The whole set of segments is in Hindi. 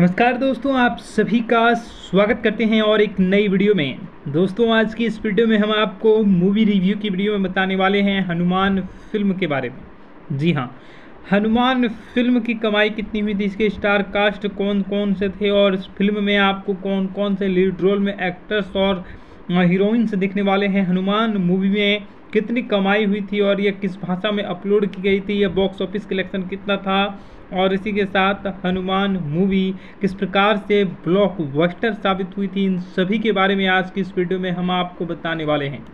नमस्कार दोस्तों, आप सभी का स्वागत करते हैं और एक नई वीडियो में। दोस्तों, आज की इस वीडियो में हम आपको मूवी रिव्यू की वीडियो में बताने वाले हैं हनुमान फ़िल्म के बारे में। जी हाँ हनुमान फ़िल्म की कमाई कितनी हुई थी, इसके स्टार कास्ट कौन कौन से थे और इस फ़िल्म में आपको कौन कौन से लीड रोल में एक्टर्स और हीरोइंस दिखने वाले हैं? हनुमान मूवी में कितनी कमाई हुई थी और यह किस भाषा में अपलोड की गई थी? यह बॉक्स ऑफ़िस कलेक्शन कितना था? और इसी के साथ हनुमान मूवी किस प्रकार से ब्लॉकबस्टर साबित हुई थी, इन सभी के बारे में आज की इस वीडियो में हम आपको बताने वाले हैं।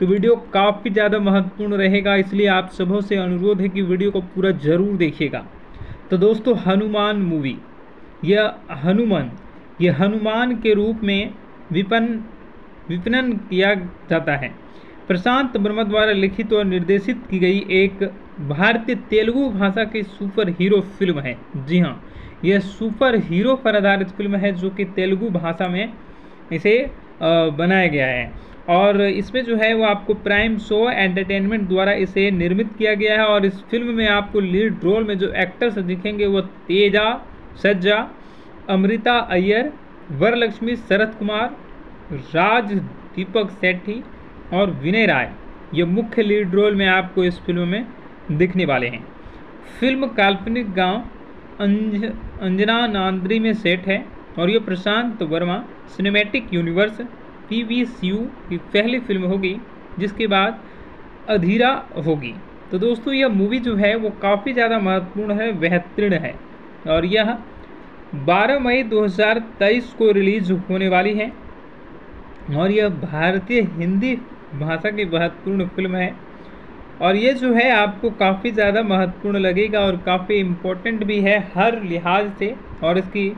तो वीडियो काफ़ी ज़्यादा महत्वपूर्ण रहेगा, इसलिए आप सबों से अनुरोध है कि वीडियो को पूरा ज़रूर देखिएगा। तो दोस्तों, हनुमान मूवी यह हनुमान यह हनुमान के रूप में विपन, विपणन किया जाता है। प्रशांत वर्मा द्वारा लिखित और निर्देशित की गई एक भारतीय तेलुगु भाषा की सुपर हीरो फ़िल्म है। जी हाँ यह सुपर हीरो पर आधारित फ़िल्म है जो कि तेलुगु भाषा में इसे बनाया गया है। और इसमें जो है वो आपको प्राइम शो एंटरटेनमेंट द्वारा इसे निर्मित किया गया है और इस फ़िल्म में आपको लीड रोल में जो एक्टर्स दिखेंगे वो तेजा, सज्जा, अमृता अय्यर, वरलक्ष्मी शरद कुमार, राज दीपक सेठी और विनय राय। ये मुख्य लीड रोल में आपको इस फ़िल्म में दिखने वाले हैं। फ़िल्म काल्पनिक गाँव अंज, अंजना नांद्री में सेट है और यह Prashant Varma cinematic universe P V C की पहली फ़िल्म होगी, जिसके बाद अधीरा होगी। तो दोस्तों, यह मूवी जो है, वो काफ़ी ज़्यादा महत्वपूर्ण है, बेहतरीन है और यह 12 मई 2023 को रिलीज़ होने वाली है और यह भारतीय हिंदी भाषा की महत्वपूर्ण फ़िल्म है। और ये जो है आपको काफ़ी ज़्यादा महत्वपूर्ण लगेगा और काफ़ी इम्पोर्टेंट भी है हर लिहाज से और इसकी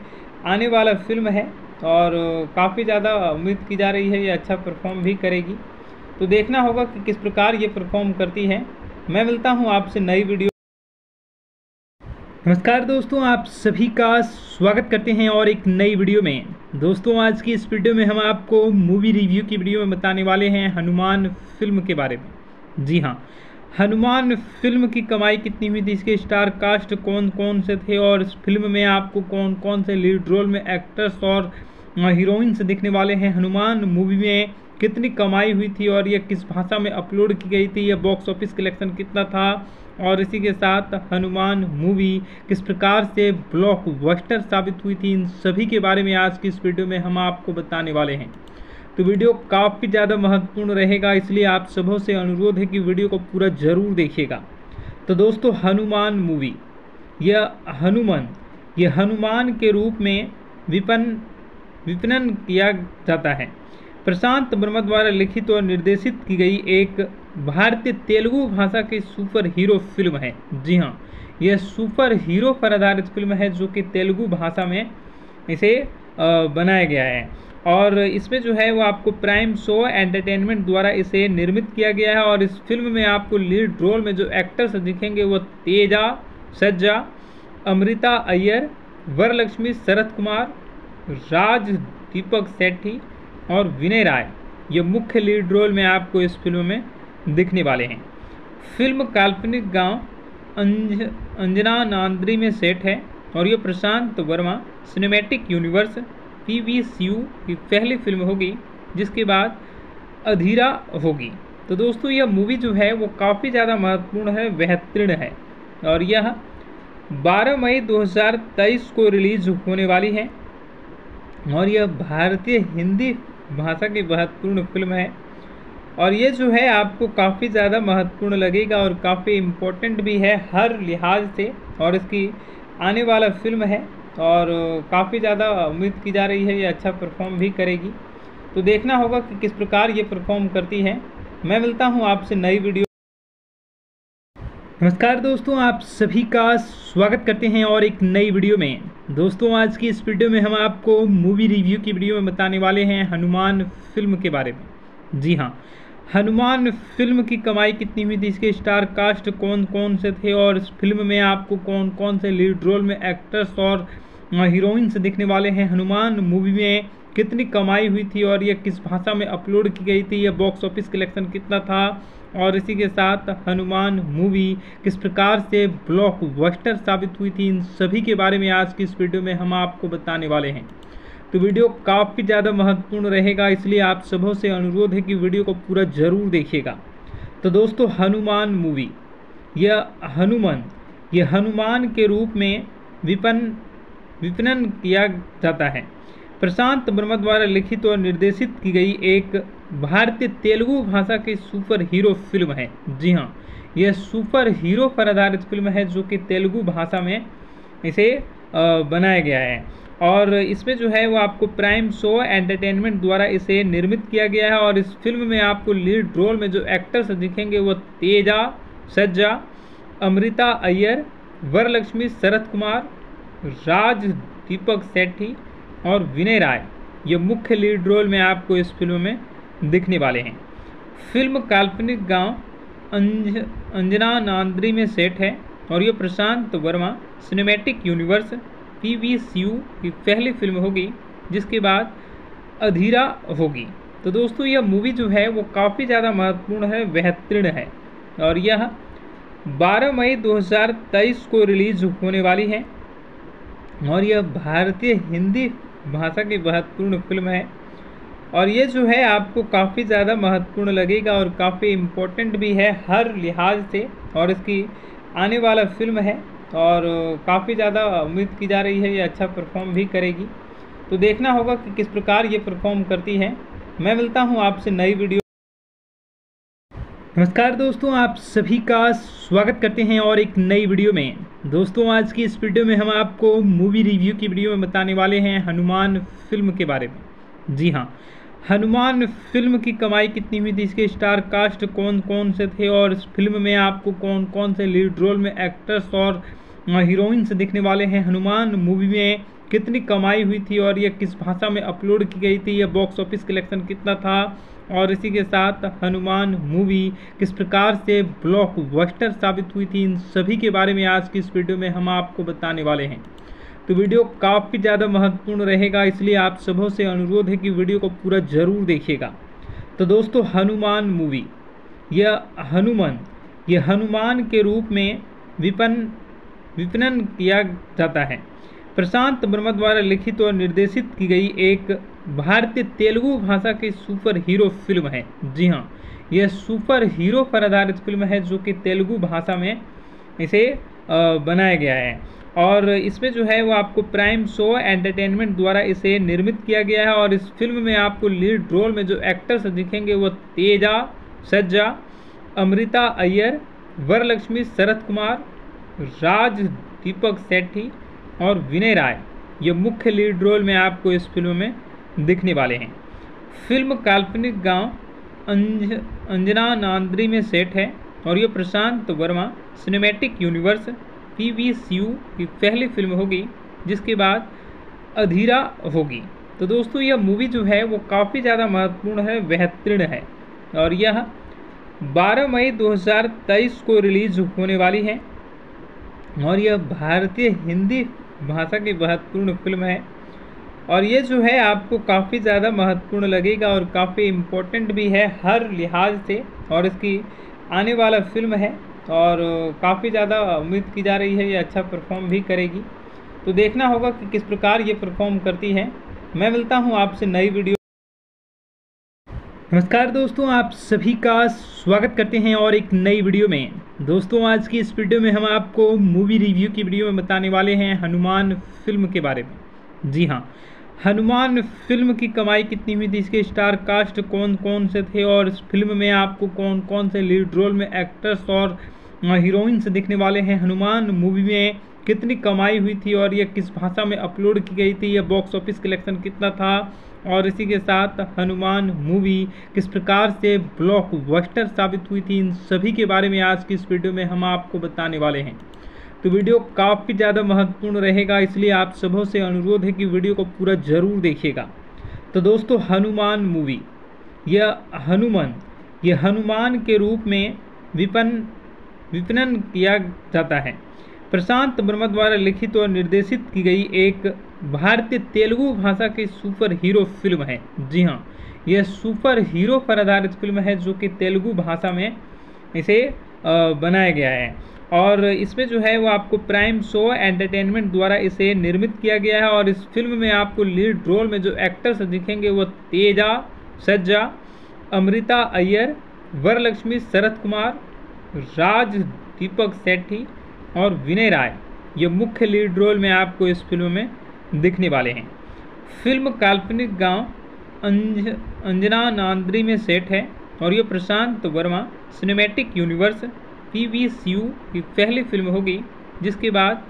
आने वाला फ़िल्म है और काफ़ी ज़्यादा उम्मीद की जा रही है ये अच्छा परफॉर्म भी करेगी। तो देखना होगा कि किस प्रकार ये परफॉर्म करती है। मैं मिलता हूँ आपसे नई वीडियो नमस्कार दोस्तों, आप सभी का स्वागत करते हैं और एक नई वीडियो में। दोस्तों, आज की इस वीडियो में हम आपको मूवी रिव्यू की वीडियो में बताने वाले हैं हनुमान फ़िल्म के बारे में। जी हाँ हनुमान फ़िल्म की कमाई कितनी हुई थी? इसके स्टार कास्ट कौन कौन से थे? और इस फ़िल्म में आपको कौन कौन से लीड रोल में एक्टर्स और हीरोइंस दिखने वाले हैं? हनुमान मूवी में कितनी कमाई हुई थी और यह किस भाषा में अपलोड की गई थी? यह बॉक्स ऑफ़िस कलेक्शन कितना था? और इसी के साथ हनुमान मूवी किस प्रकार से ब्लॉकबस्टर साबित हुई थी? इन सभी के बारे में आज की इस वीडियो में हम आपको बताने वाले हैं। तो वीडियो काफ़ी ज़्यादा महत्वपूर्ण रहेगा, इसलिए आप सबों से अनुरोध है कि वीडियो को पूरा ज़रूर देखिएगा। तो दोस्तों, हनुमान मूवी। यह हनुमान यह हनुमान के रूप में विपन, विपणन किया जाता है। प्रशांत वर्मा द्वारा लिखित और निर्देशित की गई एक भारतीय तेलुगु भाषा की सुपर हीरो फ़िल्म है। जी हाँ यह सुपर हीरो पर आधारित फ़िल्म है, जो कि तेलुगु भाषा में इसे बनाया गया है। और इसमें जो है वो आपको प्राइम शो एंटरटेनमेंट द्वारा इसे निर्मित किया गया है और इस फ़िल्म में आपको लीड रोल में जो एक्टर्स दिखेंगे वो तेजा, सज्जा, अमृता अय्यर, वरलक्ष्मी, शरद कुमार, राज दीपक सेठी और विनय राय। ये मुख्य लीड रोल में आपको इस फ़िल्म में दिखने वाले हैं। फ़िल्म काल्पनिक गाँव अंज, अंजना नांद्री में सेट है और ये Prashant Varma cinematic universe P V C U की पहली फ़िल्म होगी, जिसके बाद अधीरा होगी। तो दोस्तों, यह मूवी जो है, वो काफ़ी ज़्यादा महत्वपूर्ण है, बेहतरीन है। और यह 12 मई 2023 को रिलीज़ होने वाली है। और यह भारतीय हिंदी भाषा की महत्वपूर्ण फ़िल्म है। और ये जो है, आपको काफ़ी ज़्यादा महत्वपूर्ण लगेगा और काफ़ी इम्पोर्टेंट भी है, हर लिहाज से। और इसकी आने वाला फ़िल्म है। और काफ़ी ज़्यादा उम्मीद की जा रही है ये अच्छा परफॉर्म भी करेगी। तो देखना होगा कि किस प्रकार ये परफॉर्म करती है। मैं मिलता हूँ आपसे नई वीडियो। नमस्कार दोस्तों, आप सभी का स्वागत करते हैं और एक नई वीडियो में। दोस्तों, आज की इस वीडियो में हम आपको मूवी रिव्यू की वीडियो में बताने वाले हैं हनुमान फ़िल्म के बारे में। जी हाँ हनुमान फ़िल्म की कमाई कितनी हुई थी, इसके स्टार कास्ट कौन कौन से थे और इस फ़िल्म में आपको कौन कौन से लीड रोल में एक्टर्स और हीरोइंस दिखने वाले हैं। हनुमान मूवी में कितनी कमाई हुई थी और यह किस भाषा में अपलोड की गई थी यह बॉक्स ऑफ़िस कलेक्शन कितना था और इसी के साथ हनुमान मूवी किस प्रकार से ब्लॉकबस्टर साबित हुई थी, इन सभी के बारे में आज की इस वीडियो में हम आपको बताने वाले हैं। तो वीडियो काफ़ी ज़्यादा महत्वपूर्ण रहेगा, इसलिए आप सबों से अनुरोध है कि वीडियो को पूरा ज़रूर देखिएगा। तो दोस्तों, हनुमान मूवी यह हनुमान ये हनुमान के रूप में विपन विपणन किया जाता है। प्रशांत वर्मा द्वारा लिखित और निर्देशित की गई एक भारतीय तेलुगु भाषा की सुपर हीरो फ़िल्म है। जी हाँ यह सुपर हीरो पर आधारित फ़िल्म है जो कि तेलुगु भाषा में इसे बनाया गया है। और इसमें जो है वो आपको प्राइम शो एंटरटेनमेंट द्वारा इसे निर्मित किया गया है और इस फ़िल्म में आपको लीड रोल में जो एक्टर्स दिखेंगे वो तेजा, सज्जा, अमृता अय्यर, वरलक्ष्मी, शरद कुमार राज दीपक सेठी और विनय राय, ये मुख्य लीड रोल में आपको इस फ़िल्म में दिखने वाले हैं। फ़िल्म काल्पनिक गाँव अंज, अंजना नांद्री में सेट है और ये Prashant Varma cinematic universe P V की पहली फ़िल्म होगी, जिसके बाद अधीरा होगी। तो दोस्तों, यह मूवी जो है, वो काफ़ी ज़्यादा महत्वपूर्ण है, बेहतरीन है और यह 12 मई 2023 को रिलीज़ होने वाली है। और यह भारतीय हिंदी भाषा की महत्वपूर्ण फ़िल्म है। और ये जो है, आपको काफ़ी ज़्यादा महत्वपूर्ण लगेगा और काफ़ी इम्पोर्टेंट भी है हर लिहाज से। और इसकी आने वाला फ़िल्म है और काफ़ी ज़्यादा उम्मीद की जा रही है, ये अच्छा परफॉर्म भी करेगी। तो देखना होगा कि किस प्रकार ये परफॉर्म करती है। मैं मिलता हूँ आपसे नई वीडियो नमस्कार दोस्तों, आप सभी का स्वागत करते हैं और एक नई वीडियो में। दोस्तों, आज की इस वीडियो में हम आपको मूवी रिव्यू की वीडियो में बताने वाले हैं हनुमान फ़िल्म के बारे में। जी हाँ हनुमान फ़िल्म की कमाई कितनी हुई थी, इसके स्टार कास्ट कौन कौन से थे और इस फ़िल्म में आपको कौन कौन से लीड रोल में एक्टर्स और हीरोइंस दिखने वाले हैं? हनुमान मूवी में कितनी कमाई हुई थी और यह किस भाषा में अपलोड की गई थी? यह बॉक्स ऑफ़िस कलेक्शन कितना था? और इसी के साथ हनुमान मूवी किस प्रकार से ब्लॉकबस्टर साबित हुई थी, इन सभी के बारे में आज की इस वीडियो में हम आपको बताने वाले हैं। तो वीडियो काफ़ी ज़्यादा महत्वपूर्ण रहेगा, इसलिए आप सबों से अनुरोध है कि वीडियो को पूरा ज़रूर देखिएगा। तो दोस्तों, हनुमान मूवी यह हनुमान यह हनुमान के रूप में विपन, विपणन किया जाता है। प्रशांत वर्मा द्वारा लिखित और निर्देशित की गई एक भारतीय तेलुगु भाषा की सुपर हीरो फ़िल्म है। जी हाँ यह सुपर हीरो पर आधारित फ़िल्म है जो कि तेलुगु भाषा में इसे बनाया गया है। और इसमें जो है वो आपको प्राइम शो एंटरटेनमेंट द्वारा इसे निर्मित किया गया है और इस फ़िल्म में आपको लीड रोल में जो एक्टर्स दिखेंगे वो तेजा, सज्जा, अमृता अय्यर, वरलक्ष्मी, शरद कुमार, राज, दीपक सेठी और विनय राय, ये मुख्य लीड रोल में आपको इस फ़िल्म में दिखने वाले हैं। फ़िल्म काल्पनिक गाँव अंज, अंजना नांद्री में सेट है और ये Prashant Varma cinematic universe P V की पहली फ़िल्म होगी, जिसके बाद अधीरा होगी। तो दोस्तों, यह मूवी जो है, वो काफ़ी ज़्यादा महत्वपूर्ण है, बेहतरीन है और यह 12 मई 2023 को रिलीज़ होने वाली है और यह भारतीय हिंदी भाषा की महत्वपूर्ण फ़िल्म है। और ये जो है, आपको काफ़ी ज़्यादा महत्वपूर्ण लगेगा और काफ़ी इम्पोर्टेंट भी है हर लिहाज से। और इसकी आने वाला फ़िल्म है और काफ़ी ज़्यादा उम्मीद की जा रही है, ये अच्छा परफॉर्म भी करेगी। तो देखना होगा कि किस प्रकार ये परफॉर्म करती है। मैं मिलता हूँ आपसे नई वीडियो नमस्कार दोस्तों, आप सभी का स्वागत करते हैं और एक नई वीडियो में। दोस्तों, आज की इस वीडियो में हम आपको मूवी रिव्यू की वीडियो में बताने वाले हैं हनुमान फ़िल्म के बारे में। जी हाँ हनुमान फ़िल्म की कमाई कितनी हुई थी, इसके स्टार कास्ट कौन कौन से थे और इस फ़िल्म में आपको कौन कौन से लीड रोल में एक्टर्स और हीरोइंस दिखने वाले हैं। हनुमान मूवी में कितनी कमाई हुई थी और यह किस भाषा में अपलोड की गई थी यह बॉक्स ऑफ़िस कलेक्शन कितना था और इसी के साथ हनुमान मूवी किस प्रकार से ब्लॉक ब्लॉकबस्टर साबित हुई थी, इन सभी के बारे में आज की इस वीडियो में हम आपको बताने वाले हैं। तो वीडियो काफ़ी ज़्यादा महत्वपूर्ण रहेगा, इसलिए आप सबों से अनुरोध है कि वीडियो को पूरा ज़रूर देखिएगा। तो दोस्तों, हनुमान मूवी यह हनुमान यह हनुमान के रूप में विपन, विपणन किया जाता है। प्रशांत वर्मा द्वारा लिखित और निर्देशित की गई एक भारतीय तेलुगु भाषा की सुपर हीरो फ़िल्म है। जी हाँ यह सुपर हीरो पर आधारित फ़िल्म है जो कि तेलुगु भाषा में इसे बनाया गया है। और इसमें जो है वो आपको प्राइम शो एंटरटेनमेंट द्वारा इसे निर्मित किया गया है और इस फ़िल्म में आपको लीड रोल में जो एक्टर्स दिखेंगे वो तेजा, सज्जा, अमृता अय्यर, वरलक्ष्मी शरद कुमार, राज, दीपक सेठी और विनय राय, ये मुख्य लीड रोल में आपको इस फ़िल्म में दिखने वाले हैं। फ़िल्म काल्पनिक गाँव अंज, अंजना नांद्री में सेट है और ये Prashant Varma cinematic universe P V U की पहली फ़िल्म होगी, जिसके बाद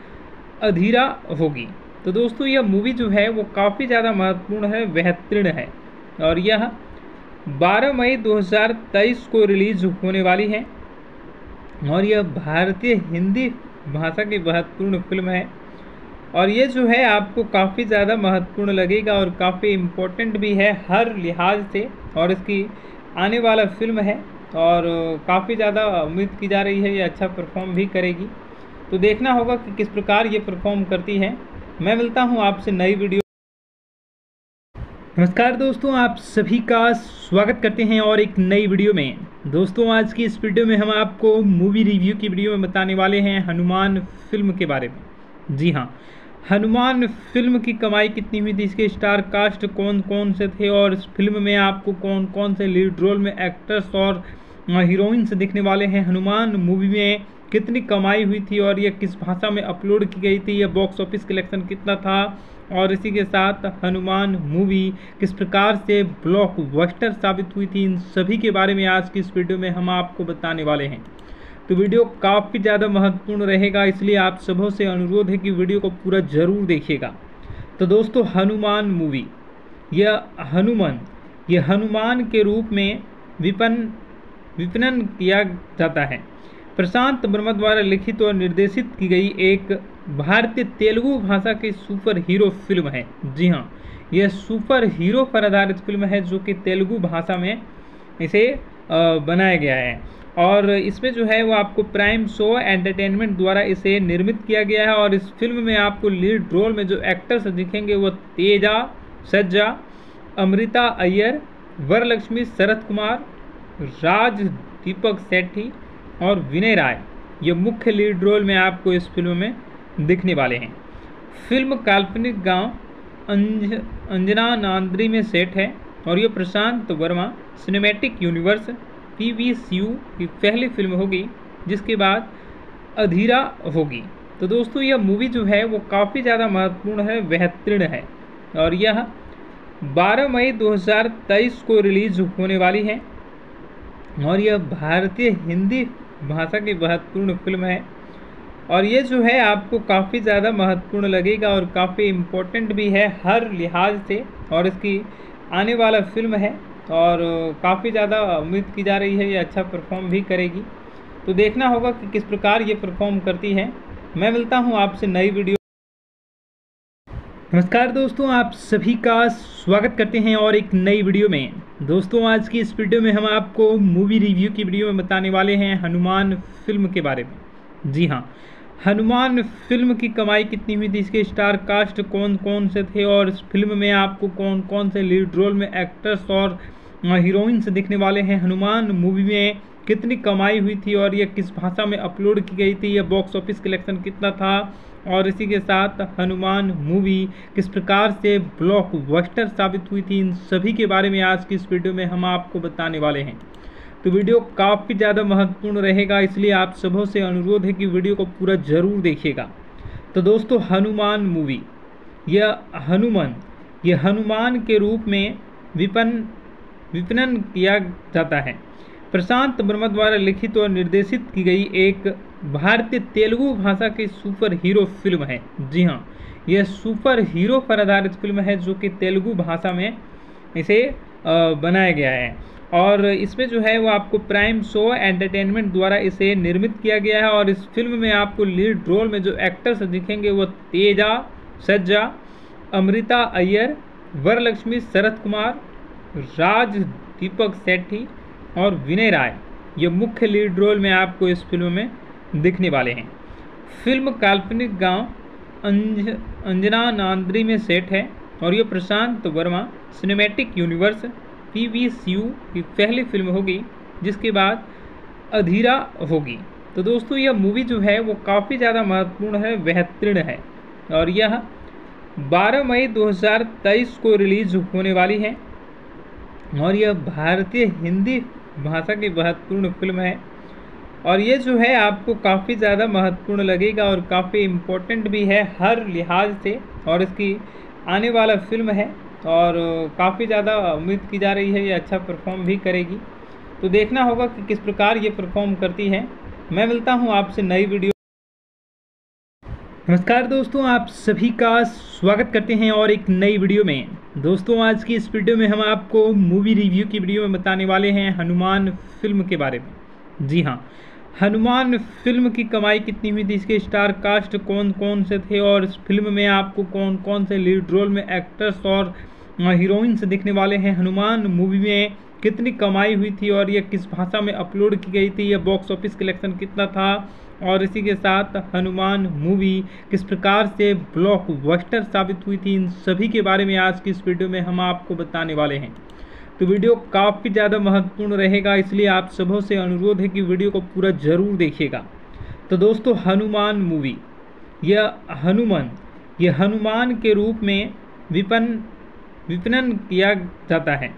अधीरा होगी। तो दोस्तों, यह मूवी जो है, वो काफ़ी ज़्यादा महत्वपूर्ण है, बेहतरीन है और यह 12 मई 2023 को रिलीज़ होने वाली है और यह भारतीय हिंदी भाषा की महत्वपूर्ण फ़िल्म है। और ये जो है, आपको काफ़ी ज़्यादा महत्वपूर्ण लगेगा और काफ़ी इम्पोर्टेंट भी है हर लिहाज से। और इसकी आने वाला फ़िल्म है और काफ़ी ज़्यादा उम्मीद की जा रही है, ये अच्छा परफॉर्म भी करेगी। तो देखना होगा कि किस प्रकार ये परफॉर्म करती है। मैं मिलता हूँ आपसे नई वीडियो नमस्कार दोस्तों, आप सभी का स्वागत करते हैं और एक नई वीडियो में। दोस्तों, आज की इस वीडियो में हम आपको मूवी रिव्यू की वीडियो में बताने वाले हैं हनुमान फ़िल्म के बारे में। जी हाँ हनुमान फ़िल्म की कमाई कितनी हुई थी, इसके स्टार कास्ट कौन कौन से थे और इस फ़िल्म में आपको कौन कौन से लीड रोल में एक्टर्स और हीरोइंस दिखने वाले हैं? हनुमान मूवी में कितनी कमाई हुई थी और यह किस भाषा में अपलोड की गई थी? यह बॉक्स ऑफ़िस कलेक्शन कितना था? और इसी के साथ हनुमान मूवी किस प्रकार से ब्लॉक बस्टर साबित हुई थी, इन सभी के बारे में आज की इस वीडियो में हम आपको बताने वाले हैं। तो वीडियो काफ़ी ज़्यादा महत्वपूर्ण रहेगा, इसलिए आप सबों से अनुरोध है कि वीडियो को पूरा ज़रूर देखिएगा। तो दोस्तों, हनुमान मूवी यह हनुमान यह हनुमान के रूप में विपन, विपणन किया जाता है। प्रशांत वर्मा द्वारा लिखित और निर्देशित की गई एक भारतीय तेलुगु भाषा की सुपर हीरो फ़िल्म है। जी हाँ यह सुपर हीरो पर आधारित फ़िल्म है जो कि तेलुगु भाषा में इसे बनाया गया है। और इसमें जो है वो आपको प्राइम शो एंटरटेनमेंट द्वारा इसे निर्मित किया गया है और इस फ़िल्म में आपको लीड रोल में जो एक्टर्स दिखेंगे वो तेजा, सज्जा, अमृता अय्यर, वरलक्ष्मी, शरद कुमार, राज, दीपक सेठी और विनय राय, ये मुख्य लीड रोल में आपको इस फ़िल्म में दिखने वाले हैं। फ़िल्म काल्पनिक गाँव अंज, अंजना नांद्री में सेट है और ये Prashant Varma cinematic universe P V U की पहली फ़िल्म होगी, जिसके बाद अधीरा होगी। तो दोस्तों, यह मूवी जो है, वो काफ़ी ज़्यादा महत्वपूर्ण है, बेहतरीन है और यह 12 मई 2023 को रिलीज़ होने वाली है और यह भारतीय हिंदी भाषा की महत्वपूर्ण फ़िल्म है। और ये जो है, आपको काफ़ी ज़्यादा महत्वपूर्ण लगेगा और काफ़ी इम्पोर्टेंट भी है हर लिहाज से। और इसकी आने वाला फ़िल्म है और काफ़ी ज़्यादा उम्मीद की जा रही है, ये अच्छा परफॉर्म भी करेगी। तो देखना होगा कि किस प्रकार ये परफॉर्म करती है। मैं मिलता हूँ आपसे नई वीडियो नमस्कार दोस्तों, आप सभी का स्वागत करते हैं और एक नई वीडियो में। दोस्तों, आज की इस वीडियो में हम आपको मूवी रिव्यू की वीडियो में बताने वाले हैं हनुमान फ़िल्म के बारे में। जी हाँ हनुमान फ़िल्म की कमाई कितनी हुई थी, इसके स्टार कास्ट कौन कौन से थे और इस फ़िल्म में आपको कौन कौन से लीड रोल में एक्टर्स और हीरोइंस दिखने वाले हैं? हनुमान मूवी में कितनी कमाई हुई थी और यह किस भाषा में अपलोड की गई थी? यह बॉक्स ऑफ़िस कलेक्शन कितना था? और इसी के साथ हनुमान मूवी किस प्रकार से ब्लॉक बस्टर साबित हुई थी, इन सभी के बारे में आज की इस वीडियो में हम आपको बताने वाले हैं। तो वीडियो काफ़ी ज़्यादा महत्वपूर्ण रहेगा, इसलिए आप सबों से अनुरोध है कि वीडियो को पूरा ज़रूर देखिएगा। तो दोस्तों, हनुमान मूवी। यह हनुमान यह हनुमान के रूप में विपन, विपणन किया जाता है। प्रशांत वर्मा द्वारा लिखित और निर्देशित की गई एक भारतीय तेलुगु भाषा की सुपर हीरो फ़िल्म है। जी हाँ यह सुपर हीरो पर आधारित फ़िल्म है जो कि तेलुगु भाषा में इसे बनाया गया है। और इसमें जो है वो आपको प्राइम शो एंटरटेनमेंट द्वारा इसे निर्मित किया गया है और इस फ़िल्म में आपको लीड रोल में जो एक्टर्स दिखेंगे वो तेजा, सज्जा, अमृता अय्यर, वरलक्ष्मी शरद कुमार, राज, दीपक सेठी और विनय राय, ये मुख्य लीड रोल में आपको इस फ़िल्म में दिखने वाले हैं। फ़िल्म काल्पनिक गाँव अंज, अंजना नांद्री में सेट है और ये Prashant Varma cinematic universe P V की पहली फ़िल्म होगी, जिसके बाद अधीरा होगी। तो दोस्तों, यह मूवी जो है, वो काफ़ी ज़्यादा महत्वपूर्ण है, बेहतरीन है और यह 12 मई 2023 को रिलीज़ होने वाली है और यह भारतीय हिंदी भाषा की महत्वपूर्ण फ़िल्म है। और ये जो है, आपको काफ़ी ज़्यादा महत्वपूर्ण लगेगा और काफ़ी इम्पोर्टेंट भी है हर लिहाज से। और इसकी आने वाला फ़िल्म है और काफ़ी ज़्यादा उम्मीद की जा रही है, ये अच्छा परफॉर्म भी करेगी। तो देखना होगा कि किस प्रकार ये परफॉर्म करती है। मैं मिलता हूँ आपसे नई वीडियो नमस्कार दोस्तों, आप सभी का स्वागत करते हैं और एक नई वीडियो में। दोस्तों, आज की इस वीडियो में हम आपको मूवी रिव्यू की वीडियो में बताने वाले हैं हनुमान फ़िल्म के बारे में। जी हाँ हनुमान फ़िल्म की कमाई कितनी हुई थी, इसके स्टार कास्ट कौन कौन से थे और इस फ़िल्म में आपको कौन कौन से लीड रोल में एक्टर्स और हीरोइंस दिखने वाले हैं? हनुमान मूवी में कितनी कमाई हुई थी और यह किस भाषा में अपलोड की गई थी? यह बॉक्स ऑफ़िस कलेक्शन कितना था? और इसी के साथ हनुमान मूवी किस प्रकार से ब्लॉक बस्टर साबित हुई थी, इन सभी के बारे में आज की इस वीडियो में हम आपको बताने वाले हैं। तो वीडियो काफ़ी ज़्यादा महत्वपूर्ण रहेगा, इसलिए आप सबों से अनुरोध है कि वीडियो को पूरा ज़रूर देखिएगा। तो दोस्तों, हनुमान मूवी। यह हनुमान यह हनुमान के रूप में विपन, विपणन किया जाता है।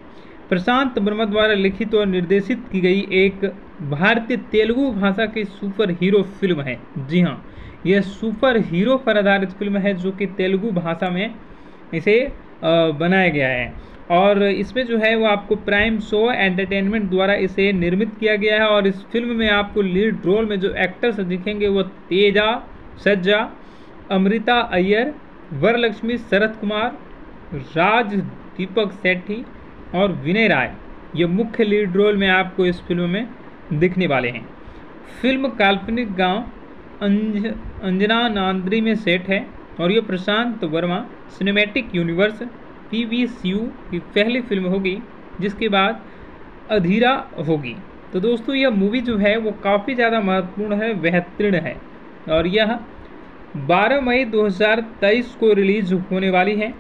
प्रशांत वर्मा द्वारा लिखित और निर्देशित की गई एक भारतीय तेलुगु भाषा की सुपर हीरो फ़िल्म है। जी हाँ यह सुपर हीरो पर आधारित फ़िल्म है जो कि तेलुगु भाषा में इसे बनाया गया है। और इसमें जो है वो आपको प्राइम शो एंटरटेनमेंट द्वारा इसे निर्मित किया गया है और इस फ़िल्म में आपको लीड रोल में जो एक्टर्स दिखेंगे वो तेजा, सज्जा, अमृता अय्यर, वरलक्ष्मी, शरद कुमार, राज दीपक सेठी और विनय राय। ये मुख्य लीड रोल में आपको इस फ़िल्म में दिखने वाले हैं। फ़िल्म काल्पनिक गाँव अंज, अंजना नांद्री में सेट है और ये Prashant Varma cinematic universe P V C की पहली फ़िल्म होगी, जिसके बाद अधीरा होगी। तो दोस्तों, यह मूवी जो है, वो काफ़ी ज़्यादा महत्वपूर्ण है, बेहतरीन है और यह 12 मई 2023 को रिलीज़ होने वाली है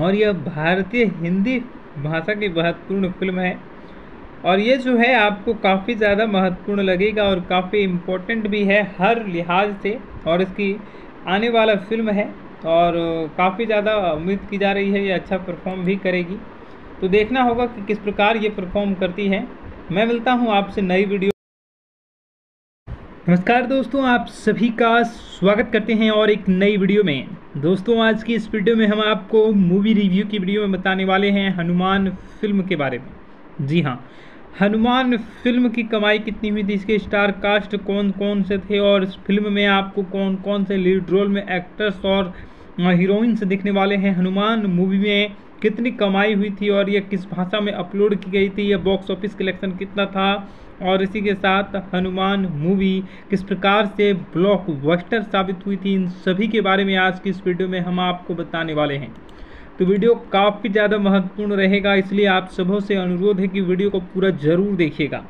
और यह भारतीय हिंदी भाषा की महत्वपूर्ण फ़िल्म है। और ये जो है आपको काफ़ी ज़्यादा महत्वपूर्ण लगेगा और काफ़ी इम्पोर्टेंट भी है हर लिहाज से और इसकी आने वाला फ़िल्म है और काफ़ी ज़्यादा उम्मीद की जा रही है ये अच्छा परफॉर्म भी करेगी। तो देखना होगा कि किस प्रकार ये परफॉर्म करती है। मैं मिलता हूँ आपसे नई वीडियो नमस्कार दोस्तों, आप सभी का स्वागत करते हैं और एक नई वीडियो में। दोस्तों, आज की इस वीडियो में हम आपको मूवी रिव्यू की वीडियो में बताने वाले हैं हनुमान फ़िल्म के बारे में। जी हाँ हनुमान फ़िल्म की कमाई कितनी हुई थी? इसके स्टार कास्ट कौन कौन से थे? और इस फ़िल्म में आपको कौन कौन से लीड रोल में एक्टर्स और हीरोइंस दिखने वाले हैं? हनुमान मूवी में कितनी कमाई हुई थी और यह किस भाषा में अपलोड की गई थी? यह बॉक्स ऑफ़िस कलेक्शन कितना था? और इसी के साथ हनुमान मूवी किस प्रकार से ब्लॉक बस्टर साबित हुई थी? इन सभी के बारे में आज की इस वीडियो में हम आपको बताने वाले हैं। तो वीडियो काफ़ी ज़्यादा महत्वपूर्ण रहेगा, इसलिए आप सबों से अनुरोध है कि वीडियो को पूरा ज़रूर देखिएगा।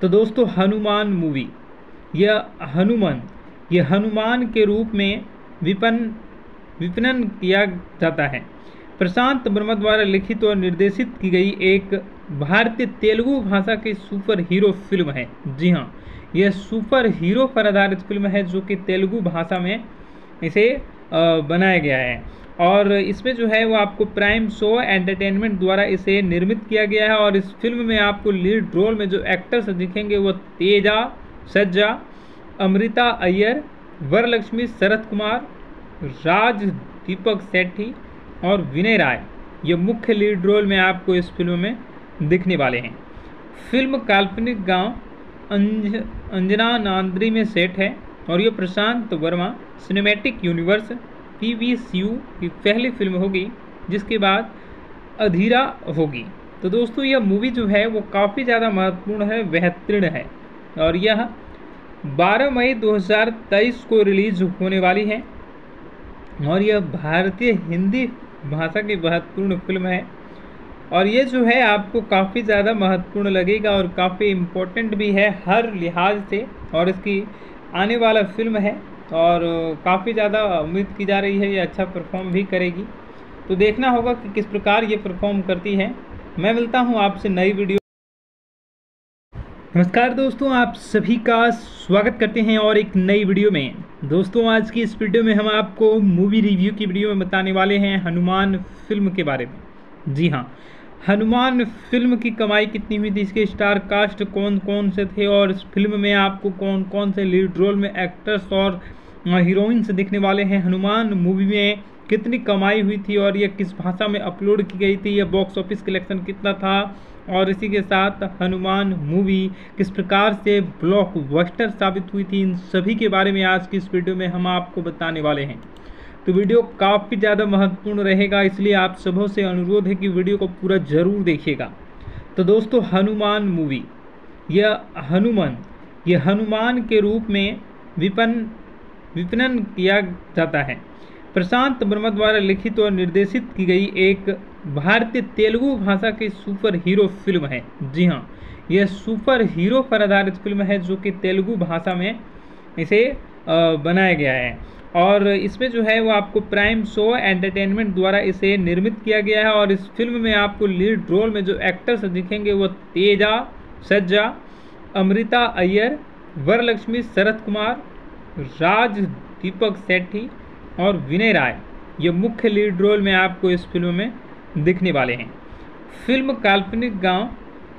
तो दोस्तों, हनुमान मूवी। यह हनुमान यह हनुमान के रूप में विपन, विपणन किया जाता है। प्रशांत वर्मा द्वारा लिखित और निर्देशित की गई एक भारतीय तेलुगु भाषा की सुपर हीरो फ़िल्म है। जी हाँ यह सुपर हीरो पर आधारित फ़िल्म है, जो कि तेलुगु भाषा में इसे बनाया गया है। और इसमें जो है वो आपको प्राइम शो एंटरटेनमेंट द्वारा इसे निर्मित किया गया है और इस फ़िल्म में आपको लीड रोल में जो एक्टर्स दिखेंगे वो तेजा, सज्जा, अमृता अय्यर, वरलक्ष्मी, शरद कुमार, राज दीपक सेठी और विनय राय। ये मुख्य लीड रोल में आपको इस फ़िल्म में दिखने वाले हैं। फ़िल्म काल्पनिक गाँव अंज, अंजना नांद्री में सेट है और ये Prashant Varma cinematic universe P V U की पहली फ़िल्म होगी, जिसके बाद अधीरा होगी। तो दोस्तों, यह मूवी जो है, वो काफ़ी ज़्यादा महत्वपूर्ण है, बेहतरीन है। और यह 12 मई 2023 को रिलीज़ होने वाली है। और यह भारतीय हिंदी भाषा की महत्वपूर्ण फ़िल्म है। और ये जो है, आपको काफ़ी ज़्यादा महत्वपूर्ण लगेगा और काफ़ी इम्पोर्टेंट भी है, हर लिहाज से। और इसकी आने वाला फ़िल्म है और काफ़ी ज़्यादा उम्मीद की जा रही है ये अच्छा परफॉर्म भी करेगी। तो देखना होगा कि किस प्रकार ये परफॉर्म करती है। मैं मिलता हूँ आपसे नई वीडियो नमस्कार दोस्तों, आप सभी का स्वागत करते हैं और एक नई वीडियो में। दोस्तों, आज की इस वीडियो में हम आपको मूवी रिव्यू की वीडियो में बताने वाले हैं हनुमान फ़िल्म के बारे में। जी हाँ हनुमान फ़िल्म की कमाई कितनी हुई थी, इसके स्टार कास्ट कौन कौन से थे और इस फ़िल्म में आपको कौन कौन से लीड रोल में एक्टर्स और हीरोइंस दिखने वाले हैं। हनुमान मूवी में कितनी कमाई हुई थी और यह किस भाषा में अपलोड की गई थी यह बॉक्स ऑफ़िस कलेक्शन कितना था? और इसी के साथ हनुमान मूवी किस प्रकार से ब्लॉकबस्टर साबित हुई थी? इन सभी के बारे में आज की इस वीडियो में हम आपको बताने वाले हैं। तो वीडियो काफ़ी ज़्यादा महत्वपूर्ण रहेगा, इसलिए आप सबों से अनुरोध है कि वीडियो को पूरा ज़रूर देखिएगा। तो दोस्तों, हनुमान मूवी यह हनुमान यह हनुमान के रूप में विपन विपणन किया जाता है। प्रशांत वर्मा द्वारा लिखित और निर्देशित की गई एक भारतीय तेलुगु भाषा की सुपर हीरो फ़िल्म है। जी हाँ यह सुपर हीरो पर आधारित फ़िल्म है जो कि तेलुगु भाषा में इसे बनाया गया है। और इसमें जो है वो आपको प्राइम शो एंटरटेनमेंट द्वारा इसे निर्मित किया गया है और इस फ़िल्म में आपको लीड रोल में जो एक्टर्स दिखेंगे वो तेजा, सज्जा, अमृता अय्यर, वरलक्ष्मी, शरद कुमार राज, दीपक सेठी और विनय राय, ये मुख्य लीड रोल में आपको इस फ़िल्म में दिखने वाले हैं। फ़िल्म काल्पनिक गाँव,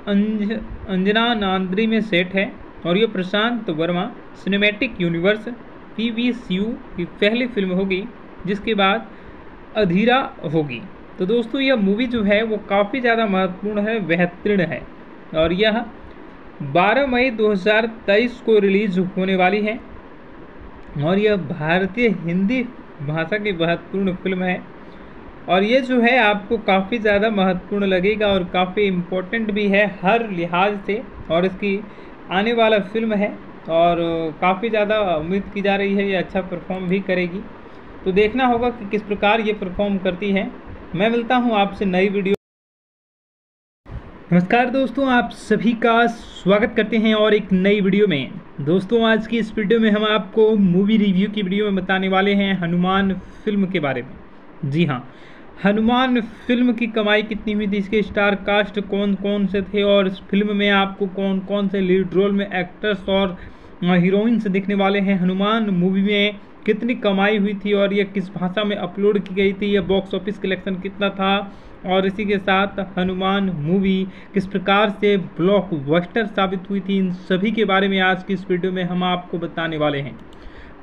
अंज, अंजना नांद्री में सेट है और ये Prashant Varma cinematic universe P V C की पहली फ़िल्म होगी, जिसके बाद अधीरा होगी। तो दोस्तों, यह मूवी जो है, वो काफ़ी ज़्यादा महत्वपूर्ण है, बेहतरीन है और यह 12 मई 2023 को रिलीज़ होने वाली है। और यह भारतीय हिंदी भाषा की महत्वपूर्ण फ़िल्म है। और ये जो है, आपको काफ़ी ज़्यादा महत्वपूर्ण लगेगा और काफ़ी इम्पोर्टेंट भी है हर लिहाज से और इसकी आने वाला फ़िल्म है। और काफ़ी ज़्यादा उम्मीद की जा रही है, ये अच्छा परफॉर्म भी करेगी। तो देखना होगा कि किस प्रकार ये परफॉर्म करती है। मैं मिलता हूँ आपसे नई वीडियो नमस्कार दोस्तों, आप सभी का स्वागत करते हैं और एक नई वीडियो में। दोस्तों, आज की इस वीडियो में हम आपको मूवी रिव्यू की वीडियो में बताने वाले हैं हनुमान फ़िल्म के बारे में। जी हाँ हनुमान फ़िल्म की कमाई कितनी हुई थी, इसके स्टार कास्ट कौन कौन से थे और इस फ़िल्म में आपको कौन कौन से लीड रोल में एक्टर्स और हीरोइंस दिखने वाले हैं? हनुमान मूवी में कितनी कमाई हुई थी और यह किस भाषा में अपलोड की गई थी? यह बॉक्स ऑफ़िस कलेक्शन कितना था? और इसी के साथ हनुमान मूवी किस प्रकार से ब्लॉकबस्टर साबित हुई थी, इन सभी के बारे में आज की इस वीडियो में हम आपको बताने वाले हैं।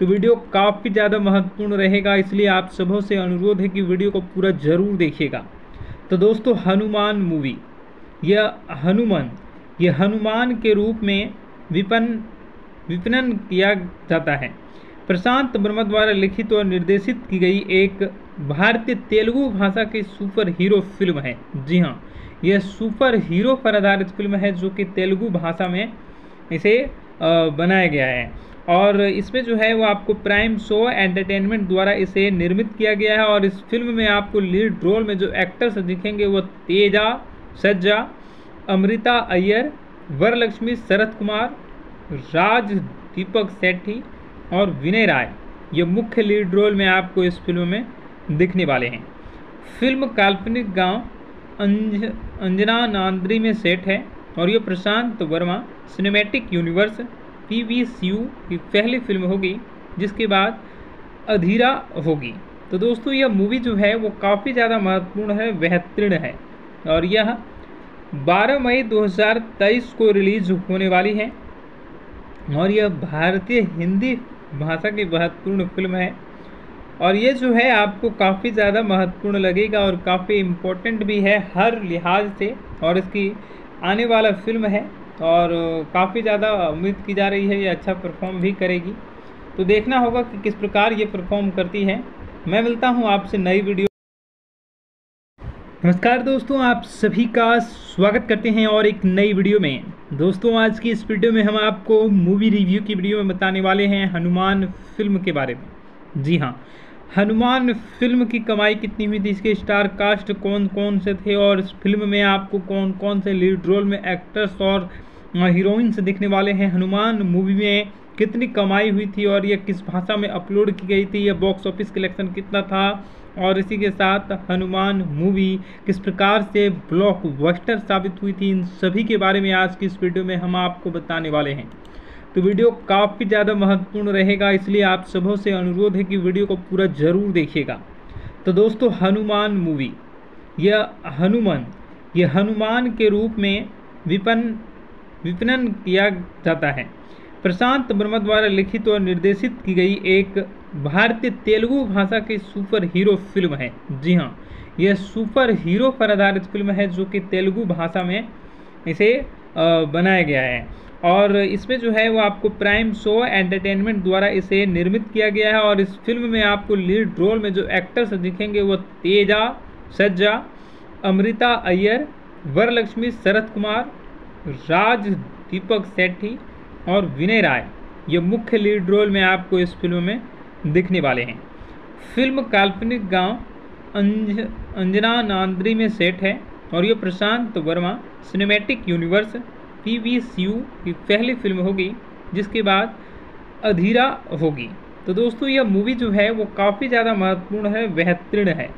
तो वीडियो काफ़ी ज़्यादा महत्वपूर्ण रहेगा, इसलिए आप सबों से अनुरोध है कि वीडियो को पूरा ज़रूर देखिएगा। तो दोस्तों, हनुमान मूवी। यह हनुमान यह हनुमान के रूप में विपन, विपणन किया जाता है। प्रशांत वर्मा द्वारा लिखित और निर्देशित की गई एक भारतीय तेलुगु भाषा की सुपर हीरो फ़िल्म है। जी हाँ यह सुपर हीरो पर आधारित फ़िल्म है जो कि तेलुगु भाषा में इसे बनाया गया है। और इसमें जो है वो आपको प्राइम शो एंटरटेनमेंट द्वारा इसे निर्मित किया गया है और इस फ़िल्म में आपको लीड रोल में जो एक्टर्स दिखेंगे वो तेजा, सज्जा, अमृता अय्यर, वरलक्ष्मी, शरद कुमार, राज, दीपक सेठी और विनय राय, ये मुख्य लीड रोल में आपको इस फ़िल्म में दिखने वाले हैं। फ़िल्म काल्पनिक गाँव अंज, अंजना नांद्री में सेट है और ये Prashant Varma cinematic universe P V की पहली फ़िल्म होगी, जिसके बाद अधीरा होगी। तो दोस्तों, यह मूवी जो है, वो काफ़ी ज़्यादा महत्वपूर्ण है, बेहतरीन है और यह 12 मई 2023 को रिलीज़ होने वाली है और यह भारतीय हिंदी भाषा की महत्वपूर्ण फ़िल्म है। और ये जो है, आपको काफ़ी ज़्यादा महत्वपूर्ण लगेगा और काफ़ी इम्पोर्टेंट भी है हर लिहाज से। और इसकी आने वाला फ़िल्म है और काफ़ी ज़्यादा उम्मीद की जा रही है, ये अच्छा परफॉर्म भी करेगी। तो देखना होगा कि किस प्रकार ये परफॉर्म करती है। मैं मिलता हूँ आपसे नई वीडियो नमस्कार दोस्तों, आप सभी का स्वागत करते हैं और एक नई वीडियो में। दोस्तों, आज की इस वीडियो में हम आपको मूवी रिव्यू की वीडियो में बताने वाले हैं हनुमान फ़िल्म के बारे में। जी हाँ हनुमान फ़िल्म की कमाई कितनी हुई थी, इसके स्टार कास्ट कौन कौन से थे और इस फ़िल्म में आपको कौन कौन से लीड रोल में एक्टर्स और हीरोइंस दिखने वाले हैं? हनुमान मूवी में कितनी कमाई हुई थी और यह किस भाषा में अपलोड की गई थी? यह बॉक्स ऑफ़िस कलेक्शन कितना था? और इसी के साथ हनुमान मूवी किस प्रकार से ब्लॉक ब्लॉकबस्टर साबित हुई थी, इन सभी के बारे में आज की इस वीडियो में हम आपको बताने वाले हैं। तो वीडियो काफ़ी ज़्यादा महत्वपूर्ण रहेगा, इसलिए आप सबों से अनुरोध है कि वीडियो को पूरा ज़रूर देखिएगा। तो दोस्तों, हनुमान मूवी यह हनुमान यह हनुमान के रूप में विपन, विपणन किया जाता है। प्रशांत वर्मा द्वारा लिखित और निर्देशित की गई एक भारतीय तेलुगु भाषा की सुपर हीरो फ़िल्म है। जी हाँ यह सुपर हीरो पर आधारित फ़िल्म है जो कि तेलुगु भाषा में इसे बनाया गया है। और इसमें जो है वो आपको प्राइम शो एंटरटेनमेंट द्वारा इसे निर्मित किया गया है और इस फ़िल्म में आपको लीड रोल में जो एक्टर्स दिखेंगे वो तेजा, सज्जा, अमृता अय्यर, वरलक्ष्मी शरद कुमार, राज दीपक सेठी और विनय राय। ये मुख्य लीड रोल में आपको इस फ़िल्म में दिखने वाले हैं। फ़िल्म काल्पनिक गाँव अंज, अंजना नांद्री में सेट है और ये Prashant Varma cinematic universe P V C की पहली फ़िल्म होगी जिसके बाद अधीरा होगी। तो दोस्तों, यह मूवी जो है, वो काफ़ी ज़्यादा महत्वपूर्ण है, बेहतरीन है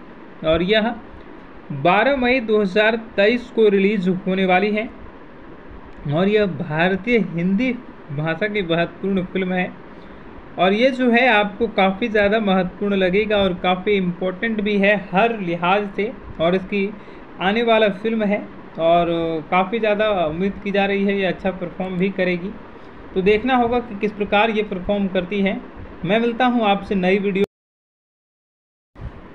और यह 12 मई 2023 को रिलीज़ होने वाली है और यह भारतीय हिंदी भाषा की महत्वपूर्ण फ़िल्म है। और ये जो है आपको काफ़ी ज़्यादा महत्वपूर्ण लगेगा और काफ़ी इम्पोर्टेंट भी है हर लिहाज से और इसकी आने वाला फ़िल्म है और काफ़ी ज़्यादा उम्मीद की जा रही है ये अच्छा परफॉर्म भी करेगी। तो देखना होगा कि किस प्रकार ये परफॉर्म करती है। मैं मिलता हूँ आपसे नई वीडियो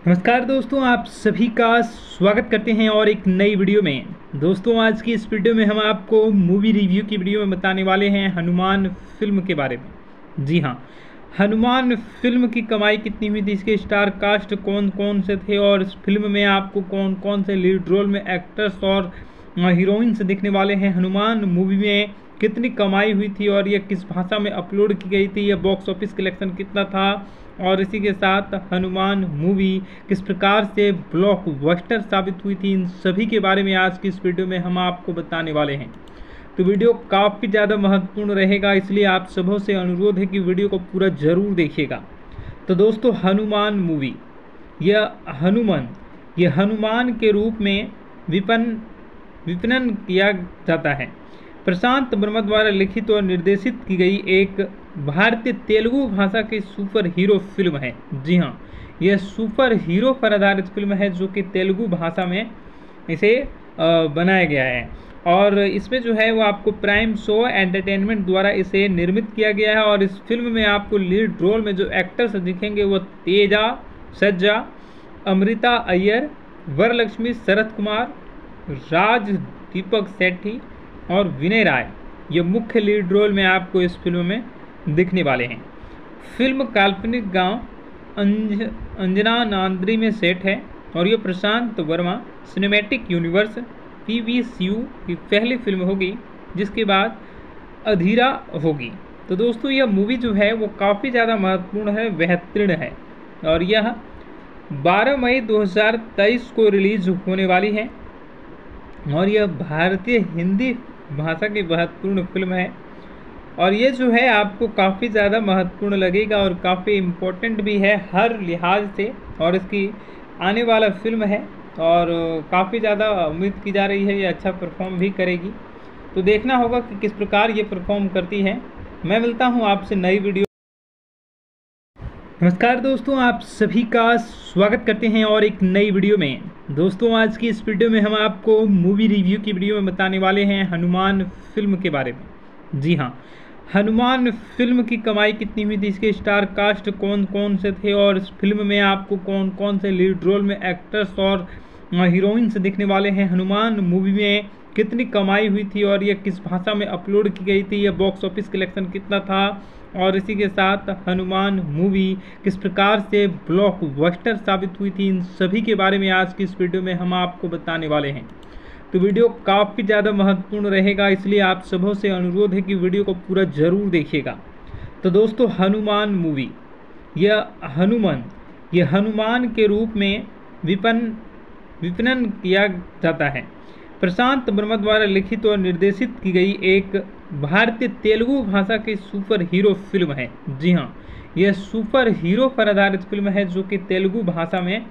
नमस्कार दोस्तों, आप सभी का स्वागत करते हैं और एक नई वीडियो में। दोस्तों, आज की इस वीडियो में हम आपको मूवी रिव्यू की वीडियो में बताने वाले हैं हनुमान फ़िल्म के बारे में। जी हाँ हनुमान फ़िल्म की कमाई कितनी हुई थी? इसके स्टार कास्ट कौन कौन से थे? और इस फ़िल्म में आपको कौन कौन से लीड रोल में एक्टर्स और हीरोइंस दिखने वाले हैं? हनुमान मूवी में कितनी कमाई हुई थी और यह किस भाषा में अपलोड की गई थी? यह बॉक्स ऑफ़िस कलेक्शन कितना था? और इसी के साथ हनुमान मूवी किस प्रकार से ब्लॉकबस्टर साबित हुई थी? इन सभी के बारे में आज की इस वीडियो में हम आपको बताने वाले हैं। तो वीडियो काफ़ी ज़्यादा महत्वपूर्ण रहेगा, इसलिए आप सबों से अनुरोध है कि वीडियो को पूरा ज़रूर देखिएगा। तो दोस्तों, हनुमान मूवी। यह हनुमान यह हनुमान के रूप में विपन, विपणन किया जाता है। प्रशांत वर्मा द्वारा लिखित और निर्देशित की गई एक भारतीय तेलुगु भाषा की सुपर हीरो फ़िल्म है। जी हाँ यह सुपर हीरो पर आधारित फ़िल्म है, जो कि तेलुगु भाषा में इसे बनाया गया है। और इसमें जो है वो आपको प्राइम शो एंटरटेनमेंट द्वारा इसे निर्मित किया गया है और इस फ़िल्म में आपको लीड रोल में जो एक्टर्स दिखेंगे वो तेजा, सज्जा, अमृता अय्यर, वरलक्ष्मी, शरद कुमार, राज दीपक सेठी और विनय राय। ये मुख्य लीड रोल में आपको इस फ़िल्म में दिखने वाले हैं। फ़िल्म काल्पनिक गाँव अंज, अंजना नांद्री में सेट है और ये Prashant Varma cinematic universe P V U की पहली फ़िल्म होगी, जिसके बाद अधीरा होगी। तो दोस्तों, यह मूवी जो है, वो काफ़ी ज़्यादा महत्वपूर्ण है, बेहतरीन है। और यह 12 मई 2023 को रिलीज़ होने वाली है। और यह भारतीय हिंदी भाषा की महत्वपूर्ण फ़िल्म है। और ये जो है, आपको काफ़ी ज़्यादा महत्वपूर्ण लगेगा और काफ़ी इम्पोर्टेंट भी है, हर लिहाज से। और इसकी आने वाला फ़िल्म है। और काफ़ी ज़्यादा उम्मीद की जा रही है ये अच्छा परफॉर्म भी करेगी। तो देखना होगा कि किस प्रकार ये परफॉर्म करती है। मैं मिलता हूँ आपसे नई वीडियो नमस्कार दोस्तों, आप सभी का स्वागत करते हैं और एक नई वीडियो में। दोस्तों, आज की इस वीडियो में हम आपको मूवी रिव्यू की वीडियो में बताने वाले हैं हनुमान फ़िल्म के बारे में। जी हाँ हनुमान फ़िल्म की कमाई कितनी हुई थी, इसके स्टार कास्ट कौन कौन से थे और इस फ़िल्म में आपको कौन कौन से लीड रोल में एक्टर्स और हीरोइंस दिखने वाले हैं। हनुमान मूवी में कितनी कमाई हुई थी और यह किस भाषा में अपलोड की गई थी यह बॉक्स ऑफ़िस कलेक्शन कितना था? और इसी के साथ हनुमान मूवी किस प्रकार से ब्लॉकबस्टर साबित हुई थी? इन सभी के बारे में आज की इस वीडियो में हम आपको बताने वाले हैं। तो वीडियो काफ़ी ज़्यादा महत्वपूर्ण रहेगा, इसलिए आप सबों से अनुरोध है कि वीडियो को पूरा ज़रूर देखिएगा। तो दोस्तों, हनुमान मूवी यह हनुमान यह हनुमान के रूप में विपन विपणन किया जाता है। प्रशांत वर्मा द्वारा लिखित और निर्देशित की गई एक भारतीय तेलुगु भाषा की सुपर हीरो फ़िल्म है। जी हाँ यह सुपर हीरो पर आधारित फ़िल्म है जो कि तेलुगु भाषा में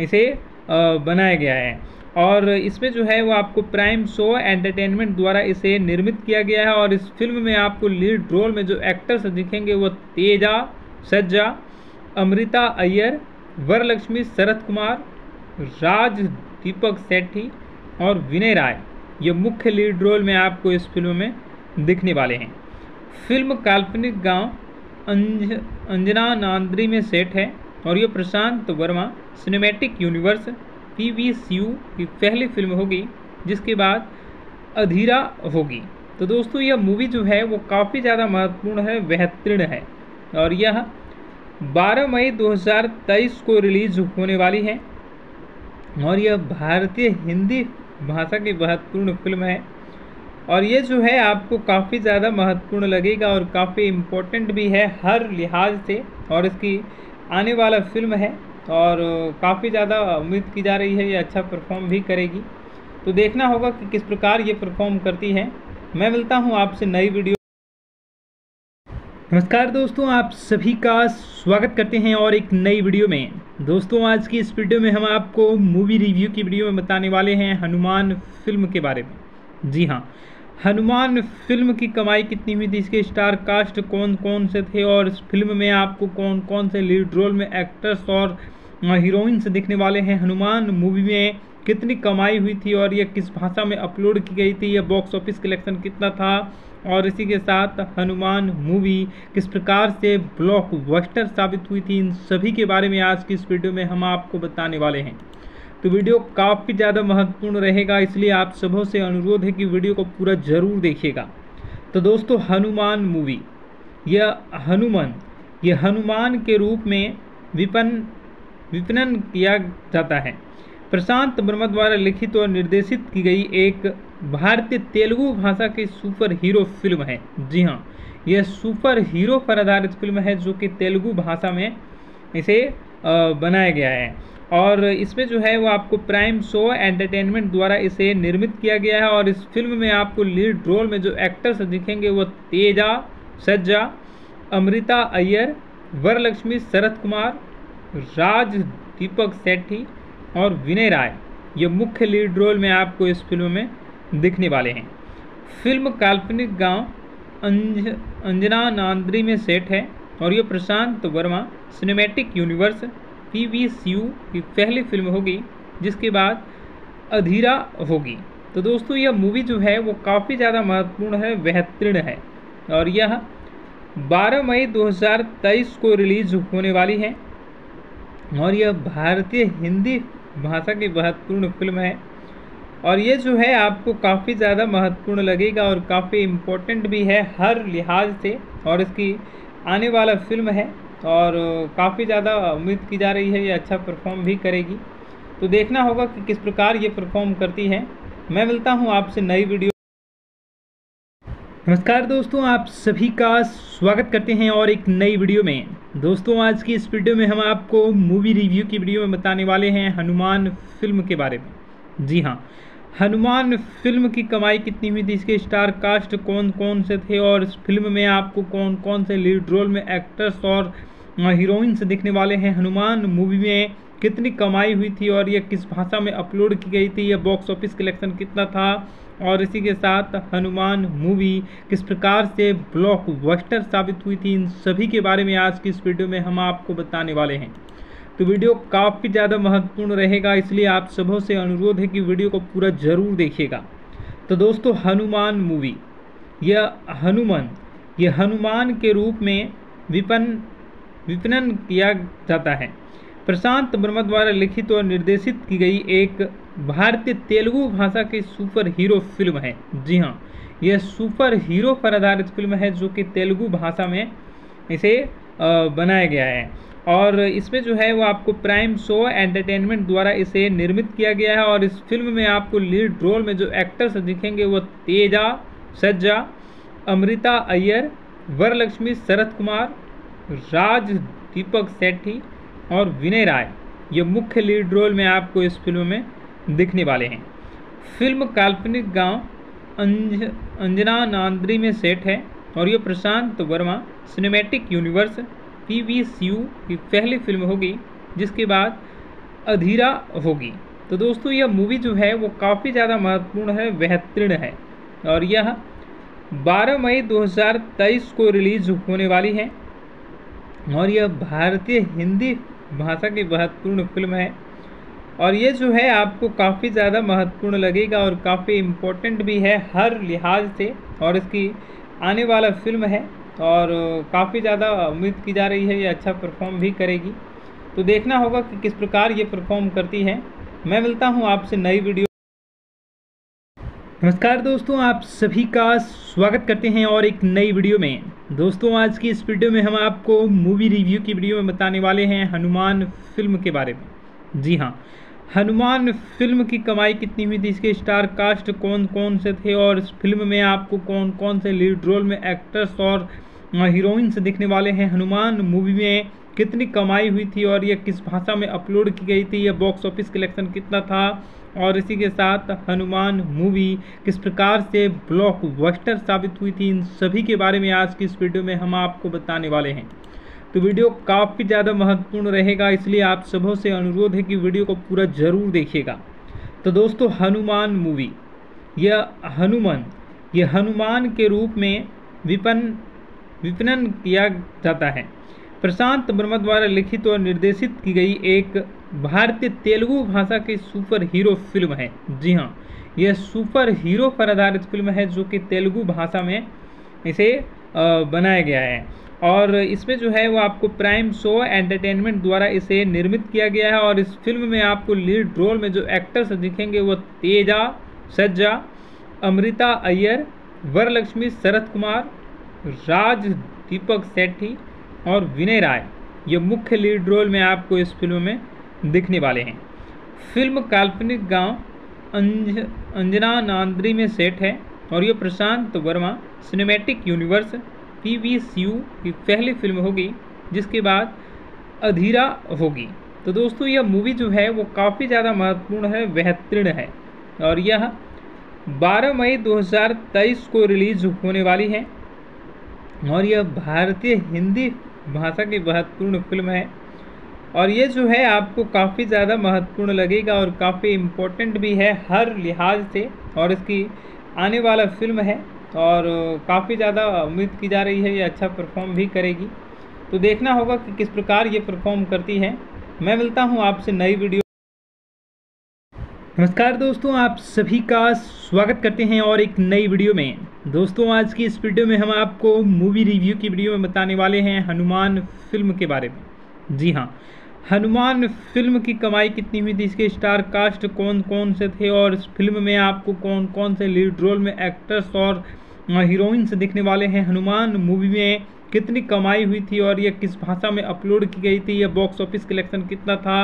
इसे बनाया गया है। और इसमें जो है वो आपको प्राइम शो एंटरटेनमेंट द्वारा इसे निर्मित किया गया है और इस फ़िल्म में आपको लीड रोल में जो एक्टर्स दिखेंगे वो तेजा, सज्जा, अमृता अय्यर, वरलक्ष्मी शरद कुमार राज दीपक सेठी और विनय राय, ये मुख्य लीड रोल में आपको इस फ़िल्म में दिखने वाले हैं। फ़िल्म काल्पनिक गाँव अंज, अंजना नांद्री में सेट है और ये Prashant Varma cinematic universe P V C की पहली फ़िल्म होगी, जिसके बाद अधीरा होगी। तो दोस्तों, यह मूवी जो है, वो काफ़ी ज़्यादा महत्वपूर्ण है, बेहतरीन है और यह 12 मई 2023 को रिलीज़ होने वाली है। और यह भारतीय हिंदी भाषा की महत्वपूर्ण फ़िल्म है। और ये जो है, आपको काफ़ी ज़्यादा महत्वपूर्ण लगेगा और काफ़ी इम्पोर्टेंट भी है हर लिहाज से। और इसकी आने वाला फ़िल्म है और काफ़ी ज़्यादा उम्मीद की जा रही है, ये अच्छा परफॉर्म भी करेगी। तो देखना होगा कि किस प्रकार ये परफॉर्म करती है। मैं मिलता हूँ आपसे नई वीडियो नमस्कार दोस्तों, आप सभी का स्वागत करते हैं और एक नई वीडियो में। दोस्तों, आज की इस वीडियो में हम आपको मूवी रिव्यू की वीडियो में बताने वाले हैं हनुमान फ़िल्म के बारे में। जी हाँ हनुमान फ़िल्म की कमाई कितनी हुई थी, इसके स्टार कास्ट कौन कौन से थे और इस फ़िल्म में आपको कौन कौन से लीड रोल में एक्टर्स और हीरोइंस दिखने वाले हैं? हनुमान मूवी में कितनी कमाई हुई थी और यह किस भाषा में अपलोड की गई थी? यह बॉक्स ऑफ़िस कलेक्शन कितना था? और इसी के साथ हनुमान मूवी किस प्रकार से ब्लॉक बस्टर साबित हुई थी, इन सभी के बारे में आज की इस वीडियो में हम आपको बताने वाले हैं। तो वीडियो काफ़ी ज़्यादा महत्वपूर्ण रहेगा, इसलिए आप सबों से अनुरोध है कि वीडियो को पूरा ज़रूर देखिएगा। तो दोस्तों, हनुमान मूवी। यह हनुमान ये हनुमान के रूप में विपन, विपणन किया जाता है। प्रशांत वर्मा द्वारा लिखित और निर्देशित की गई एक भारतीय तेलुगु भाषा की सुपर हीरो फ़िल्म है। जी हाँ यह सुपर हीरो पर आधारित फ़िल्म है जो कि तेलुगु भाषा में इसे बनाया गया है। और इसमें जो है वो आपको प्राइम शो एंटरटेनमेंट द्वारा इसे निर्मित किया गया है और इस फ़िल्म में आपको लीड रोल में जो एक्टर्स दिखेंगे वो तेजा, सज्जा, अमृता अय्यर, वरलक्ष्मी, शरद कुमार, राज दीपक सेठी और विनय राय। ये मुख्य लीड रोल में आपको इस फ़िल्म में दिखने वाले हैं। फ़िल्म काल्पनिक गाँव अंज, अंजना नांद्री में सेट है और ये Prashant Varma cinematic universe P V C U की पहली फ़िल्म होगी, जिसके बाद अधीरा होगी। तो दोस्तों, यह मूवी जो है, वो काफ़ी ज़्यादा महत्वपूर्ण है, बेहतरीन है और यह 12 मई 2023 को रिलीज़ होने वाली है और यह भारतीय हिंदी भाषा की महत्वपूर्ण फ़िल्म है। और ये जो है आपको काफ़ी ज़्यादा महत्वपूर्ण लगेगा और काफ़ी इम्पोर्टेंट भी है हर लिहाज से और इसकी आने वाला फ़िल्म है और काफ़ी ज़्यादा उम्मीद की जा रही है ये अच्छा परफॉर्म भी करेगी। तो देखना होगा कि किस प्रकार ये परफॉर्म करती है। मैं मिलता हूँ आपसे नई वीडियो नमस्कार दोस्तों, आप सभी का स्वागत करते हैं और एक नई वीडियो में। दोस्तों, आज की इस वीडियो में हम आपको मूवी रिव्यू की वीडियो में बताने वाले हैं हनुमान फ़िल्म के बारे में। जी हाँ हनुमान फ़िल्म की कमाई कितनी हुई थी? इसके स्टार कास्ट कौन कौन से थे? और इस फ़िल्म में आपको कौन कौन से लीड रोल में एक्टर्स और हीरोइंस दिखने वाले हैं? हनुमान मूवी में कितनी कमाई हुई थी और यह किस भाषा में अपलोड की गई थी? यह बॉक्स ऑफ़िस कलेक्शन कितना था? और इसी के साथ हनुमान मूवी किस प्रकार से ब्लॉक साबित हुई थी? इन सभी के बारे में आज की इस वीडियो में हम आपको बताने वाले हैं। तो वीडियो काफ़ी ज़्यादा महत्वपूर्ण रहेगा, इसलिए आप सबों से अनुरोध है कि वीडियो को पूरा ज़रूर देखिएगा। तो दोस्तों, हनुमान मूवी। यह हनुमान ये हनुमान के रूप में विपन, विपणन किया जाता है। प्रशांत वर्मा द्वारा लिखित और निर्देशित की गई एक भारतीय तेलुगु भाषा की सुपर हीरो फ़िल्म है। जी हाँ यह सुपर हीरो पर आधारित फ़िल्म है जो कि तेलुगु भाषा में इसे बनाया गया है। और इसमें जो है वो आपको प्राइम शो एंटरटेनमेंट द्वारा इसे निर्मित किया गया है और इस फ़िल्म में आपको लीड रोल में जो एक्टर्स दिखेंगे वो तेजा, सज्जा, अमृता अय्यर, वरलक्ष्मी शरद कुमार, राज दीपक सेठी और विनय राय। ये मुख्य लीड रोल में आपको इस फ़िल्म में दिखने वाले हैं। फ़िल्म काल्पनिक गाँव अंज, अंजना नांद्री में सेट है और ये Prashant Varma cinematic universe P V U की पहली फ़िल्म होगी जिसके बाद अधीरा होगी। तो दोस्तों, यह मूवी जो है, वो काफ़ी ज़्यादा महत्वपूर्ण है, बेहतरीन है। और यह 12 मई 2023 को रिलीज़ होने वाली है। और यह भारतीय हिंदी भाषा की महत्वपूर्ण फ़िल्म है। और ये जो है, आपको काफ़ी ज़्यादा महत्वपूर्ण लगेगा और काफ़ी इम्पोर्टेंट भी है, हर लिहाज से। और इसकी आने वाला फ़िल्म है। और काफ़ी ज़्यादा उम्मीद की जा रही है ये अच्छा परफॉर्म भी करेगी। तो देखना होगा कि किस प्रकार ये परफॉर्म करती है। मैं मिलता हूँ आपसे नई वीडियो नमस्कार दोस्तों, आप सभी का स्वागत करते हैं और एक नई वीडियो में। दोस्तों, आज की इस वीडियो में हम आपको मूवी रिव्यू की वीडियो में बताने वाले हैं हनुमान फ़िल्म के बारे में। जी हाँ हनुमान फ़िल्म की कमाई कितनी हुई थी, इसके स्टार कास्ट कौन कौन से थे और इस फ़िल्म में आपको कौन कौन से लीड रोल में एक्टर्स और हीरोइंस दिखने वाले हैं। हनुमान मूवी में कितनी कमाई हुई थी और यह किस भाषा में अपलोड की गई थी यह बॉक्स ऑफ़िस कलेक्शन कितना था? और इसी के साथ हनुमान मूवी किस प्रकार से ब्लॉक बस्टर साबित हुई थी? इन सभी के बारे में आज की इस वीडियो में हम आपको बताने वाले हैं। तो वीडियो काफ़ी ज़्यादा महत्वपूर्ण रहेगा, इसलिए आप सबों से अनुरोध है कि वीडियो को पूरा ज़रूर देखिएगा। तो दोस्तों, हनुमान मूवी यह हनुमान यह हनुमान के रूप में विपन विपणन किया जाता है। प्रशांत वर्मा द्वारा लिखित और निर्देशित की गई एक भारतीय तेलुगु भाषा की सुपर हीरो फ़िल्म है। जी हाँ यह सुपर हीरो पर आधारित फ़िल्म है जो कि तेलुगु भाषा में इसे बनाया गया है। और इसमें जो है वो आपको प्राइम शो एंटरटेनमेंट द्वारा इसे निर्मित किया गया है और इस फ़िल्म में आपको लीड रोल में जो एक्टर्स दिखेंगे वो तेजा, सज्जा, अमृता अय्यर, वरलक्ष्मी, शरद कुमार राज दीपक सेठी और विनय राय, ये मुख्य लीड रोल में आपको इस फ़िल्म में दिखने वाले हैं। फ़िल्म काल्पनिक गाँव अंज, अंजना नांद्री में सेट है और ये Prashant Varma cinematic universe P V की पहली फ़िल्म होगी, जिसके बाद अधीरा होगी। तो दोस्तों, यह मूवी जो है, वो काफ़ी ज़्यादा महत्वपूर्ण है, बेहतरीन है और यह 12 मई 2023 को रिलीज़ होने वाली है। और यह भारतीय हिंदी भाषा की महत्वपूर्ण फ़िल्म है। और ये जो है, आपको काफ़ी ज़्यादा महत्वपूर्ण लगेगा और काफ़ी इम्पोर्टेंट भी है हर लिहाज से। और इसकी आने वाला फ़िल्म है और काफ़ी ज़्यादा उम्मीद की जा रही है, ये अच्छा परफॉर्म भी करेगी। तो देखना होगा कि किस प्रकार ये परफॉर्म करती है। मैं मिलता हूँ आपसे नई वीडियो नमस्कार दोस्तों, आप सभी का स्वागत करते हैं और एक नई वीडियो में। दोस्तों, आज की इस वीडियो में हम आपको मूवी रिव्यू की वीडियो में बताने वाले हैं हनुमान फ़िल्म के बारे में। जी हाँ हनुमान फ़िल्म की कमाई कितनी हुई थी, इसके स्टार कास्ट कौन कौन से थे और इस फ़िल्म में आपको कौन कौन से लीड रोल में एक्टर्स और हीरोइंस दिखने वाले हैं। हनुमान मूवी में कितनी कमाई हुई थी और यह किस भाषा में अपलोड की गई थी यह बॉक्स ऑफ़िस कलेक्शन कितना था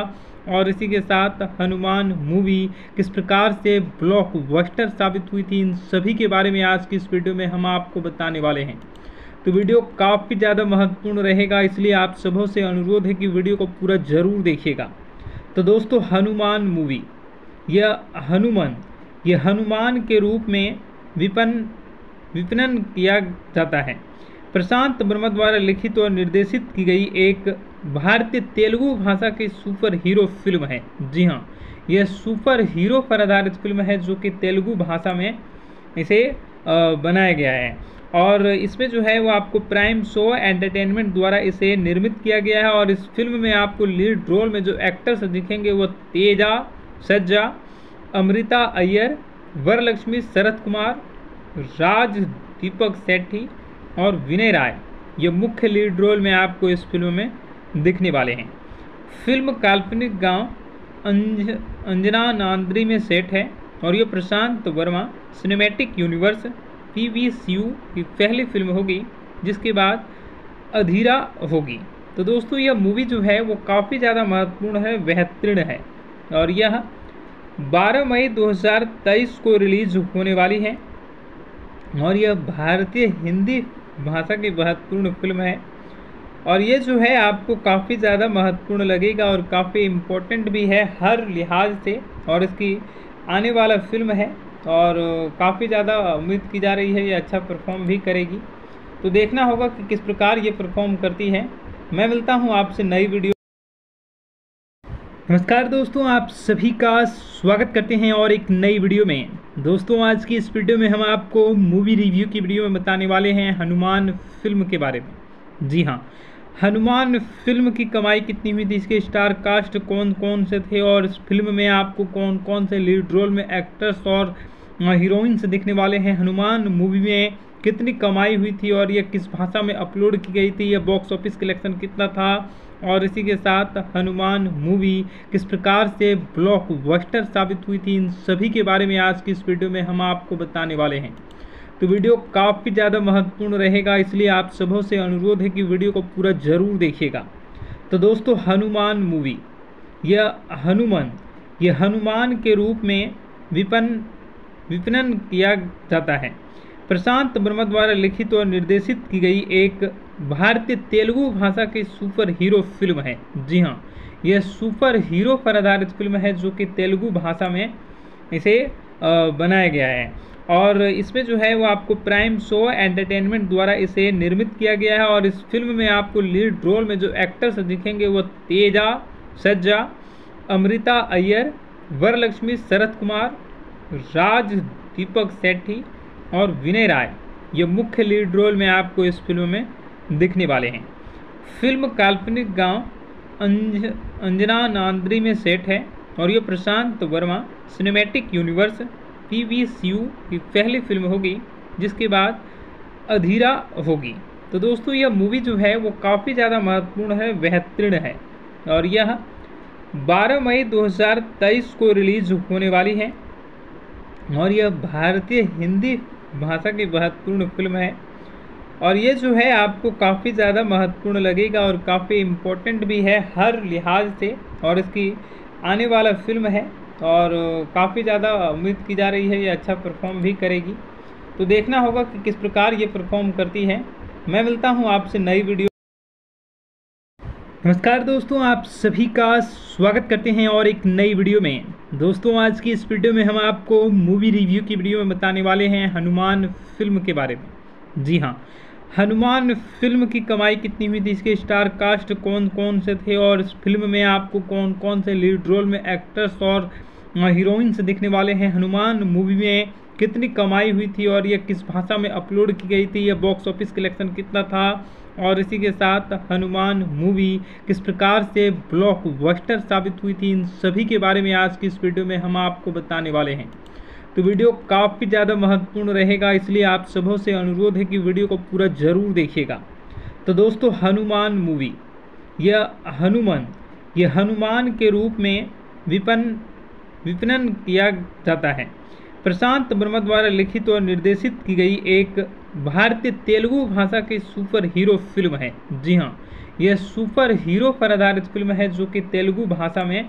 और इसी के साथ हनुमान मूवी किस प्रकार से ब्लॉक बस्टर साबित हुई थी, इन सभी के बारे में आज की इस वीडियो में हम आपको बताने वाले हैं। तो वीडियो काफ़ी ज़्यादा महत्वपूर्ण रहेगा, इसलिए आप सबों से अनुरोध है कि वीडियो को पूरा ज़रूर देखिएगा। तो दोस्तों, हनुमान मूवी यह हनुमान यह हनुमान के रूप में विपन, विपणन किया जाता है। प्रशांत वर्मा द्वारा लिखित और निर्देशित की गई एक भारतीय तेलुगु भाषा की सुपर हीरो फ़िल्म है। जी हाँ यह सुपर हीरो पर आधारित फ़िल्म है जो कि तेलुगु भाषा में इसे बनाया गया है। और इसमें जो है वो आपको प्राइम शो एंटरटेनमेंट द्वारा इसे निर्मित किया गया है और इस फ़िल्म में आपको लीड रोल में जो एक्टर्स दिखेंगे वो तेजा, सज्जा, अमृता अय्यर, वरलक्ष्मी शरद कुमार, राज दीपक सेठी और विनय राय। ये मुख्य लीड रोल में आपको इस फ़िल्म में दिखने वाले हैं। फ़िल्म काल्पनिक गाँव अंज अंजना नांद्री में सेट है और ये Prashant Varma cinematic universe P V U की पहली फ़िल्म होगी, जिसके बाद अधीरा होगी। तो दोस्तों, यह मूवी जो है, वो काफ़ी ज़्यादा महत्वपूर्ण है, बेहतरीन है और यह 12 मई 2023 को रिलीज़ होने वाली है और यह भारतीय हिंदी भाषा की महत्वपूर्ण फ़िल्म है। और ये जो है आपको काफ़ी ज़्यादा महत्वपूर्ण लगेगा और काफ़ी इम्पोर्टेंट भी है हर लिहाज से और इसकी आने वाला फ़िल्म है और काफ़ी ज़्यादा उम्मीद की जा रही है ये अच्छा परफॉर्म भी करेगी। तो देखना होगा कि किस प्रकार ये परफॉर्म करती है। मैं मिलता हूँ आपसे नई वीडियो नमस्कार दोस्तों, आप सभी का स्वागत करते हैं और एक नई वीडियो में। दोस्तों, आज की इस वीडियो में हम आपको मूवी रिव्यू की वीडियो में बताने वाले हैं हनुमान फ़िल्म के बारे में। जी हाँ हनुमान फ़िल्म की कमाई कितनी हुई थी? इसके स्टार कास्ट कौन कौन से थे? और इस फ़िल्म में आपको कौन कौन से लीड रोल में एक्टर्स और हीरोइंस दिखने वाले हैं? हनुमान मूवी में कितनी कमाई हुई थी और यह किस भाषा में अपलोड की गई थी? यह बॉक्स ऑफ़िस कलेक्शन कितना था? और इसी के साथ हनुमान मूवी किस प्रकार से ब्लॉक बस्टर साबित हुई थी? इन सभी के बारे में आज की इस वीडियो में हम आपको बताने वाले हैं। तो वीडियो काफ़ी ज़्यादा महत्वपूर्ण रहेगा, इसलिए आप सबों से अनुरोध है कि वीडियो को पूरा ज़रूर देखिएगा। तो दोस्तों, हनुमान मूवी। यह हनुमान यह हनुमान के रूप में विपन, विपणन किया जाता है। प्रशांत वर्मा द्वारा लिखित और निर्देशित की गई एक भारतीय तेलुगु भाषा की सुपर हीरो फ़िल्म है। जी हाँ यह सुपर हीरो पर आधारित फ़िल्म है, जो कि तेलुगु भाषा में इसे बनाया गया है। और इसमें जो है वो आपको प्राइम शो एंटरटेनमेंट द्वारा इसे निर्मित किया गया है और इस फ़िल्म में आपको लीड रोल में जो एक्टर्स दिखेंगे वो तेजा, सज्जा, अमृता अय्यर, वरलक्ष्मी, शरद कुमार, राज, दीपक सेठी और विनय राय। ये मुख्य लीड रोल में आपको इस फ़िल्म में दिखने वाले हैं। फ़िल्म काल्पनिक गाँव अंज, अंजना नांद्री में सेट है और ये Prashant Varma cinematic universe P V C U की पहली फ़िल्म होगी, जिसके बाद अधीरा होगी। तो दोस्तों, यह मूवी जो है, वो काफ़ी ज़्यादा महत्वपूर्ण है, बेहतरीन है। और यह 12 मई 2023 को रिलीज़ होने वाली है। और यह भारतीय हिंदी भाषा की महत्वपूर्ण फ़िल्म है। और ये जो है, आपको काफ़ी ज़्यादा महत्वपूर्ण लगेगा और काफ़ी इम्पोर्टेंट भी है, हर लिहाज से। और इसकी आने वाला फ़िल्म है और काफ़ी ज़्यादा उम्मीद की जा रही है ये अच्छा परफॉर्म भी करेगी। तो देखना होगा कि किस प्रकार ये परफॉर्म करती है। मैं मिलता हूँ आपसे नई वीडियो। नमस्कार दोस्तों, आप सभी का स्वागत करते हैं और एक नई वीडियो में। दोस्तों, आज की इस वीडियो में हम आपको मूवी रिव्यू की वीडियो में बताने वाले हैं हनुमान फ़िल्म के बारे में। जी हाँ हनुमान फ़िल्म की कमाई कितनी हुई थी? इसके स्टार कास्ट कौन कौन से थे? और इस फ़िल्म में आपको कौन कौन से लीड रोल में एक्टर्स और हीरोइंस दिखने वाले हैं? हनुमान मूवी में कितनी कमाई हुई थी और यह किस भाषा में अपलोड की गई थी? यह बॉक्स ऑफ़िस कलेक्शन कितना था? और इसी के साथ हनुमान मूवी किस प्रकार से ब्लॉक बस्टर साबित हुई थी? इन सभी के बारे में आज की इस वीडियो में हम आपको बताने वाले हैं। तो वीडियो काफ़ी ज़्यादा महत्वपूर्ण रहेगा, इसलिए आप सबों से अनुरोध है कि वीडियो को पूरा ज़रूर देखिएगा। तो दोस्तों, हनुमान मूवी। यह हनुमान यह हनुमान के रूप में विपन, विपणन किया जाता है। प्रशांत वर्मा द्वारा लिखित और निर्देशित की गई एक भारतीय तेलुगु भाषा की सुपर हीरो फ़िल्म है। जी हाँ यह सुपर हीरो पर आधारित फ़िल्म है, जो कि तेलुगु भाषा में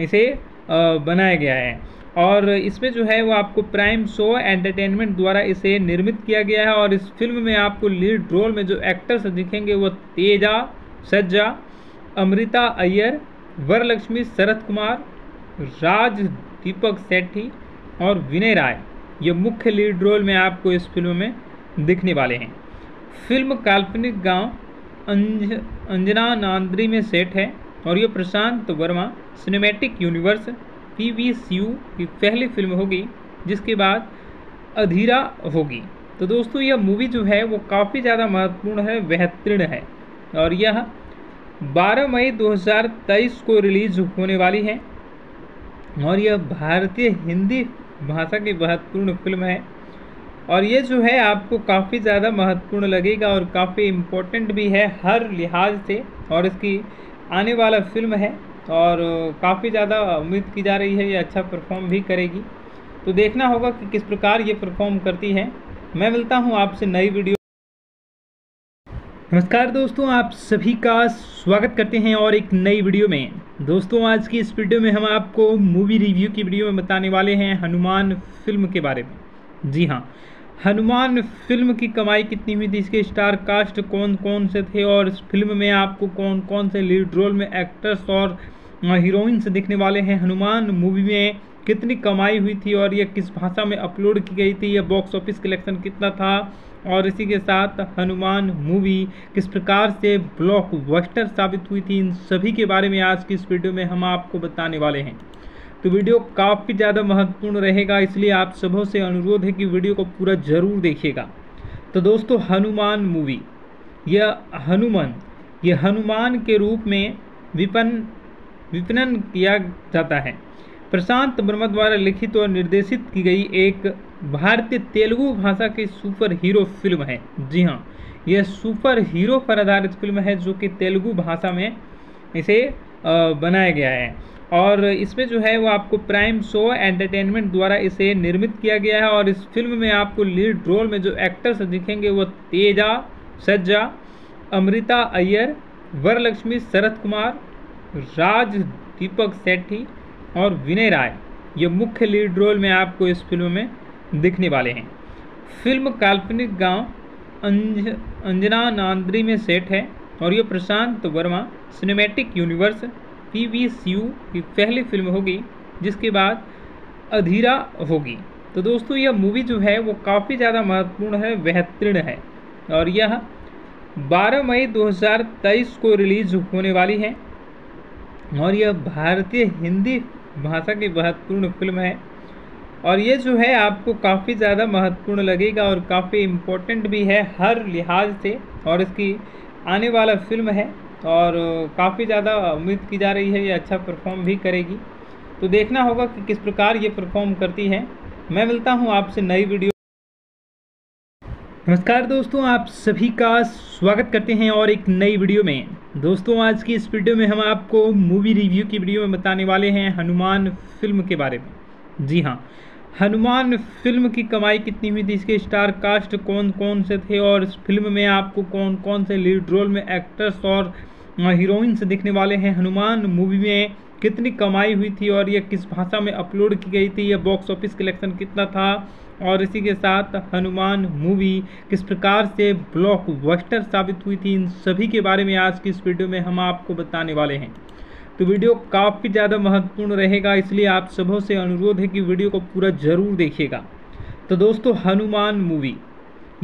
इसे बनाया गया है। और इसमें जो है वो आपको प्राइम शो एंटरटेनमेंट द्वारा इसे निर्मित किया गया है और इस फ़िल्म में आपको लीड रोल में जो एक्टर्स दिखेंगे वो तेजा, सज्जा, अमृता अय्यर, वरलक्ष्मी, शरद कुमार, राज दीपक सेठी और विनय राय। ये मुख्य लीड रोल में आपको इस फ़िल्म में दिखने वाले हैं। फ़िल्म काल्पनिक गाँव अंज, अंजना नांद्री में सेट है और ये Prashant Varma cinematic universe P V U की पहली फ़िल्म होगी, जिसके बाद अधीरा होगी। तो दोस्तों, यह मूवी जो है, वो काफ़ी ज़्यादा महत्वपूर्ण है, बेहतरीन है। और यह 12 मई 2023 को रिलीज़ होने वाली है। और यह भारतीय हिंदी भाषा की महत्वपूर्ण फ़िल्म है। और ये जो है, आपको काफ़ी ज़्यादा महत्वपूर्ण लगेगा और काफ़ी इम्पोर्टेंट भी है, हर लिहाज से। और इसकी आने वाला फ़िल्म है। और काफ़ी ज़्यादा उम्मीद की जा रही है ये अच्छा परफॉर्म भी करेगी। तो देखना होगा कि किस प्रकार ये परफॉर्म करती है। मैं मिलता हूँ आपसे नई वीडियो नमस्कार दोस्तों, आप सभी का स्वागत करते हैं और एक नई वीडियो में। दोस्तों, आज की इस वीडियो में हम आपको मूवी रिव्यू की वीडियो में बताने वाले हैं हनुमान फ़िल्म के बारे में। जी हाँ हनुमान फ़िल्म की कमाई कितनी हुई थी, इसके स्टार कास्ट कौन कौन से थे और इस फ़िल्म में आपको कौन कौन से लीड रोल में एक्टर्स और हीरोइंस दिखने वाले हैं। हनुमान मूवी में कितनी कमाई हुई थी और यह किस भाषा में अपलोड की गई थी यह बॉक्स ऑफ़िस कलेक्शन कितना था? और इसी के साथ हनुमान मूवी किस प्रकार से ब्लॉकबस्टर साबित हुई थी? इन सभी के बारे में आज की इस वीडियो में हम आपको बताने वाले हैं। तो वीडियो काफ़ी ज़्यादा महत्वपूर्ण रहेगा, इसलिए आप सबों से अनुरोध है कि वीडियो को पूरा ज़रूर देखिएगा। तो दोस्तों, हनुमान मूवी यह हनुमान यह हनुमान के रूप में विपन विपणन किया जाता है। प्रशांत वर्मा द्वारा लिखित और निर्देशित की गई एक भारतीय तेलुगु भाषा की सुपर हीरो फ़िल्म है। जी हाँ यह सुपर हीरो पर आधारित फ़िल्म है जो कि तेलुगु भाषा में इसे बनाया गया है। और इसमें जो है वो आपको प्राइम शो एंटरटेनमेंट द्वारा इसे निर्मित किया गया है और इस फ़िल्म में आपको लीड रोल में जो एक्टर्स दिखेंगे वो तेजा, सज्जा, अमृता अय्यर, वरलक्ष्मी, शरद कुमार राज दीपक सेठी और विनय राय, ये मुख्य लीड रोल में आपको इस फ़िल्म में दिखने वाले हैं। फ़िल्म काल्पनिक गाँव अंज, अंजना नांद्री में सेट है और ये Prashant Varma cinematic universe P V C की पहली फ़िल्म होगी, जिसके बाद अधीरा होगी। तो दोस्तों, यह मूवी जो है, वो काफ़ी ज़्यादा महत्वपूर्ण है, बेहतरीन है और यह 12 मई 2023 को रिलीज़ होने वाली है। और यह भारतीय हिंदी भाषा की महत्वपूर्ण फ़िल्म है। और ये जो है, आपको काफ़ी ज़्यादा महत्वपूर्ण लगेगा और काफ़ी इम्पोर्टेंट भी है हर लिहाज से। और इसकी आने वाला फ़िल्म है और काफ़ी ज़्यादा उम्मीद की जा रही है, ये अच्छा परफॉर्म भी करेगी। तो देखना होगा कि किस प्रकार ये परफॉर्म करती है। मैं मिलता हूँ आपसे नई वीडियो नमस्कार दोस्तों, आप सभी का स्वागत करते हैं और एक नई वीडियो में। दोस्तों, आज की इस वीडियो में हम आपको मूवी रिव्यू की वीडियो में बताने वाले हैं हनुमान फ़िल्म के बारे में। जी हाँ हनुमान फ़िल्म की कमाई कितनी हुई थी, इसके स्टार कास्ट कौन कौन से थे और इस फ़िल्म में आपको कौन कौन से लीड रोल में एक्टर्स और हीरोइंस दिखने वाले हैं? हनुमान मूवी में कितनी कमाई हुई थी और यह किस भाषा में अपलोड की गई थी? यह बॉक्स ऑफ़िस कलेक्शन कितना था? और इसी के साथ हनुमान मूवी किस प्रकार से ब्लॉकबस्टर साबित हुई थी, इन सभी के बारे में आज की इस वीडियो में हम आपको बताने वाले हैं। तो वीडियो काफ़ी ज़्यादा महत्वपूर्ण रहेगा, इसलिए आप सबों से अनुरोध है कि वीडियो को पूरा ज़रूर देखिएगा। तो दोस्तों, हनुमान मूवी।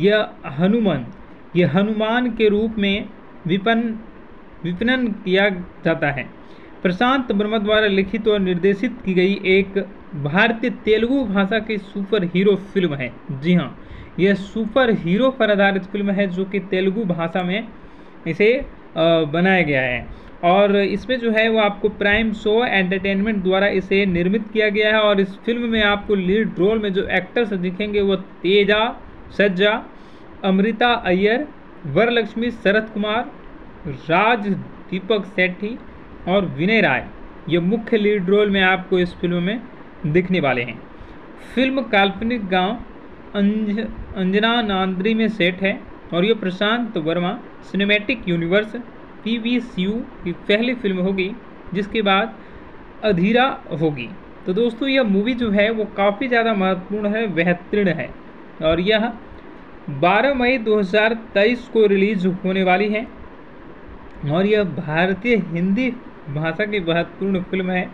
यह हनुमान यह हनुमान के रूप में विपन, विपणन किया जाता है। प्रशांत वर्मा द्वारा लिखित और निर्देशित की गई एक भारतीय तेलुगु भाषा की सुपर हीरो फ़िल्म है। जी हाँ यह सुपर हीरो पर आधारित फ़िल्म है जो कि तेलुगु भाषा में इसे बनाया गया है। और इसमें जो है वो आपको प्राइम शो एंटरटेनमेंट द्वारा इसे निर्मित किया गया है और इस फ़िल्म में आपको लीड रोल में जो एक्टर्स दिखेंगे वो तेजा, सज्जा, अमृता अय्यर, वरलक्ष्मी, शरद कुमार, राज दीपक सेठी और विनय राय। ये मुख्य लीड रोल में आपको इस फ़िल्म में दिखने वाले हैं। फ़िल्म काल्पनिक गाँव अंज अंजना नांद्री में सेट है और ये Prashant Varma cinematic universe P V C U की पहली फ़िल्म होगी, जिसके बाद अधीरा होगी। तो दोस्तों, यह मूवी जो है, वो काफ़ी ज़्यादा महत्वपूर्ण है, बेहतरीन है और यह 12 मई 2023 को रिलीज़ होने वाली है और यह भारतीय हिंदी भाषा की महत्वपूर्ण फ़िल्म है।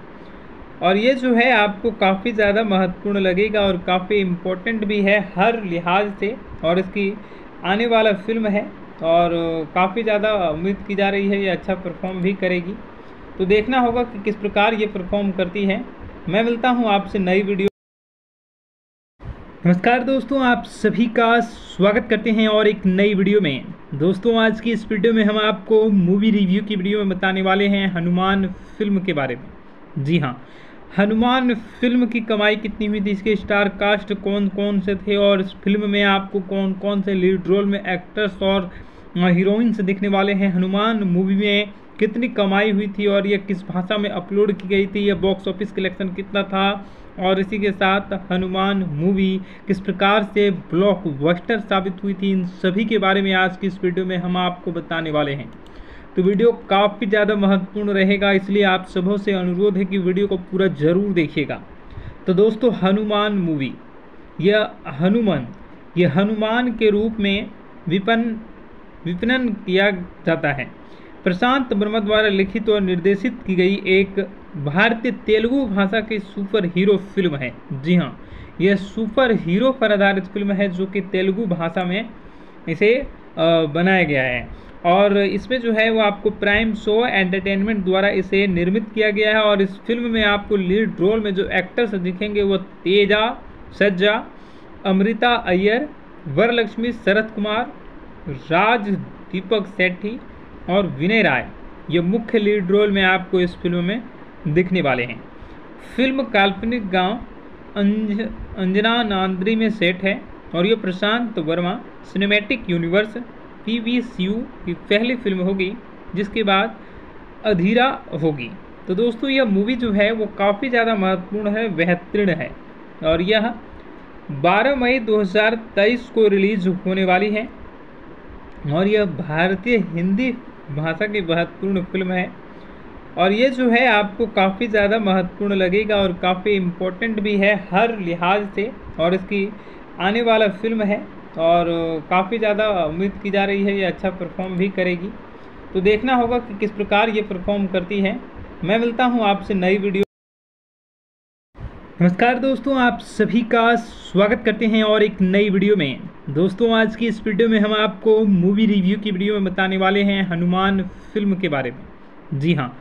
और ये जो है आपको काफ़ी ज़्यादा महत्वपूर्ण लगेगा और काफ़ी इम्पोर्टेंट भी है हर लिहाज से और इसकी आने वाला फ़िल्म है और काफ़ी ज़्यादा उम्मीद की जा रही है ये अच्छा परफॉर्म भी करेगी। तो देखना होगा कि किस प्रकार ये परफॉर्म करती है। मैं मिलता हूँ आपसे नई वीडियो नमस्कार दोस्तों, आप सभी का स्वागत करते हैं और एक नई वीडियो में। दोस्तों, आज की इस वीडियो में हम आपको मूवी रिव्यू की वीडियो में बताने वाले हैं हनुमान फ़िल्म के बारे में। जी हाँ हनुमान फ़िल्म की कमाई कितनी हुई थी? इसके स्टार कास्ट कौन कौन से थे? और इस फ़िल्म में आपको कौन कौन से लीड रोल में एक्टर्स और हीरोइंस दिखने वाले हैं? हनुमान मूवी में कितनी कमाई हुई थी और यह किस भाषा में अपलोड की गई थी? यह बॉक्स ऑफ़िस कलेक्शन कितना था? और इसी के साथ हनुमान मूवी किस प्रकार से ब्लॉकबस्टर साबित हुई थी? इन सभी के बारे में आज की इस वीडियो में हम आपको बताने वाले हैं। तो वीडियो काफ़ी ज़्यादा महत्वपूर्ण रहेगा, इसलिए आप सबों से अनुरोध है कि वीडियो को पूरा ज़रूर देखिएगा। तो दोस्तों, हनुमान मूवी। यह हनुमान यह हनुमान के रूप में विपन, विपणन किया जाता है। प्रशांत वर्मा द्वारा लिखित और निर्देशित की गई एक भारतीय तेलुगु भाषा की सुपर हीरो फ़िल्म है। जी हाँ यह सुपर हीरो पर आधारित फ़िल्म है, जो कि तेलुगु भाषा में इसे बनाया गया है। और इसमें जो है वो आपको प्राइम शो एंटरटेनमेंट द्वारा इसे निर्मित किया गया है और इस फ़िल्म में आपको लीड रोल में जो एक्टर्स दिखेंगे वो तेजा, सज्जा, अमृता अय्यर, वरलक्ष्मी, शरद कुमार, राज दीपक सेठी और विनय राय। ये मुख्य लीड रोल में आपको इस फ़िल्म में दिखने वाले हैं। फ़िल्म काल्पनिक गाँव अंज, अंजना नांद्री में सेट है और ये Prashant Varma cinematic universe P V C U की पहली फ़िल्म होगी जिसके बाद अधीरा होगी। तो दोस्तों, यह मूवी जो है, वो काफ़ी ज़्यादा महत्वपूर्ण है, बेहतरीन है। और यह 12 मई 2023 को रिलीज़ होने वाली है। और यह भारतीय हिंदी भाषा की महत्वपूर्ण फ़िल्म है। और ये जो है, आपको काफ़ी ज़्यादा महत्वपूर्ण लगेगा और काफ़ी इम्पोर्टेंट भी है, हर लिहाज से। और इसकी आने वाला फ़िल्म है और काफ़ी ज़्यादा उम्मीद की जा रही है ये अच्छा परफॉर्म भी करेगी। तो देखना होगा कि किस प्रकार ये परफॉर्म करती है। मैं मिलता हूँ आपसे नई वीडियो। नमस्कार दोस्तों, आप सभी का स्वागत करते हैं और एक नई वीडियो में। दोस्तों, आज की इस वीडियो में हम आपको मूवी रिव्यू की वीडियो में बताने वाले हैं हनुमान फ़िल्म के बारे में। जी हाँ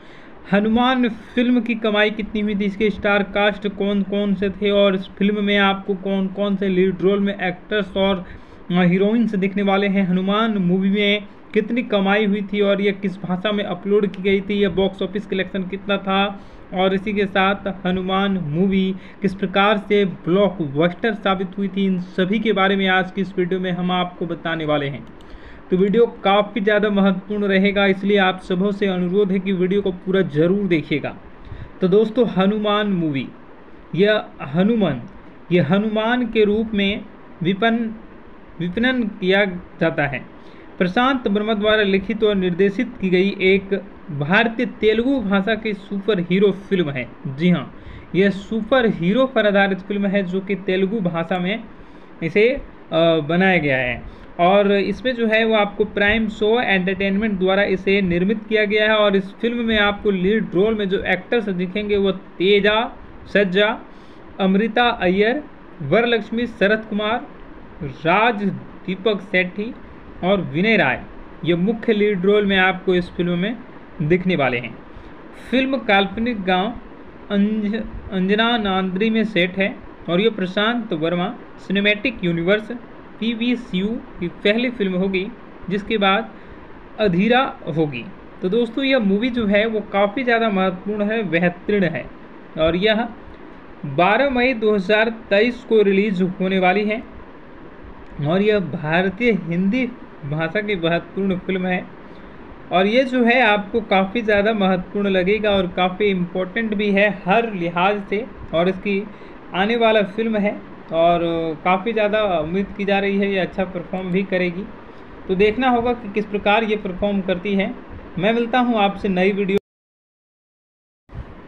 हनुमान फ़िल्म की कमाई कितनी हुई थी, इसके स्टार कास्ट कौन कौन से थे और इस फ़िल्म में आपको कौन कौन से लीड रोल में एक्टर्स और हीरोइंस दिखने वाले हैं। हनुमान मूवी में कितनी कमाई हुई थी और यह किस भाषा में अपलोड की गई थी यह बॉक्स ऑफ़िस कलेक्शन कितना था? और इसी के साथ हनुमान मूवी किस प्रकार से ब्लॉक बस्टर साबित हुई थी? इन सभी के बारे में आज की इस वीडियो में हम आपको बताने वाले हैं। तो वीडियो काफ़ी ज़्यादा महत्वपूर्ण रहेगा, इसलिए आप सबों से अनुरोध है कि वीडियो को पूरा ज़रूर देखिएगा। तो दोस्तों, हनुमान मूवी यह हनुमान यह हनुमान के रूप में विपन विपणन किया जाता है। प्रशांत वर्मा द्वारा लिखित और निर्देशित की गई एक भारतीय तेलुगु भाषा की सुपर हीरो फ़िल्म है। जी हाँ यह सुपर हीरो पर आधारित फ़िल्म है जो कि तेलुगु भाषा में इसे बनाया गया है। और इसमें जो है वो आपको प्राइम शो एंटरटेनमेंट द्वारा इसे निर्मित किया गया है और इस फ़िल्म में आपको लीड रोल में जो एक्टर्स दिखेंगे वो तेजा, सज्जा, अमृता अय्यर, वरलक्ष्मी, शरद कुमार राज दीपक सेठी और विनय राय। ये मुख्य लीड रोल में आपको इस फ़िल्म में दिखने वाले हैं। फ़िल्म काल्पनिक गाँव अंज, अंजना नांद्री में सेट है और ये Prashant Varma cinematic universe P V की पहली फ़िल्म होगी, जिसके बाद अधीरा होगी। तो दोस्तों, यह मूवी जो है, वो काफ़ी ज़्यादा महत्वपूर्ण है, बेहतरीन है और यह 12 मई 2023 को रिलीज़ होने वाली है। और यह भारतीय हिंदी भाषा की महत्वपूर्ण फ़िल्म है। और ये जो है, आपको काफ़ी ज़्यादा महत्वपूर्ण लगेगा और काफ़ी इम्पोर्टेंट भी है हर लिहाज से। और इसकी आने वाला फ़िल्म है और काफ़ी ज़्यादा उम्मीद की जा रही है, ये अच्छा परफॉर्म भी करेगी। तो देखना होगा कि किस प्रकार ये परफॉर्म करती है। मैं मिलता हूँ आपसे नई वीडियो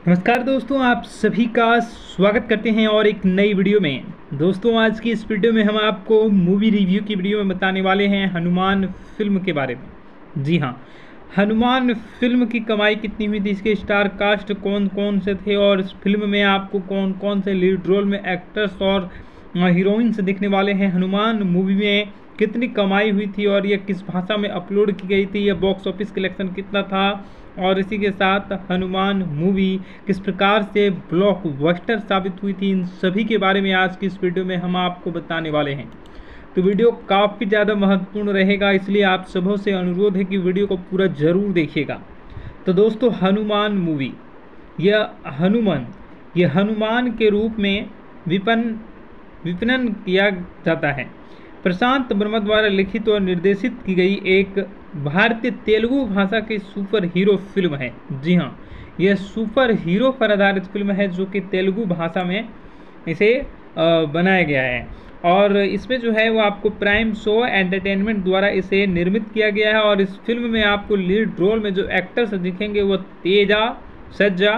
नमस्कार दोस्तों, आप सभी का स्वागत करते हैं और एक नई वीडियो में। दोस्तों, आज की इस वीडियो में हम आपको मूवी रिव्यू की वीडियो में बताने वाले हैं हनुमान फ़िल्म के बारे में। जी हाँ हनुमान फ़िल्म की कमाई कितनी हुई थी, इसके स्टार कास्ट कौन कौन से थे और इस फ़िल्म में आपको कौन कौन से लीड रोल में एक्टर्स और हीरोइंस दिखने वाले हैं? हनुमान मूवी में कितनी कमाई हुई थी और यह किस भाषा में अपलोड की गई थी? यह बॉक्स ऑफ़िस कलेक्शन कितना था? और इसी के साथ हनुमान मूवी किस प्रकार से ब्लॉक बस्टर साबित हुई थी, इन सभी के बारे में आज की इस वीडियो में हम आपको बताने वाले हैं। तो वीडियो काफ़ी ज़्यादा महत्वपूर्ण रहेगा, इसलिए आप सबों से अनुरोध है कि वीडियो को पूरा ज़रूर देखिएगा। तो दोस्तों, हनुमान मूवी यह हनुमान यह हनुमान के रूप में विपन, विपणन किया जाता है। प्रशांत वर्मा द्वारा लिखित और निर्देशित की गई एक भारतीय तेलुगु भाषा की सुपर हीरो फ़िल्म है। जी हाँ यह सुपर हीरो पर आधारित फ़िल्म है जो कि तेलुगु भाषा में इसे बनाया गया है। और इसमें जो है वो आपको प्राइम शो एंटरटेनमेंट द्वारा इसे निर्मित किया गया है और इस फ़िल्म में आपको लीड रोल में जो एक्टर्स दिखेंगे वो तेजा, सज्जा,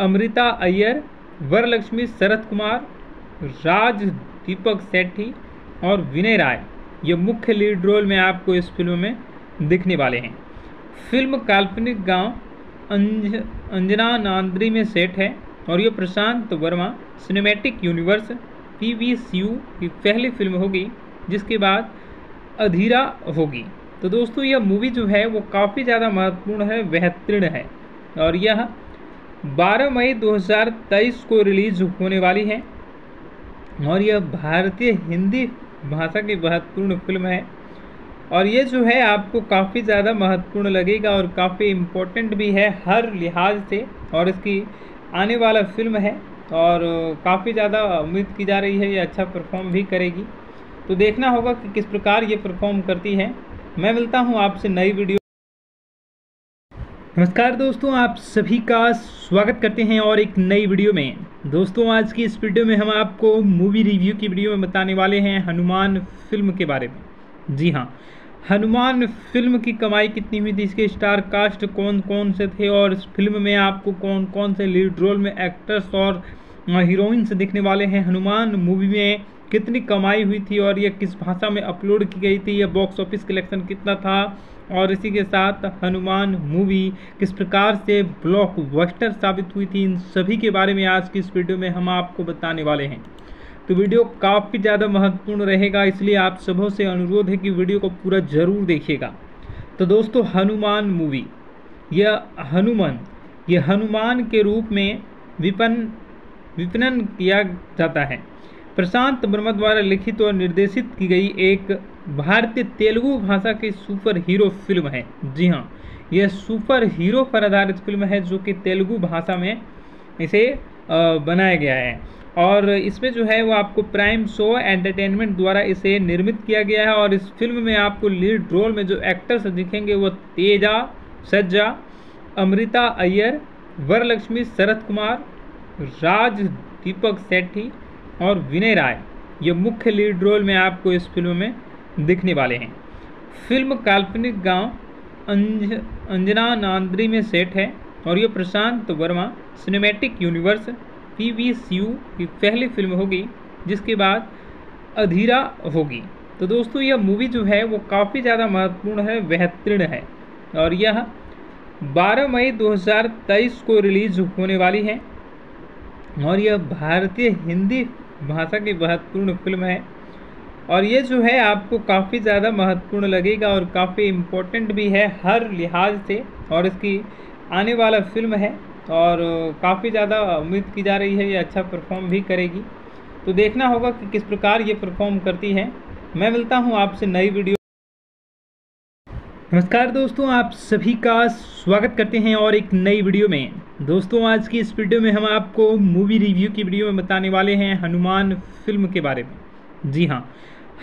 अमृता अय्यर, वरलक्ष्मी, शरद कुमार, राज दीपक सेठी और विनय राय। ये मुख्य लीड रोल में आपको इस फ़िल्म में दिखने वाले हैं। फ़िल्म काल्पनिक गाँव अंज, अंजना नांद्री में सेट है और ये Prashant Varma cinematic universe P V की पहली फ़िल्म होगी, जिसके बाद अधीरा होगी। तो दोस्तों, यह मूवी जो है, वो काफ़ी ज़्यादा महत्वपूर्ण है, बेहतरीन है और यह 12 मई 2023 को रिलीज़ होने वाली है और यह भारतीय हिंदी भाषा की महत्वपूर्ण फ़िल्म है। और ये जो है आपको काफ़ी ज़्यादा महत्वपूर्ण लगेगा और काफ़ी इम्पोर्टेंट भी है हर लिहाज से और इसकी आने वाला फ़िल्म है और काफ़ी ज़्यादा उम्मीद की जा रही है ये अच्छा परफॉर्म भी करेगी। तो देखना होगा कि किस प्रकार ये परफॉर्म करती है। मैं मिलता हूँ आपसे नई वीडियो नमस्कार दोस्तों, आप सभी का स्वागत करते हैं और एक नई वीडियो में। दोस्तों, आज की इस वीडियो में हम आपको मूवी रिव्यू की वीडियो में बताने वाले हैं हनुमान फ़िल्म के बारे में। जी हाँ हनुमान फ़िल्म की कमाई कितनी हुई थी? इसके स्टार कास्ट कौन कौन से थे? और इस फ़िल्म में आपको कौन कौन से लीड रोल में एक्टर्स और हीरोइंस दिखने वाले हैं? हनुमान मूवी में कितनी कमाई हुई थी और यह किस भाषा में अपलोड की गई थी? यह बॉक्स ऑफ़िस कलेक्शन कितना था? और इसी के साथ हनुमान मूवी किस प्रकार से ब्लॉक बस्टर साबित हुई थी? इन सभी के बारे में आज की इस वीडियो में हम आपको बताने वाले हैं। तो वीडियो काफ़ी ज़्यादा महत्वपूर्ण रहेगा, इसलिए आप सबों से अनुरोध है कि वीडियो को पूरा ज़रूर देखिएगा। तो दोस्तों, हनुमान मूवी। यह हनुमान यह हनुमान के रूप में विपन, विपणन किया जाता है। प्रशांत वर्मा द्वारा लिखित और निर्देशित की गई एक भारतीय तेलुगु भाषा की सुपर हीरो फ़िल्म है। जी हाँ यह सुपर हीरो पर आधारित फ़िल्म है, जो कि तेलुगु भाषा में इसे बनाया गया है। और इसमें जो है वो आपको प्राइम शो एंटरटेनमेंट द्वारा इसे निर्मित किया गया है और इस फ़िल्म में आपको लीड रोल में जो एक्टर्स दिखेंगे वो तेजा, सज्जा, अमृता अय्यर, वरलक्ष्मी, शरद कुमार, राज दीपक सेठी और विनय राय। ये मुख्य लीड रोल में आपको इस फ़िल्म में दिखने वाले हैं। फ़िल्म काल्पनिक गाँव अंज, अंजना नांद्री में सेट है और ये Prashant Varma cinematic universe P V U की पहली फ़िल्म होगी, जिसके बाद अधीरा होगी। तो दोस्तों, यह मूवी जो है, वो काफ़ी ज़्यादा महत्वपूर्ण है, बेहतरीन है। और यह 12 मई 2023 को रिलीज़ होने वाली है। और यह भारतीय हिंदी भाषा की महत्वपूर्ण फ़िल्म है। और ये जो है, आपको काफ़ी ज़्यादा महत्वपूर्ण लगेगा और काफ़ी इम्पोर्टेंट भी है, हर लिहाज से। और इसकी आने वाला फ़िल्म है। और काफ़ी ज़्यादा उम्मीद की जा रही है ये अच्छा परफॉर्म भी करेगी। तो देखना होगा कि किस प्रकार ये परफॉर्म करती है। मैं मिलता हूँ आपसे नई वीडियो नमस्कार दोस्तों, आप सभी का स्वागत करते हैं और एक नई वीडियो में। दोस्तों, आज की इस वीडियो में हम आपको मूवी रिव्यू की वीडियो में बताने वाले हैं हनुमान फ़िल्म के बारे में। जी हाँ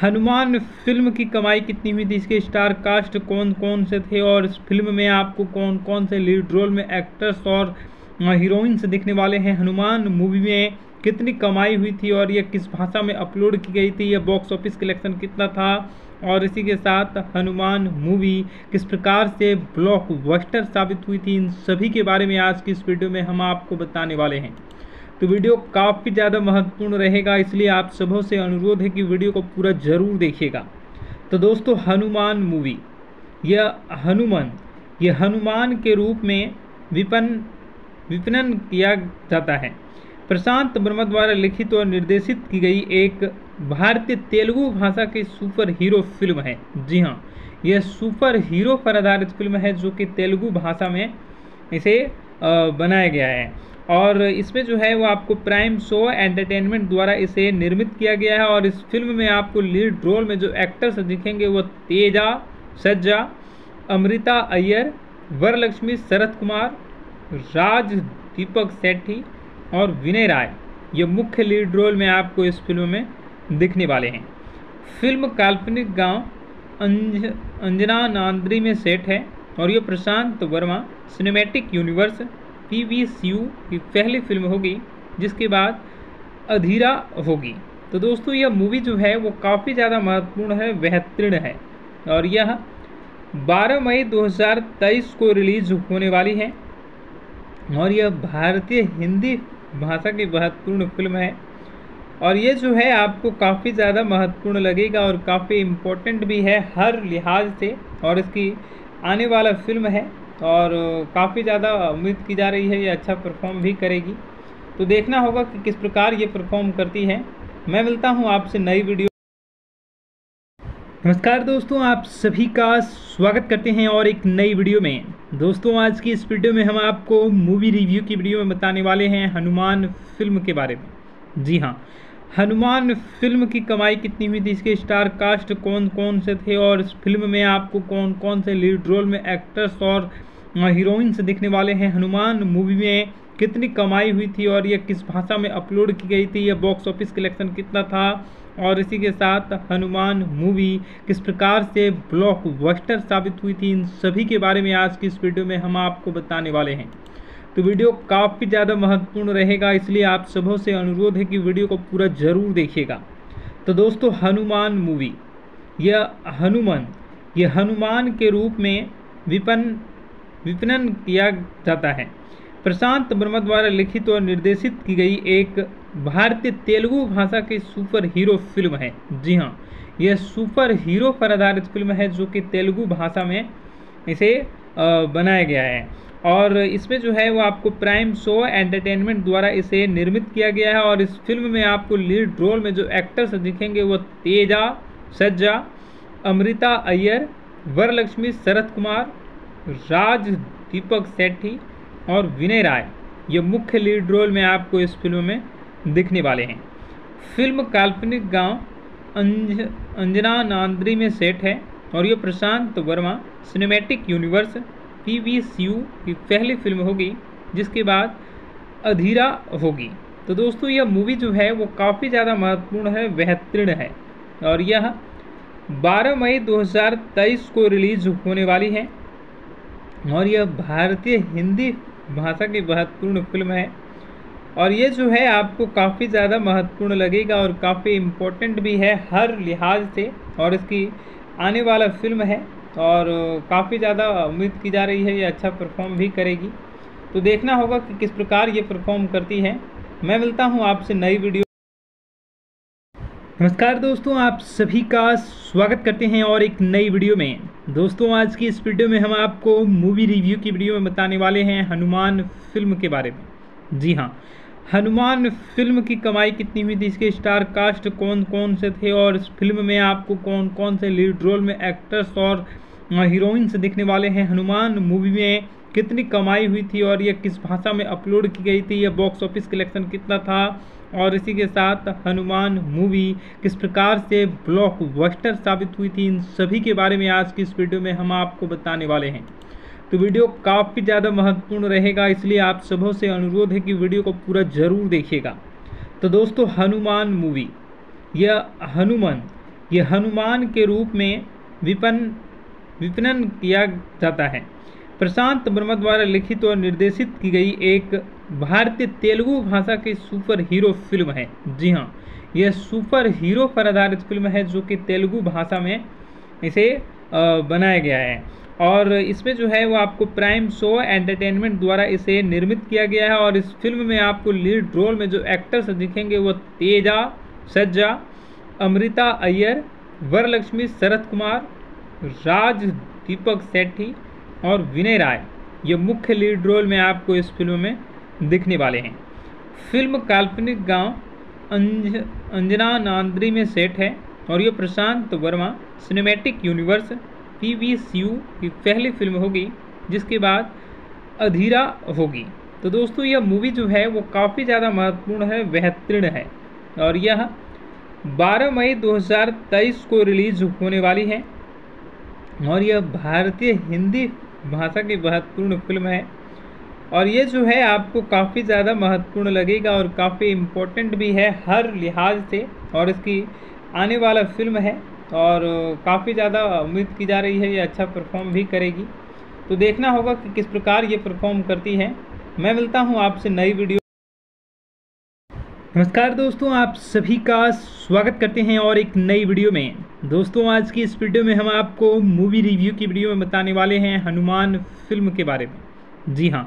हनुमान फ़िल्म की कमाई कितनी हुई थी? इसके स्टार कास्ट कौन कौन से थे? और इस फ़िल्म में आपको कौन कौन से लीड रोल में एक्टर्स और हीरोइंस दिखने वाले हैं? हनुमान मूवी में कितनी कमाई हुई थी और यह किस भाषा में अपलोड की गई थी? यह बॉक्स ऑफ़िस कलेक्शन कितना था? और इसी के साथ हनुमान मूवी किस प्रकार से ब्लॉक बस्टर साबित हुई थी? इन सभी के बारे में आज की इस वीडियो में हम आपको बताने वाले हैं। तो वीडियो काफ़ी ज़्यादा महत्वपूर्ण रहेगा, इसलिए आप सबों से अनुरोध है कि वीडियो को पूरा ज़रूर देखिएगा। तो दोस्तों, हनुमान मूवी। यह हनुमान यह हनुमान के रूप में विपन, विपणन किया जाता है। प्रशांत वर्मा द्वारा लिखित और निर्देशित की गई एक भारतीय तेलुगु भाषा की सुपर हीरो फ़िल्म है। जी हाँ यह सुपर हीरो पर आधारित फ़िल्म है जो कि तेलुगु भाषा में इसे बनाया गया है। और इसमें जो है वो आपको प्राइम शो एंटरटेनमेंट द्वारा इसे निर्मित किया गया है और इस फ़िल्म में आपको लीड रोल में जो एक्टर्स दिखेंगे वो तेजा, सज्जा, अमृता अय्यर, वरलक्ष्मी शरद कुमार, राज दीपक सेठी और विनय राय। ये मुख्य लीड रोल में आपको इस फ़िल्म में दिखने वाले हैं। फ़िल्म काल्पनिक गाँव अंज, अंजना नांद्री में सेट है और ये Prashant Varma cinematic universe P V C U की पहली फ़िल्म होगी जिसके बाद अधीरा होगी। तो दोस्तों, यह मूवी जो है, वो काफ़ी ज़्यादा महत्वपूर्ण है, बेहतरीन है। और यह 12 मई 2023 को रिलीज़ होने वाली है। और यह भारतीय हिंदी भाषा की महत्वपूर्ण फ़िल्म है। और ये जो है, आपको काफ़ी ज़्यादा महत्वपूर्ण लगेगा और काफ़ी इम्पोर्टेंट भी है, हर लिहाज से। और इसकी आने वाला फ़िल्म है। और काफ़ी ज़्यादा उम्मीद की जा रही है ये अच्छा परफॉर्म भी करेगी। तो देखना होगा कि किस प्रकार ये परफॉर्म करती है। मैं मिलता हूँ आपसे नई वीडियो नमस्कार दोस्तों, आप सभी का स्वागत करते हैं और एक नई वीडियो में। दोस्तों, आज की इस वीडियो में हम आपको मूवी रिव्यू की वीडियो में बताने वाले हैं हनुमान फ़िल्म के बारे में। जी हाँ हनुमान फ़िल्म की कमाई कितनी हुई थी, इसके स्टार कास्ट कौन कौन से थे और इस फ़िल्म में आपको कौन कौन से लीड रोल में एक्टर्स और हीरोइंस दिखने वाले हैं। हनुमान मूवी में कितनी कमाई हुई थी और ये किस भाषा में अपलोड की गई थी यह बॉक्स ऑफ़िस कलेक्शन कितना था? और इसी के साथ हनुमान मूवी किस प्रकार से ब्लॉक बस्टर साबित हुई थी? इन सभी के बारे में आज की इस वीडियो में हम आपको बताने वाले हैं। तो वीडियो काफ़ी ज़्यादा महत्वपूर्ण रहेगा, इसलिए आप सबों से अनुरोध है कि वीडियो को पूरा ज़रूर देखिएगा। तो दोस्तों, हनुमान मूवी यह हनुमान ये हनुमान के रूप में विपन विपणन किया जाता है। प्रशांत वर्मा द्वारा लिखित और निर्देशित की गई एक भारतीय तेलुगु भाषा की सुपर हीरो फ़िल्म है। जी हाँ यह सुपर हीरो पर आधारित फ़िल्म है जो कि तेलुगु भाषा में इसे बनाया गया है। और इसमें जो है वो आपको प्राइम शो एंटरटेनमेंट द्वारा इसे निर्मित किया गया है और इस फ़िल्म में आपको लीड रोल में जो एक्टर्स दिखेंगे वो तेजा, सज्जा, अमृता अय्यर, वरलक्ष्मी, शरद कुमार राज दीपक सेठी और विनय राय, ये मुख्य लीड रोल में आपको इस फ़िल्म में दिखने वाले हैं। फ़िल्म काल्पनिक गाँव, अंज, अंजना नांद्री में सेट है और ये Prashant Varma cinematic universe P V C U की पहली फ़िल्म होगी, जिसके बाद अधीरा होगी। तो दोस्तों, यह मूवी जो है, वो काफ़ी ज़्यादा महत्वपूर्ण है, बेहतरीन है और यह 12 मई 2023 को रिलीज़ होने वाली है। और यह भारतीय हिंदी भाषा की महत्वपूर्ण फ़िल्म है। और ये जो है, आपको काफ़ी ज़्यादा महत्वपूर्ण लगेगा और काफ़ी इम्पोर्टेंट भी है हर लिहाज से। और इसकी आने वाला फ़िल्म है और काफ़ी ज़्यादा उम्मीद की जा रही है, ये अच्छा परफॉर्म भी करेगी। तो देखना होगा कि किस प्रकार ये परफॉर्म करती है। मैं मिलता हूँ आपसे नई वीडियो। नमस्कार दोस्तों, आप सभी का स्वागत करते हैं और एक नई वीडियो में। दोस्तों, आज की इस वीडियो में हम आपको मूवी रिव्यू की वीडियो में बताने वाले हैं हनुमान फ़िल्म के बारे में। जी हाँ हनुमान फ़िल्म की कमाई कितनी हुई थी, इसके स्टार कास्ट कौन कौन से थे और इस फ़िल्म में आपको कौन कौन से लीड रोल में एक्टर्स और हीरोइंस दिखने वाले हैं। हनुमान मूवी में कितनी कमाई हुई थी और यह किस भाषा में अपलोड की गई थी यह बॉक्स ऑफ़िस कलेक्शन कितना था और इसी के साथ हनुमान मूवी किस प्रकार से ब्लॉक बस्टर साबित हुई थी, इन सभी के बारे में आज की इस वीडियो में हम आपको बताने वाले हैं। तो वीडियो काफ़ी ज़्यादा महत्वपूर्ण रहेगा, इसलिए आप सबों से अनुरोध है कि वीडियो को पूरा ज़रूर देखिएगा। तो दोस्तों, हनुमान मूवी यह हनुमान ये हनुमान के रूप में विपन, विपणन किया जाता है। प्रशांत वर्मा द्वारा लिखित और निर्देशित की गई एक भारतीय तेलुगु भाषा की सुपर हीरो फ़िल्म है। जी हाँ यह सुपर हीरो पर आधारित फ़िल्म है जो कि तेलुगु भाषा में इसे बनाया गया है। और इसमें जो है वो आपको प्राइम शो एंटरटेनमेंट द्वारा इसे निर्मित किया गया है और इस फ़िल्म में आपको लीड रोल में जो एक्टर्स दिखेंगे वो तेजा, सज्जा, अमृता अय्यर, वरलक्ष्मी शरद कुमार, राज, दीपक सेठी और विनय राय, ये मुख्य लीड रोल में आपको इस फ़िल्म में दिखने वाले हैं। फ़िल्म काल्पनिक गाँव अंज, अंजना नांद्री में सेट है और ये Prashant Varma cinematic universe P V C की पहली फ़िल्म होगी, जिसके बाद अधीरा होगी। तो दोस्तों, यह मूवी जो है, वो काफ़ी ज़्यादा महत्वपूर्ण है, बेहतरीन है और यह 12 मई 2023 को रिलीज़ होने वाली है और यह भारतीय हिंदी भाषा की महत्वपूर्ण फ़िल्म है। और ये जो है, आपको काफ़ी ज़्यादा महत्वपूर्ण लगेगा और काफ़ी इम्पोर्टेंट भी है हर लिहाज से। और इसकी आने वाला फ़िल्म है और काफ़ी ज़्यादा उम्मीद की जा रही है, ये अच्छा परफॉर्म भी करेगी। तो देखना होगा कि किस प्रकार ये परफॉर्म करती है। मैं मिलता हूँ आपसे नई वीडियो नमस्कार दोस्तों, आप सभी का स्वागत करते हैं और एक नई वीडियो में। दोस्तों, आज की इस वीडियो में हम आपको मूवी रिव्यू की वीडियो में बताने वाले हैं हनुमान फ़िल्म के बारे में। जी हाँ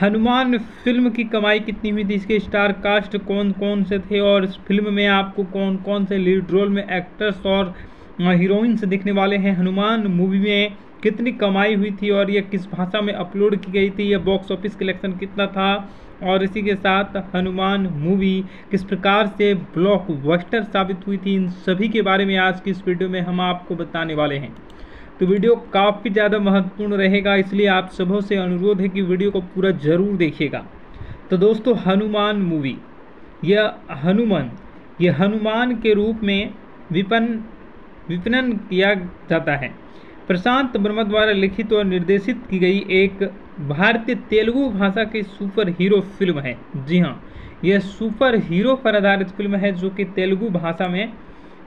हनुमान फ़िल्म की कमाई कितनी हुई थी, इसके स्टार कास्ट कौन कौन से थे और इस फ़िल्म में आपको कौन कौन से लीड रोल में एक्टर्स और हीरोइंस दिखने वाले हैं? हनुमान मूवी में कितनी कमाई हुई थी और यह किस भाषा में अपलोड की गई थी? यह बॉक्स ऑफ़िस कलेक्शन कितना था? और इसी के साथ हनुमान मूवी किस प्रकार से ब्लॉक बस्टर साबित हुई थी, इन सभी के बारे में आज की इस वीडियो में हम आपको बताने वाले हैं। तो वीडियो काफ़ी ज़्यादा महत्वपूर्ण रहेगा, इसलिए आप सबों से अनुरोध है कि वीडियो को पूरा ज़रूर देखिएगा। तो दोस्तों, हनुमान मूवी यह हनुमान ये हनुमान के रूप में विपन, विपणन किया जाता है। प्रशांत वर्मा द्वारा लिखित और निर्देशित की गई एक भारतीय तेलुगु भाषा की सुपर हीरो फ़िल्म है। जी हाँ यह सुपर हीरो पर आधारित फ़िल्म है जो कि तेलुगु भाषा में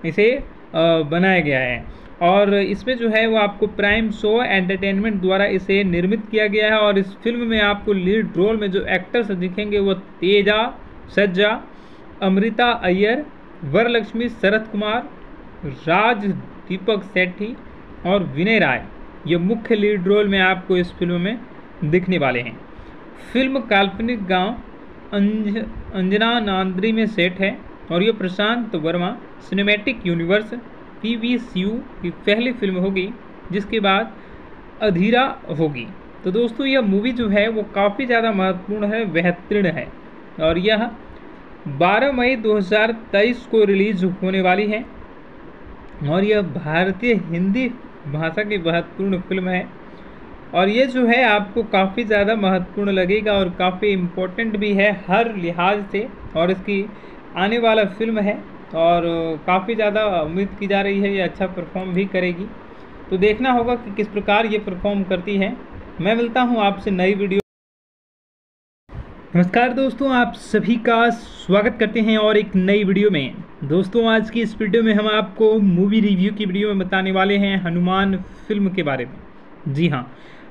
इसे बनाया गया है। और इसमें जो है वो आपको प्राइम शो एंटरटेनमेंट द्वारा इसे निर्मित किया गया है और इस फ़िल्म में आपको लीड रोल में जो एक्टर्स दिखेंगे वो तेजा, सज्जा, अमृता अय्यर, वरलक्ष्मी, शरद कुमार, राज दीपक सेठी और विनय राय। ये मुख्य लीड रोल में आपको इस फ़िल्म में दिखने वाले हैं। फ़िल्म काल्पनिक गाँव अंज, अंजना नांद्री में सेट है और ये Prashant Varma cinematic universe P V की पहली फ़िल्म होगी, जिसके बाद अधीरा होगी। तो दोस्तों, यह मूवी जो है, वो काफ़ी ज़्यादा महत्वपूर्ण है, बेहतरीन है और यह 12 मई 2023 को रिलीज़ होने वाली है और यह भारतीय हिंदी भाषा की महत्वपूर्ण फ़िल्म है। और ये जो है आपको काफ़ी ज़्यादा महत्वपूर्ण लगेगा और काफ़ी इम्पोर्टेंट भी है हर लिहाज से और इसकी आने वाला फ़िल्म है और काफ़ी ज़्यादा उम्मीद की जा रही है ये अच्छा परफॉर्म भी करेगी। तो देखना होगा कि किस प्रकार ये परफॉर्म करती है। मैं मिलता हूँ आपसे नई वीडियो नमस्कार दोस्तों, आप सभी का स्वागत करते हैं और एक नई वीडियो में। दोस्तों, आज की इस वीडियो में हम आपको मूवी रिव्यू की वीडियो में बताने वाले हैं हनुमान फ़िल्म के बारे में। जी हाँ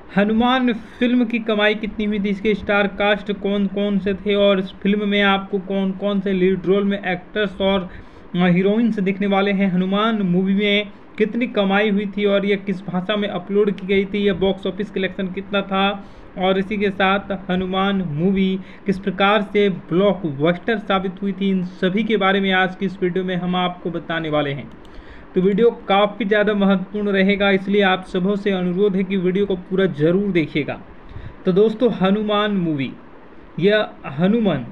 हनुमान फ़िल्म की कमाई कितनी हुई थी? इसके स्टार कास्ट कौन कौन से थे? और इस फ़िल्म में आपको कौन कौन से लीड रोल में एक्टर्स और हीरोइंस दिखने वाले हैं? हनुमान मूवी में कितनी कमाई हुई थी और यह किस भाषा में अपलोड की गई थी? यह बॉक्स ऑफ़िस कलेक्शन कितना था? और इसी के साथ हनुमान मूवी किस प्रकार से ब्लॉक साबित हुई थी? इन सभी के बारे में आज की इस वीडियो में हम आपको बताने वाले हैं। तो वीडियो काफ़ी ज़्यादा महत्वपूर्ण रहेगा, इसलिए आप सबों से अनुरोध है कि वीडियो को पूरा ज़रूर देखिएगा। तो दोस्तों, हनुमान मूवी। यह हनुमान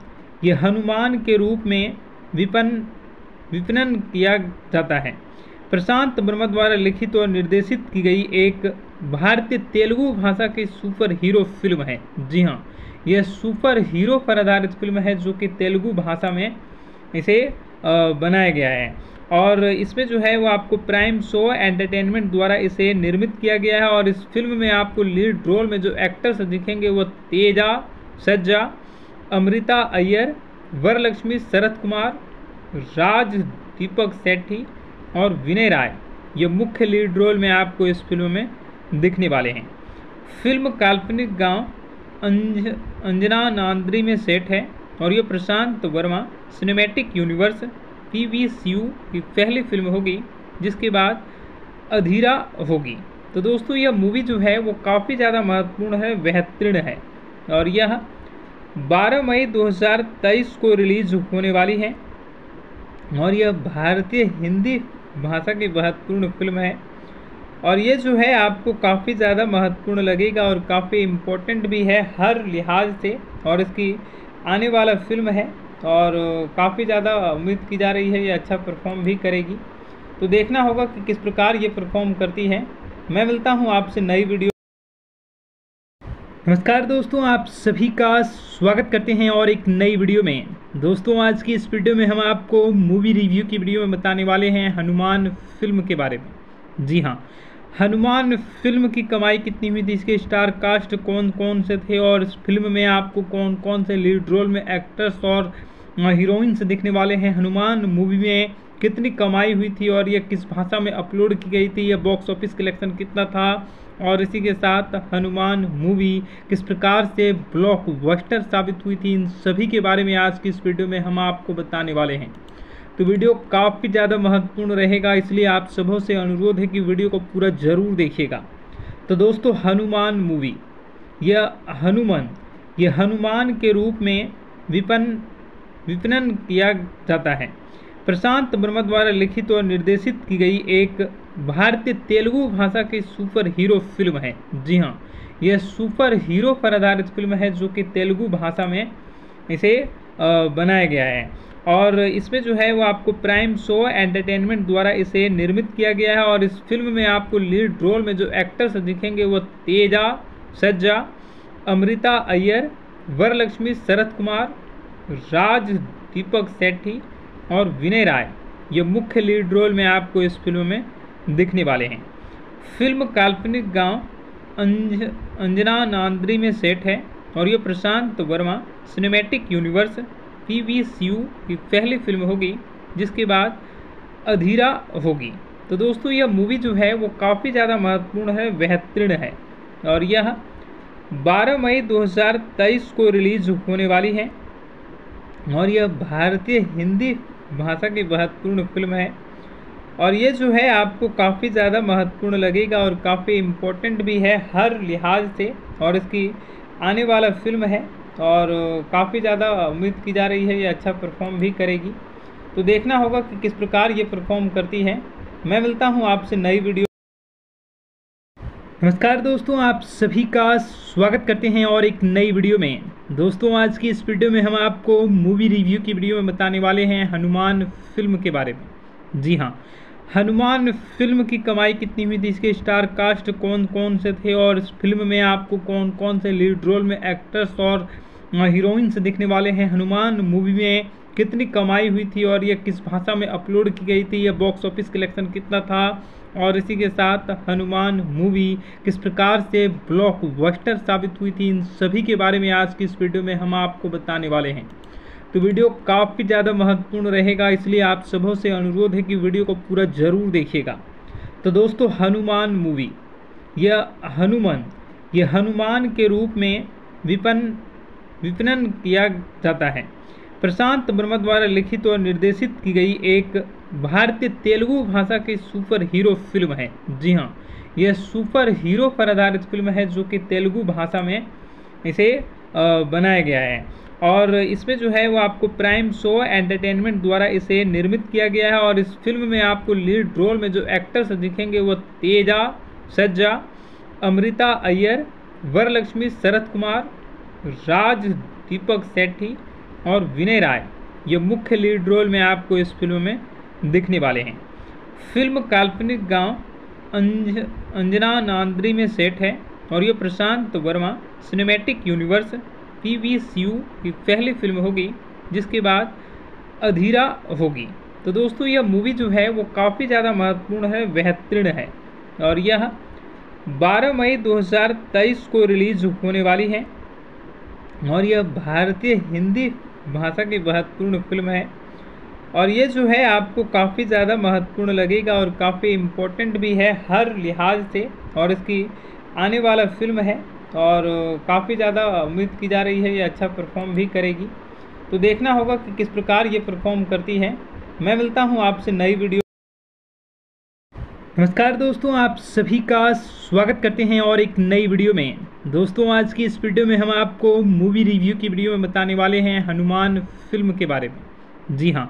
ये हनुमान के रूप में विपन, विपणन किया जाता है। प्रशांत वर्मा द्वारा लिखित और निर्देशित की गई एक भारतीय तेलुगु भाषा की सुपर हीरो फ़िल्म है। जी हाँ यह सुपर हीरो पर आधारित फ़िल्म है, जो कि तेलुगु भाषा में इसे बनाया गया है। और इसमें जो है वो आपको प्राइम शो एंटरटेनमेंट द्वारा इसे निर्मित किया गया है और इस फ़िल्म में आपको लीड रोल में जो एक्टर्स दिखेंगे वो तेजा, सज्जा, अमृता अय्यर, वरलक्ष्मी शरद कुमार, राज, दीपक सेठी और विनय राय। ये मुख्य लीड रोल में आपको इस फ़िल्म में दिखने वाले हैं। फ़िल्म काल्पनिक गाँव अंज, अंजना नांद्री में सेट है और ये Prashant Varma cinematic universe P V C U की पहली फ़िल्म होगी जिसके बाद अधीरा होगी। तो दोस्तों, यह मूवी जो है, वो काफ़ी ज़्यादा महत्वपूर्ण है, बेहतरीन है। और यह 12 मई 2023 को रिलीज़ होने वाली है। और यह भारतीय हिंदी भाषा की महत्वपूर्ण फ़िल्म है। और ये जो है, आपको काफ़ी ज़्यादा महत्वपूर्ण लगेगा और काफ़ी इम्पोर्टेंट भी है, हर लिहाज से। और इसकी आने वाला फ़िल्म है और काफ़ी ज़्यादा उम्मीद की जा रही है ये अच्छा परफॉर्म भी करेगी। तो देखना होगा कि किस प्रकार ये परफॉर्म करती है। मैं मिलता हूँ आपसे नई वीडियो नमस्कार दोस्तों, आप सभी का स्वागत करते हैं और एक नई वीडियो में। दोस्तों, आज की इस वीडियो में हम आपको मूवी रिव्यू की वीडियो में बताने वाले हैं हनुमान फ़िल्म के बारे में। जी हाँ हनुमान फ़िल्म की कमाई कितनी हुई थी, इसके स्टार कास्ट कौन कौन से थे और इस फ़िल्म में आपको कौन कौन से लीड रोल में एक्टर्स और हीरोइंस दिखने वाले हैं। हनुमान मूवी में कितनी कमाई हुई थी और यह किस भाषा में अपलोड की गई थी यह बॉक्स ऑफ़िस कलेक्शन कितना था? और इसी के साथ हनुमान मूवी किस प्रकार से ब्लॉक बस्टर साबित हुई थी? इन सभी के बारे में आज की इस वीडियो में हम आपको बताने वाले हैं। तो वीडियो काफ़ी ज़्यादा महत्वपूर्ण रहेगा, इसलिए आप सबों से अनुरोध है कि वीडियो को पूरा ज़रूर देखिएगा। तो दोस्तों, हनुमान मूवी यह हनुमान ये हनुमान के रूप में विपन विपणन किया जाता है। प्रशांत वर्मा द्वारा लिखित और निर्देशित की गई एक भारतीय तेलुगु भाषा की सुपर हीरो फ़िल्म है। जी हाँ यह सुपर हीरो पर आधारित फ़िल्म है जो कि तेलुगु भाषा में इसे बनाया गया है। और इसमें जो है वो आपको प्राइम शो एंटरटेनमेंट द्वारा इसे निर्मित किया गया है और इस फ़िल्म में आपको लीड रोल में जो एक्टर्स दिखेंगे वो तेजा, सज्जा, अमृता अय्यर, वरलक्ष्मी, शरद कुमार राज दीपक सेठी और विनय राय। ये मुख्य लीड रोल में आपको इस फ़िल्म में दिखने वाले हैं। फ़िल्म काल्पनिक गाँव अंज, अंजना नांद्री में सेट है और ये Prashant Varma cinematic universe P V U की पहली फ़िल्म होगी, जिसके बाद अधीरा होगी। तो दोस्तों, यह मूवी जो है, वो काफ़ी ज़्यादा महत्वपूर्ण है, बेहतरीन है और यह 12 मई 2023 को रिलीज़ होने वाली है। और यह भारतीय हिंदी भाषा की महत्वपूर्ण फ़िल्म है। और ये जो है, आपको काफ़ी ज़्यादा महत्वपूर्ण लगेगा और काफ़ी इम्पोर्टेंट भी है हर लिहाज से। और इसकी आने वाला फ़िल्म है और काफ़ी ज़्यादा उम्मीद की जा रही है, ये अच्छा परफॉर्म भी करेगी। तो देखना होगा कि किस प्रकार ये परफॉर्म करती है। मैं मिलता हूँ आपसे नई वीडियो नमस्कार दोस्तों, आप सभी का स्वागत करते हैं और एक नई वीडियो में। दोस्तों, आज की इस वीडियो में हम आपको मूवी रिव्यू की वीडियो में बताने वाले हैं हनुमान फ़िल्म के बारे में। जी हाँ हनुमान फ़िल्म की कमाई कितनी हुई थी, इसके स्टार कास्ट कौन कौन से थे और इस फ़िल्म में आपको कौन कौन से लीड रोल में एक्टर्स और हीरोइंस दिखने वाले हैं? हनुमान मूवी में कितनी कमाई हुई थी और यह किस भाषा में अपलोड की गई थी? यह बॉक्स ऑफ़िस कलेक्शन कितना था? और इसी के साथ हनुमान मूवी किस प्रकार से ब्लॉक बस्टर साबित हुई थी, इन सभी के बारे में आज की इस वीडियो में हम आपको बताने वाले हैं। तो वीडियो काफ़ी ज़्यादा महत्वपूर्ण रहेगा, इसलिए आप सबों से अनुरोध है कि वीडियो को पूरा ज़रूर देखिएगा। तो दोस्तों, हनुमान मूवी यह हनुमान यह हनुमान के रूप में विपन, विपणन किया जाता है। प्रशांत वर्मा द्वारा लिखित और निर्देशित की गई एक भारतीय तेलुगु भाषा की सुपर हीरो फ़िल्म है। जी हाँ यह सुपर हीरो पर आधारित फ़िल्म है जो कि तेलुगु भाषा में इसे बनाया गया है। और इसमें जो है वो आपको प्राइम शो एंटरटेनमेंट द्वारा इसे निर्मित किया गया है और इस फ़िल्म में आपको लीड रोल में जो एक्टर्स दिखेंगे वो तेजा, सज्जा, अमृता अय्यर, वरलक्ष्मी शरद कुमार, राज, दीपक सेठी और विनय राय। ये मुख्य लीड रोल में आपको इस फ़िल्म में दिखने वाले हैं। फ़िल्म काल्पनिक गाँव अंज, अंजना नांद्री में सेट है और यह Prashant Varma cinematic universe P V C की पहली फ़िल्म होगी जिसके बाद अधीरा होगी। तो दोस्तों, यह मूवी जो है, वो काफ़ी ज़्यादा महत्वपूर्ण है, बेहतरीन है और यह 12 मई 2023 को रिलीज़ होने वाली है और यह भारतीय हिंदी भाषा की महत्वपूर्ण फ़िल्म है। और ये जो है आपको काफ़ी ज़्यादा महत्वपूर्ण लगेगा और काफ़ी इम्पोर्टेंट भी है हर लिहाज से और इसकी आने वाला फ़िल्म है और काफ़ी ज़्यादा उम्मीद की जा रही है ये अच्छा परफॉर्म भी करेगी। तो देखना होगा कि किस प्रकार ये परफॉर्म करती है। मैं मिलता हूँ आपसे नई वीडियो नमस्कार दोस्तों, आप सभी का स्वागत करते हैं और एक नई वीडियो में। दोस्तों, आज की इस वीडियो में हम आपको मूवी रिव्यू की वीडियो में बताने वाले हैं हनुमान फ़िल्म के बारे में। जी हाँ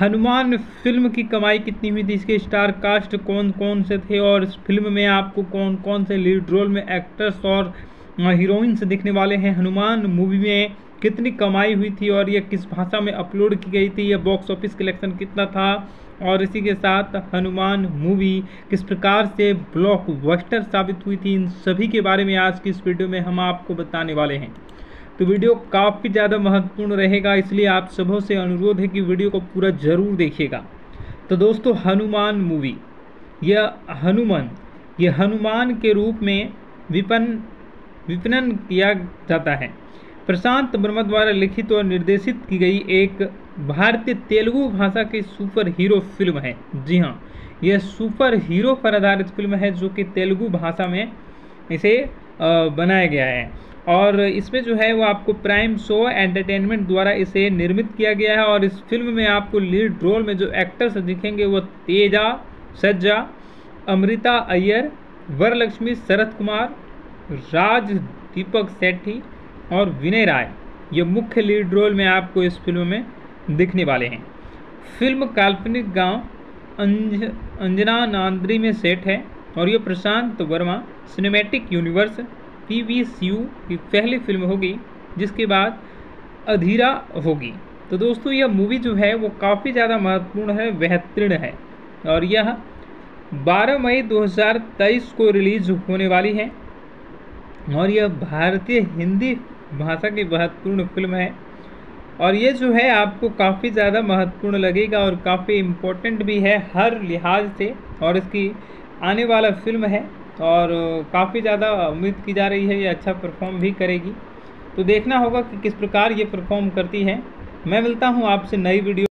हनुमान फ़िल्म की कमाई कितनी हुई थी? इसके स्टार कास्ट कौन कौन से थे? और इस फ़िल्म में आपको कौन कौन से लीड रोल में एक्टर्स और हीरोइंस दिखने वाले हैं? हनुमान मूवी में कितनी कमाई हुई थी और यह किस भाषा में अपलोड की गई थी? यह बॉक्स ऑफ़िस कलेक्शन कितना था? और इसी के साथ हनुमान मूवी किस प्रकार से ब्लॉक बस्टर साबित हुई थी? इन सभी के बारे में आज की इस वीडियो में हम आपको बताने वाले हैं। तो वीडियो काफ़ी ज़्यादा महत्वपूर्ण रहेगा, इसलिए आप सबों से अनुरोध है कि वीडियो को पूरा ज़रूर देखिएगा। तो दोस्तों, हनुमान मूवी। यह हनुमान यह हनुमान के रूप में विपन, विपणन किया जाता है। प्रशांत वर्मा द्वारा लिखित और निर्देशित की गई एक भारतीय तेलुगु भाषा की सुपर हीरो फ़िल्म है। जी हाँ यह सुपर हीरो पर आधारित फ़िल्म है, जो कि तेलुगु भाषा में इसे बनाया गया है। और इसमें जो है वो आपको प्राइम शो एंटरटेनमेंट द्वारा इसे निर्मित किया गया है और इस फ़िल्म में आपको लीड रोल में जो एक्टर्स दिखेंगे वो तेजा, सज्जा, अमृता अय्यर, वरलक्ष्मी, शरद कुमार, राज दीपक सेठी और विनय राय। ये मुख्य लीड रोल में आपको इस फ़िल्म में दिखने वाले हैं। फ़िल्म काल्पनिक गाँव अंज, अंजना नांद्री में सेट है और ये Prashant Varma cinematic universe P की पहली फ़िल्म होगी, जिसके बाद अधीरा होगी। तो दोस्तों, यह मूवी जो है, वो काफ़ी ज़्यादा महत्वपूर्ण है, बेहतरीन है। और यह 12 मई 2023 को रिलीज़ होने वाली है। और यह भारतीय हिंदी भाषा की महत्वपूर्ण फ़िल्म है। और ये जो है, आपको काफ़ी ज़्यादा महत्वपूर्ण लगेगा और काफ़ी इम्पोर्टेंट भी है, हर लिहाज से। और इसकी आने वाला फ़िल्म है और काफ़ी ज़्यादा उम्मीद की जा रही है ये अच्छा परफॉर्म भी करेगी। तो देखना होगा कि किस प्रकार ये परफॉर्म करती है। मैं मिलता हूँ आपसे नई वीडियो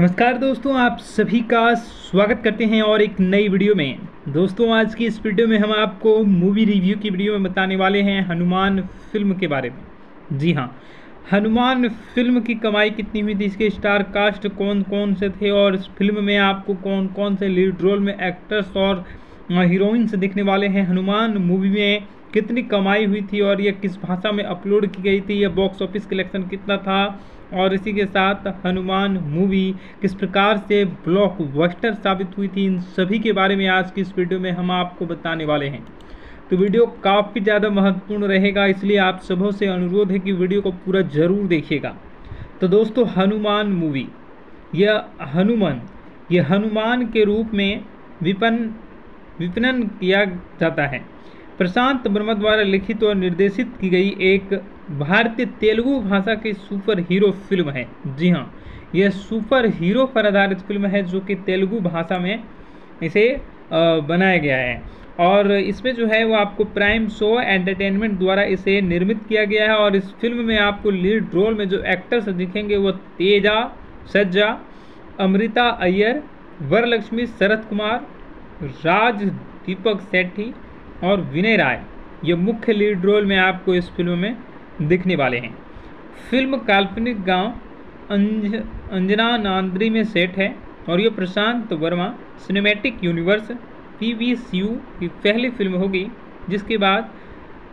नमस्कार दोस्तों, आप सभी का स्वागत करते हैं और एक नई वीडियो में। दोस्तों, आज की इस वीडियो में हम आपको मूवी रिव्यू की वीडियो में बताने वाले हैं हनुमान फ़िल्म के बारे में। जी हाँ हनुमान फ़िल्म की कमाई कितनी हुई थी, इसके स्टार कास्ट कौन कौन से थे और इस फ़िल्म में आपको कौन कौन से लीड रोल में एक्टर्स और हीरोइंस दिखने वाले हैं। हनुमान मूवी में कितनी कमाई हुई थी और ये किस भाषा में अपलोड की गई थी यह बॉक्स ऑफ़िस कलेक्शन कितना था? और इसी के साथ हनुमान मूवी किस प्रकार से ब्लॉकबस्टर साबित हुई थी? इन सभी के बारे में आज की इस वीडियो में हम आपको बताने वाले हैं। तो वीडियो काफ़ी ज़्यादा महत्वपूर्ण रहेगा, इसलिए आप सबों से अनुरोध है कि वीडियो को पूरा ज़रूर देखिएगा। तो दोस्तों, हनुमान मूवी यह हनुमान यह हनुमान के रूप में विपन विपणन किया जाता है। प्रशांत वर्मा द्वारा लिखित और निर्देशित की गई एक भारतीय तेलुगु भाषा की सुपर हीरो फ़िल्म है। जी हाँ यह सुपर हीरो पर आधारित फ़िल्म है जो कि तेलुगु भाषा में इसे बनाया गया है। और इसमें जो है वो आपको प्राइम शो एंटरटेनमेंट द्वारा इसे निर्मित किया गया है और इस फ़िल्म में आपको लीड रोल में जो एक्टर्स दिखेंगे वो तेजा, सज्जा, अमृता अय्यर, वरलक्ष्मी, शरद कुमार राज दीपक सेठी और विनय राय, ये मुख्य लीड रोल में आपको इस फ़िल्म में दिखने वाले हैं। फ़िल्म काल्पनिक गाँव अंज, अंजना नांद्री में सेट है और ये Prashant Varma cinematic universe P V C की पहली फ़िल्म होगी, जिसके बाद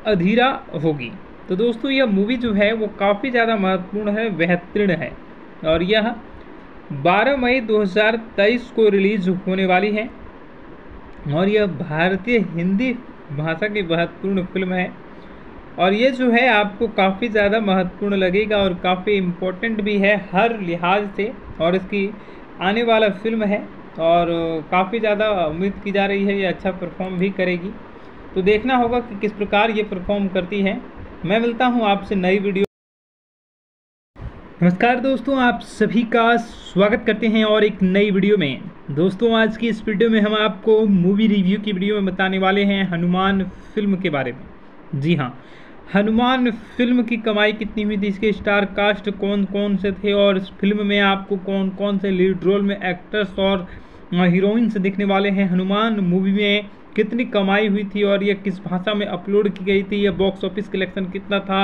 अधीरा होगी। तो दोस्तों, यह मूवी जो है, वो काफ़ी ज़्यादा महत्वपूर्ण है, बेहतरीन है और यह 12 मई 2023 को रिलीज़ होने वाली है। और यह भारतीय हिंदी भाषा की महत्वपूर्ण फ़िल्म है। और ये जो है, आपको काफ़ी ज़्यादा महत्वपूर्ण लगेगा और काफ़ी इम्पोर्टेंट भी है हर लिहाज से। और इसकी आने वाला फ़िल्म है और काफ़ी ज़्यादा उम्मीद की जा रही है, ये अच्छा परफॉर्म भी करेगी। तो देखना होगा कि किस प्रकार ये परफॉर्म करती है। मैं मिलता हूँ आपसे नई वीडियो नमस्कार दोस्तों, आप सभी का स्वागत करते हैं और एक नई वीडियो में। दोस्तों, आज की इस वीडियो में हम आपको मूवी रिव्यू की वीडियो में बताने वाले हैं हनुमान फ़िल्म के बारे में। जी हाँ हनुमान फ़िल्म की कमाई कितनी हुई थी, इसके स्टार कास्ट कौन कौन से थे और इस फ़िल्म में आपको कौन कौन से लीड रोल में एक्टर्स और हीरोइंस दिखने वाले हैं? हनुमान मूवी में कितनी कमाई हुई थी और यह किस भाषा में अपलोड की गई थी? यह बॉक्स ऑफ़िस कलेक्शन कितना था?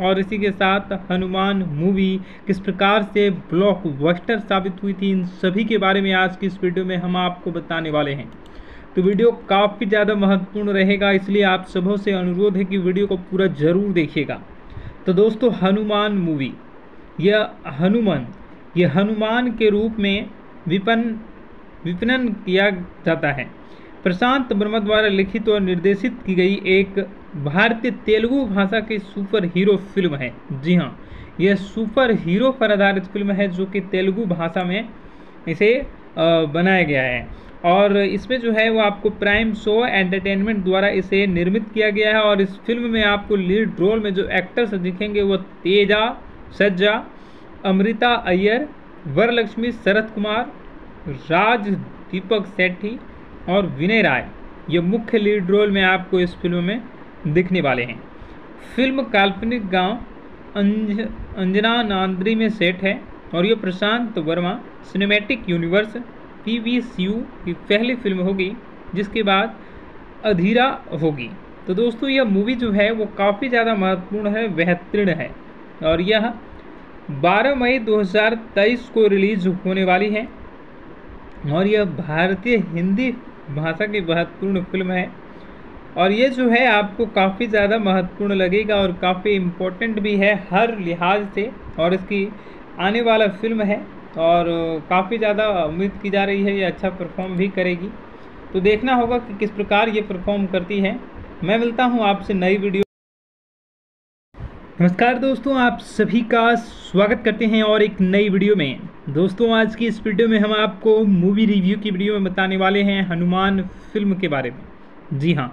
और इसी के साथ हनुमान मूवी किस प्रकार से ब्लॉकबस्टर साबित हुई थी, इन सभी के बारे में आज की इस वीडियो में हम आपको बताने वाले हैं। तो वीडियो काफ़ी ज़्यादा महत्वपूर्ण रहेगा, इसलिए आप सबों से अनुरोध है कि वीडियो को पूरा ज़रूर देखिएगा। तो दोस्तों, हनुमान मूवी यह हनुमान यह हनुमान के रूप में विपन, विपणन किया जाता है। प्रशांत वर्मा द्वारा लिखित और निर्देशित की गई एक भारतीय तेलुगु भाषा की सुपर हीरो फ़िल्म है। जी हाँ यह सुपर हीरो पर आधारित फ़िल्म है जो कि तेलुगु भाषा में इसे बनाया गया है। और इसमें जो है वो आपको प्राइम शो एंटरटेनमेंट द्वारा इसे निर्मित किया गया है और इस फ़िल्म में आपको लीड रोल में जो एक्टर्स दिखेंगे वो तेजा, सज्जा, अमृता अय्यर, वरलक्ष्मी, शरद कुमार, राज दीपक सेठी और विनय राय, ये मुख्य लीड रोल में आपको इस फ़िल्म में दिखने वाले हैं। फ़िल्म काल्पनिक गाँव अंज, अंजना नांद्री में सेट है और ये Prashant Varma cinematic universe PVCU की पहली फ़िल्म होगी, जिसके बाद अधीरा होगी। तो दोस्तों, यह मूवी जो है, वो काफ़ी ज़्यादा महत्वपूर्ण है, बेहतरीन है और यह 12 मई 2023 को रिलीज़ होने वाली है और यह भारतीय हिंदी भाषा की महत्वपूर्ण फ़िल्म है। और ये जो है, आपको काफ़ी ज़्यादा महत्वपूर्ण लगेगा और काफ़ी इम्पोर्टेंट भी है हर लिहाज से। और इसकी आने वाला फ़िल्म है और काफ़ी ज़्यादा उम्मीद की जा रही है, ये अच्छा परफॉर्म भी करेगी। तो देखना होगा कि किस प्रकार ये परफॉर्म करती है। मैं मिलता हूँ आपसे नई वीडियो नमस्कार दोस्तों, आप सभी का स्वागत करते हैं और एक नई वीडियो में। दोस्तों, आज की इस वीडियो में हम आपको मूवी रिव्यू की वीडियो में बताने वाले हैं हनुमान फ़िल्म के बारे में। जी हाँ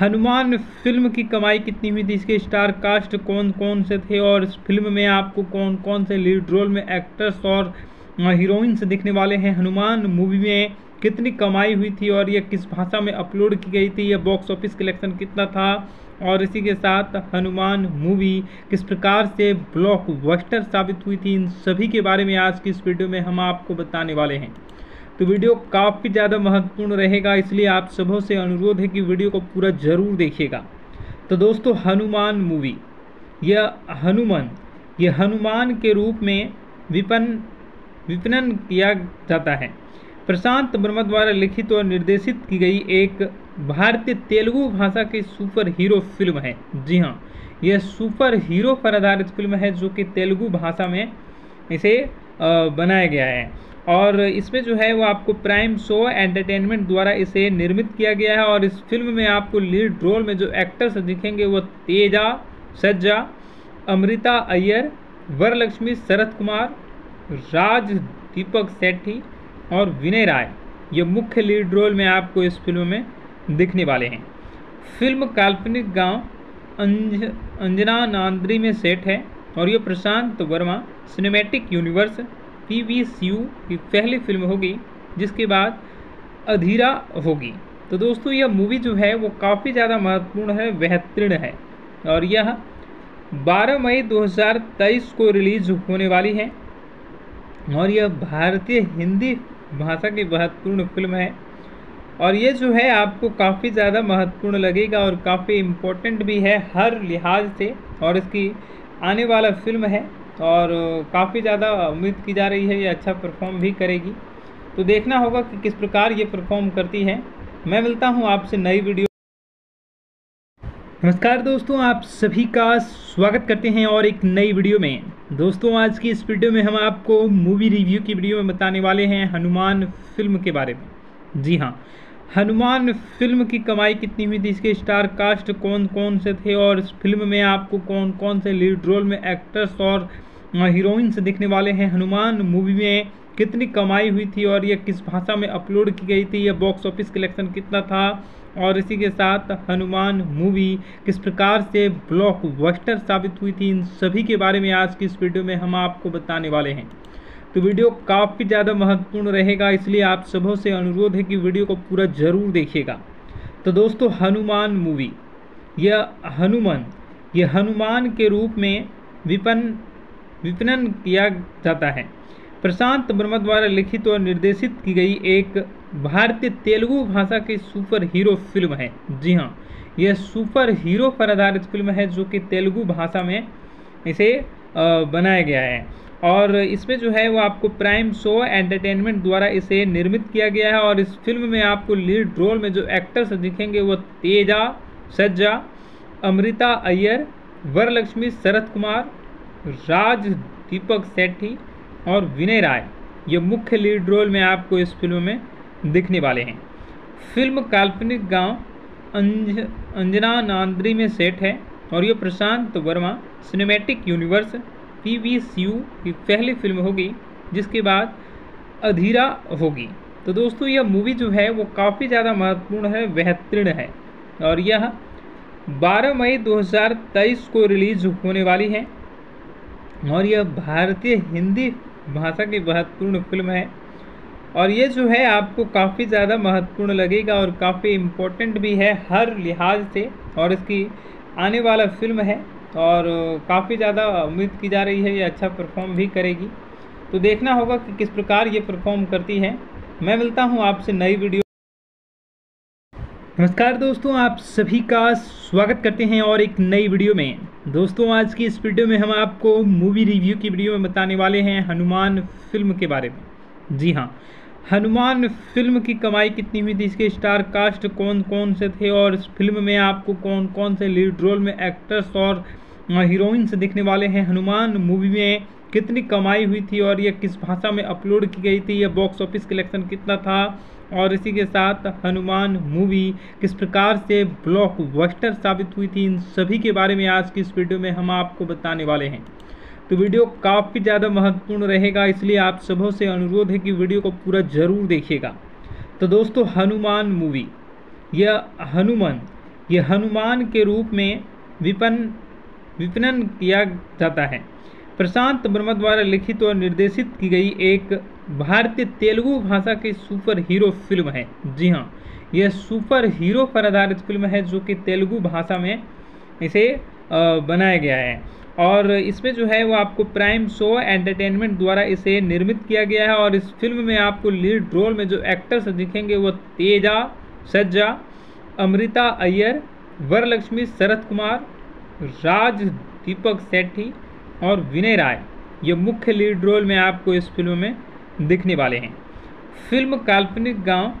हनुमान फ़िल्म की कमाई कितनी हुई थी, इसके स्टार कास्ट कौन कौन से थे और इस फ़िल्म में आपको कौन कौन से लीड रोल में एक्टर्स और हीरोइंस दिखने वाले हैं। हनुमान मूवी में कितनी कमाई हुई थी और यह किस भाषा में अपलोड की गई थी यह बॉक्स ऑफ़िस कलेक्शन कितना था और इसी के साथ हनुमान मूवी किस प्रकार से ब्लॉक ब्लॉकबस्टर साबित हुई थी, इन सभी के बारे में आज की इस वीडियो में हम आपको बताने वाले हैं। तो वीडियो काफ़ी ज़्यादा महत्वपूर्ण रहेगा, इसलिए आप सबों से अनुरोध है कि वीडियो को पूरा ज़रूर देखिएगा। तो दोस्तों, हनुमान मूवी यह हनुमान यह हनुमान के रूप में विपन, विपणन किया जाता है। प्रशांत वर्मा द्वारा लिखित और निर्देशित की गई एक भारतीय तेलुगु भाषा की सुपर हीरो फ़िल्म है। जी हाँ यह सुपर हीरो पर आधारित फ़िल्म है जो कि तेलुगु भाषा में इसे बनाया गया है। और इसमें जो है वो आपको प्राइम शो एंटरटेनमेंट द्वारा इसे निर्मित किया गया है और इस फ़िल्म में आपको लीड रोल में जो एक्टर्स दिखेंगे वो तेजा, सज्जा, अमृता अय्यर, वरलक्ष्मी शरद कुमार, राज, दीपक सेठी और विनय राय, ये मुख्य लीड रोल में आपको इस फ़िल्म में दिखने वाले हैं। फ़िल्म काल्पनिक गाँव अंज, अंजना नांद्री में सेट है और ये Prashant Varma cinematic universe P V U की पहली फ़िल्म होगी, जिसके बाद अधीरा होगी। तो दोस्तों, यह मूवी जो है, वो काफ़ी ज़्यादा महत्वपूर्ण है, बेहतरीन है और यह 12 मई 2023 को रिलीज़ होने वाली है और यह भारतीय हिंदी भाषा की महत्वपूर्ण फ़िल्म है। और ये जो है, आपको काफ़ी ज़्यादा महत्वपूर्ण लगेगा और काफ़ी इम्पोर्टेंट भी है हर लिहाज से। और इसकी आने वाला फ़िल्म है और काफ़ी ज़्यादा उम्मीद की जा रही है, ये अच्छा परफॉर्म भी करेगी। तो देखना होगा कि किस प्रकार ये परफॉर्म करती है। मैं मिलता हूँ आपसे नई वीडियो नमस्कार दोस्तों, आप सभी का स्वागत करते हैं और एक नई वीडियो में। दोस्तों, आज की इस वीडियो में हम आपको मूवी रिव्यू की वीडियो में बताने वाले हैं हनुमान फ़िल्म के बारे में। जी हाँ हनुमान फ़िल्म की कमाई कितनी हुई थी, इसके स्टार कास्ट कौन कौन से थे और इस फ़िल्म में आपको कौन कौन से लीड रोल में एक्टर्स और हीरोइंस दिखने वाले हैं? हनुमान मूवी में कितनी कमाई हुई थी और यह किस भाषा में अपलोड की गई थी? यह बॉक्स ऑफ़िस कलेक्शन कितना था? और इसी के साथ हनुमान मूवी किस प्रकार से ब्लॉकबस्टर साबित हुई थी, इन सभी के बारे में आज की इस वीडियो में हम आपको बताने वाले हैं। तो वीडियो काफ़ी ज़्यादा महत्वपूर्ण रहेगा, इसलिए आप सबों से अनुरोध है कि वीडियो को पूरा ज़रूर देखिएगा। तो दोस्तों, हनुमान मूवी यह हनुमान यह हनुमान के रूप में विपन, विपणन किया जाता है। प्रशांत वर्मा द्वारा लिखित और निर्देशित की गई एक भारतीय तेलुगु भाषा की सुपर हीरो फ़िल्म है। जी हाँ यह सुपर हीरो पर आधारित फ़िल्म है जो कि तेलुगु भाषा में इसे बनाया गया है। और इसमें जो है वो आपको प्राइम शो एंटरटेनमेंट द्वारा इसे निर्मित किया गया है और इस फ़िल्म में आपको लीड रोल में जो एक्टर्स दिखेंगे वो तेजा, सज्जा, अमृता अय्यर, वरलक्ष्मी, शरद कुमार, राज, दीपक सेठी और विनय राय, ये मुख्य लीड रोल में आपको इस फ़िल्म में दिखने वाले हैं। फ़िल्म काल्पनिक गाँव अंज, अंजना नांद्री में सेट है और ये Prashant Varma cinematic universe P V की पहली फ़िल्म होगी, जिसके बाद अधीरा होगी। तो दोस्तों, यह मूवी जो है, वो काफ़ी ज़्यादा महत्वपूर्ण है, बेहतरीन है और यह 12 मई 2023 को रिलीज़ होने वाली है और यह भारतीय हिंदी भाषा की महत्वपूर्ण फ़िल्म है। और ये जो है, आपको काफ़ी ज़्यादा महत्वपूर्ण लगेगा और काफ़ी इम्पोर्टेंट भी है हर लिहाज से। और इसकी आने वाला फ़िल्म है और काफ़ी ज़्यादा उम्मीद की जा रही है, ये अच्छा परफॉर्म भी करेगी। तो देखना होगा कि किस प्रकार ये परफॉर्म करती है। मैं मिलता हूँ आपसे नई वीडियो नमस्कार दोस्तों, आप सभी का स्वागत करते हैं और एक नई वीडियो में। दोस्तों, आज की इस वीडियो में हम आपको मूवी रिव्यू की वीडियो में बताने वाले हैं हनुमान फ़िल्म के बारे में। जी हाँ हनुमान फ़िल्म की कमाई कितनी हुई थी, इसके स्टार कास्ट कौन कौन से थे और इस फ़िल्म में आपको कौन कौन से लीड रोल में एक्टर्स और हीरोइंस दिखने वाले हैं? हनुमान मूवी में कितनी कमाई हुई थी और यह किस भाषा में अपलोड की गई थी? यह बॉक्स ऑफ़िस कलेक्शन कितना था? और इसी के साथ हनुमान मूवी किस प्रकार से ब्लॉक बस्टर साबित हुई थी, इन सभी के बारे में आज की इस वीडियो में हम आपको बताने वाले हैं। तो वीडियो काफ़ी ज़्यादा महत्वपूर्ण रहेगा, इसलिए आप सबों से अनुरोध है कि वीडियो को पूरा ज़रूर देखिएगा। तो दोस्तों, हनुमान मूवी यह हनुमान यह हनुमान के रूप में विपन, विपणन किया जाता है। प्रशांत वर्मा द्वारा लिखित और निर्देशित की गई एक भारतीय तेलुगु भाषा की सुपर हीरो फ़िल्म है। जी हाँ यह सुपर हीरो पर आधारित फ़िल्म है जो कि तेलुगु भाषा में इसे बनाया गया है। और इसमें जो है वो आपको प्राइम शो एंटरटेनमेंट द्वारा इसे निर्मित किया गया है और इस फ़िल्म में आपको लीड रोल में जो एक्टर्स दिखेंगे वो तेजा, सज्जा, अमृता अय्यर, वरलक्ष्मी शरद कुमार, राज, दीपक सेठी और विनय राय, ये मुख्य लीड रोल में आपको इस फ़िल्म में दिखने वाले हैं। फ़िल्म काल्पनिक गाँव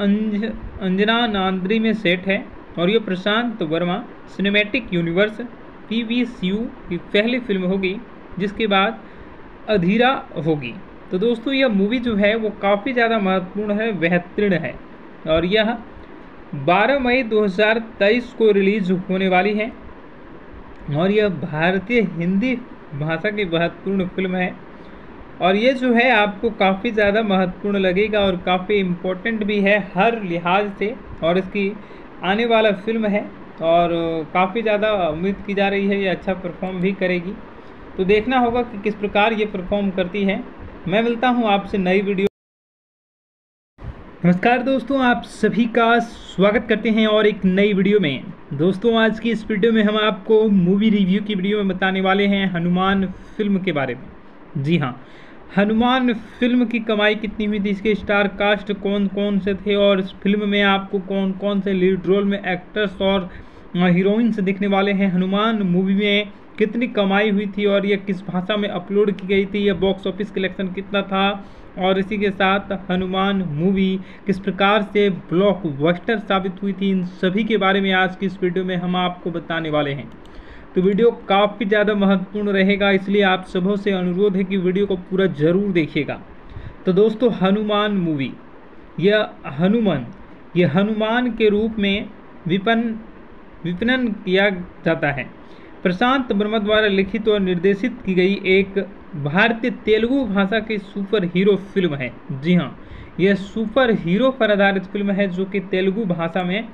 अंज, अंजना नांद्री में सेट है और ये Prashant Varma cinematic universe P V C U की पहली फ़िल्म होगी, जिसके बाद अधीरा होगी। तो दोस्तों, यह मूवी जो है, वो काफ़ी ज़्यादा महत्वपूर्ण है, बेहतरीन है और यह 12 मई 2023 को रिलीज़ होने वाली है और यह भारतीय हिंदी भाषा की महत्वपूर्ण फ़िल्म है। और ये जो है, आपको काफ़ी ज़्यादा महत्वपूर्ण लगेगा और काफ़ी इम्पोर्टेंट भी है हर लिहाज से। और इसकी आने वाला फ़िल्म है और काफ़ी ज़्यादा उम्मीद की जा रही है, ये अच्छा परफॉर्म भी करेगी। तो देखना होगा कि किस प्रकार ये परफॉर्म करती है। मैं मिलता हूँ आपसे नई वीडियो नमस्कार दोस्तों, आप सभी का स्वागत करते हैं और एक नई वीडियो में। दोस्तों, आज की इस वीडियो में हम आपको मूवी रिव्यू की वीडियो में बताने वाले हैं हनुमान फ़िल्म के बारे में। जी हाँ हनुमान फ़िल्म की कमाई कितनी हुई थी, इसके स्टार कास्ट कौन कौन से थे और इस फ़िल्म में आपको कौन कौन से लीड रोल में एक्टर्स और हीरोइंस दिखने वाले हैं? हनुमान मूवी में कितनी कमाई हुई थी और यह किस भाषा में अपलोड की गई थी? यह बॉक्स ऑफ़िस कलेक्शन कितना था? और इसी के साथ हनुमान मूवी किस प्रकार से ब्लॉक बस्टर साबित हुई थी, इन सभी के बारे में आज की इस वीडियो में हम आपको बताने वाले हैं। तो वीडियो काफ़ी ज़्यादा महत्वपूर्ण रहेगा, इसलिए आप सबों से अनुरोध है कि वीडियो को पूरा ज़रूर देखिएगा। तो दोस्तों, हनुमान मूवी यह हनुमान यह हनुमान के रूप में विपन, विपणन किया जाता है। प्रशांत वर्मा द्वारा लिखित और निर्देशित की गई एक भारतीय तेलुगु भाषा की सुपर हीरो फ़िल्म है। जी हाँ यह सुपर हीरो पर आधारित फ़िल्म है जो कि तेलुगु भाषा में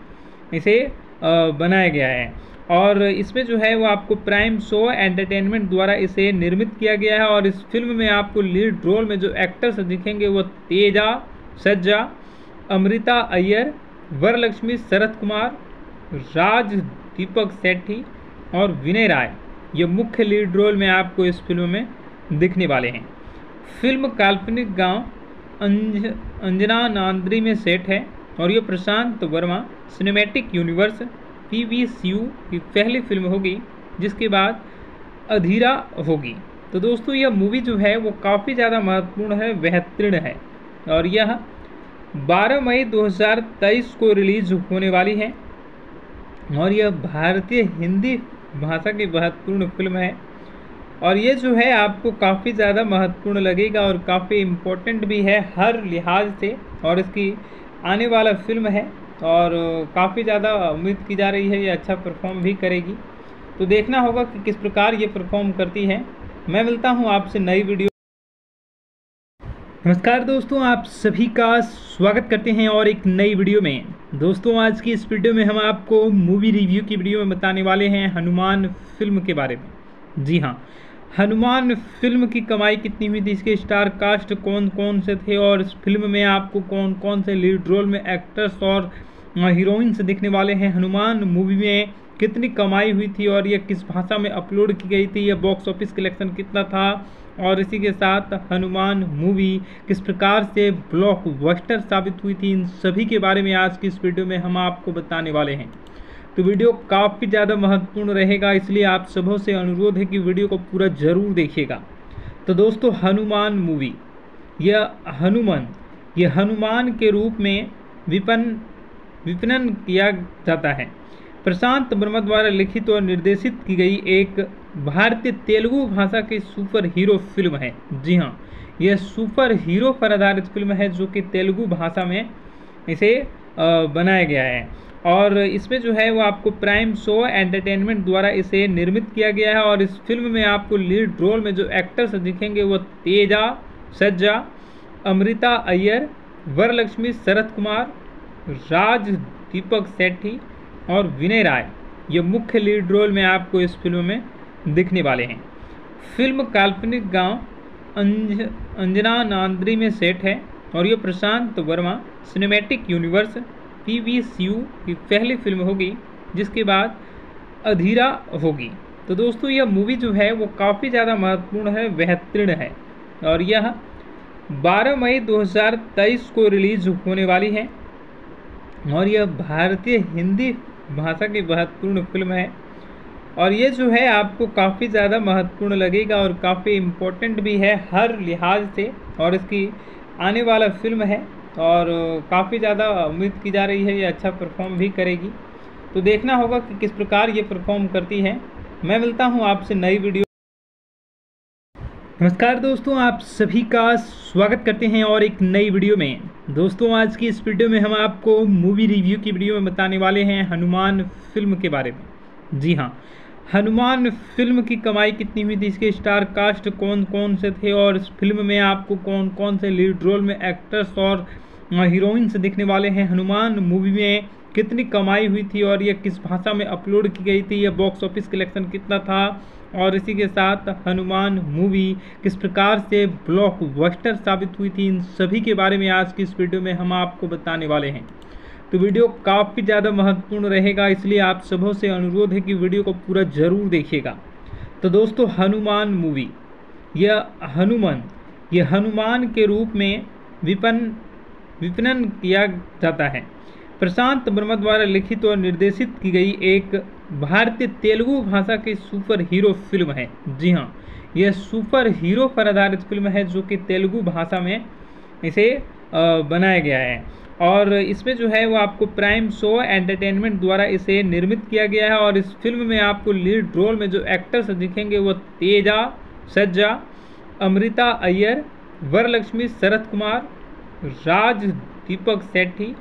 इसे बनाया गया है। और इसमें जो है वो आपको प्राइम शो एंटरटेनमेंट द्वारा इसे निर्मित किया गया है और इस फ़िल्म में आपको लीड रोल में जो एक्टर्स दिखेंगे वो तेजा, सज्जा, अमृता अय्यर, वरलक्ष्मी, शरद कुमार, राज, दीपक सेठी और विनय राय। ये मुख्य लीड रोल में आपको इस फ़िल्म में दिखने वाले हैं। फ़िल्म काल्पनिक गाँव अंज, अंजना नांद्री में सेट है और ये Prashant Varma cinematic universe P V U की पहली फ़िल्म होगी, जिसके बाद अधीरा होगी। तो दोस्तों, यह मूवी जो है, वो काफ़ी ज़्यादा महत्वपूर्ण है, बेहतरीन है और यह 12 मई 2023 को रिलीज़ होने वाली है और यह भारतीय हिंदी भाषा की महत्वपूर्ण फ़िल्म है। और ये जो है आपको काफ़ी ज़्यादा महत्वपूर्ण लगेगा और काफ़ी इम्पोर्टेंट भी है हर लिहाज से और इसकी आने वाला फ़िल्म है और काफ़ी ज़्यादा उम्मीद की जा रही है ये अच्छा परफॉर्म भी करेगी। तो देखना होगा कि किस प्रकार ये परफॉर्म करती है। मैं मिलता हूँ आपसे नई वीडियो नमस्कार दोस्तों, आप सभी का स्वागत करते हैं और एक नई वीडियो में। दोस्तों, आज की इस वीडियो में हम आपको मूवी रिव्यू की वीडियो में बताने वाले हैं हनुमान फ़िल्म के बारे में। जी हाँ हनुमान फ़िल्म की कमाई कितनी हुई थी? इसके स्टार कास्ट कौन कौन से थे? और इस फ़िल्म में आपको कौन कौन से लीड रोल में एक्टर्स और हीरोइंस दिखने वाले हैं? हनुमान मूवी में कितनी कमाई हुई थी और यह किस भाषा में अपलोड की गई थी? यह बॉक्स ऑफ़िस कलेक्शन कितना था? और इसी के साथ हनुमान मूवी किस प्रकार से ब्लॉक बस्टर साबित हुई थी? इन सभी के बारे में आज की इस वीडियो में हम आपको बताने वाले हैं। तो वीडियो काफ़ी ज़्यादा महत्वपूर्ण रहेगा, इसलिए आप सबों से अनुरोध है कि वीडियो को पूरा ज़रूर देखिएगा। तो दोस्तों, हनुमान मूवी। यह हनुमान यह हनुमान के रूप में विपन, विपणन किया जाता है। प्रशांत वर्मा द्वारा लिखित और निर्देशित की गई एक भारतीय तेलुगु भाषा की सुपर हीरो फ़िल्म है। जी हाँ यह सुपर हीरो पर आधारित फ़िल्म है, जो कि तेलुगु भाषा में इसे बनाया गया है। और इसमें जो है वो आपको प्राइम शो एंटरटेनमेंट द्वारा इसे निर्मित किया गया है और इस फ़िल्म में आपको लीड रोल में जो एक्टर्स दिखेंगे वो तेजा, सज्जा, अमृता अय्यर, वरलक्ष्मी, शरद कुमार, राज दीपक सेठी और विनय राय। ये मुख्य लीड रोल में आपको इस फ़िल्म में दिखने वाले हैं। फ़िल्म काल्पनिक गाँव अंज, अंजना नांद्री में सेट है और ये Prashant Varma cinematic universe P V U की पहली फ़िल्म होगी, जिसके बाद अधीरा होगी। तो दोस्तों, यह मूवी जो है, वो काफ़ी ज़्यादा महत्वपूर्ण है, बेहतरीन है। और यह 12 मई 2023 को रिलीज़ होने वाली है। और यह भारतीय हिंदी भाषा की महत्वपूर्ण फ़िल्म है। और ये जो है, आपको काफ़ी ज़्यादा महत्वपूर्ण लगेगा और काफ़ी इम्पोर्टेंट भी है, हर लिहाज से। और इसकी आने वाला फ़िल्म है। और काफ़ी ज़्यादा उम्मीद की जा रही है ये अच्छा परफॉर्म भी करेगी। तो देखना होगा कि किस प्रकार ये परफॉर्म करती है। मैं मिलता हूँ आपसे नई वीडियो नमस्कार दोस्तों, आप सभी का स्वागत करते हैं और एक नई वीडियो में। दोस्तों, आज की इस वीडियो में हम आपको मूवी रिव्यू की वीडियो में बताने वाले हैं हनुमान फ़िल्म के बारे में। जी हाँ हनुमान फ़िल्म की कमाई कितनी हुई थी, इसके स्टार कास्ट कौन कौन से थे और इस फ़िल्म में आपको कौन कौन से लीड रोल में एक्टर्स और हीरोइंस दिखने वाले हैं। हनुमान मूवी में कितनी कमाई हुई थी और यह किस भाषा में अपलोड की गई थी यह बॉक्स ऑफ़िस कलेक्शन कितना था? और इसी के साथ हनुमान मूवी किस प्रकार से ब्लॉकबस्टर साबित हुई थी? इन सभी के बारे में आज की इस वीडियो में हम आपको बताने वाले हैं। तो वीडियो काफ़ी ज़्यादा महत्वपूर्ण रहेगा, इसलिए आप सबों से अनुरोध है कि वीडियो को पूरा ज़रूर देखिएगा। तो दोस्तों, हनुमान मूवी यह हनुमान यह हनुमान के रूप में विपन विपणन किया जाता है। प्रशांत वर्मा द्वारा लिखित और निर्देशित की गई एक भारतीय तेलुगु भाषा की सुपर हीरो फ़िल्म है। जी हाँ यह सुपर हीरो पर आधारित फ़िल्म है जो कि तेलुगु भाषा में इसे बनाया गया है। और इसमें जो है वो आपको प्राइम शो एंटरटेनमेंट द्वारा इसे निर्मित किया गया है और इस फ़िल्म में आपको लीड रोल में जो एक्टर्स दिखेंगे वो तेजा, सज्जा, अमृता अय्यर, वरलक्ष्मी, शरद कुमार राज, दीपक सेठी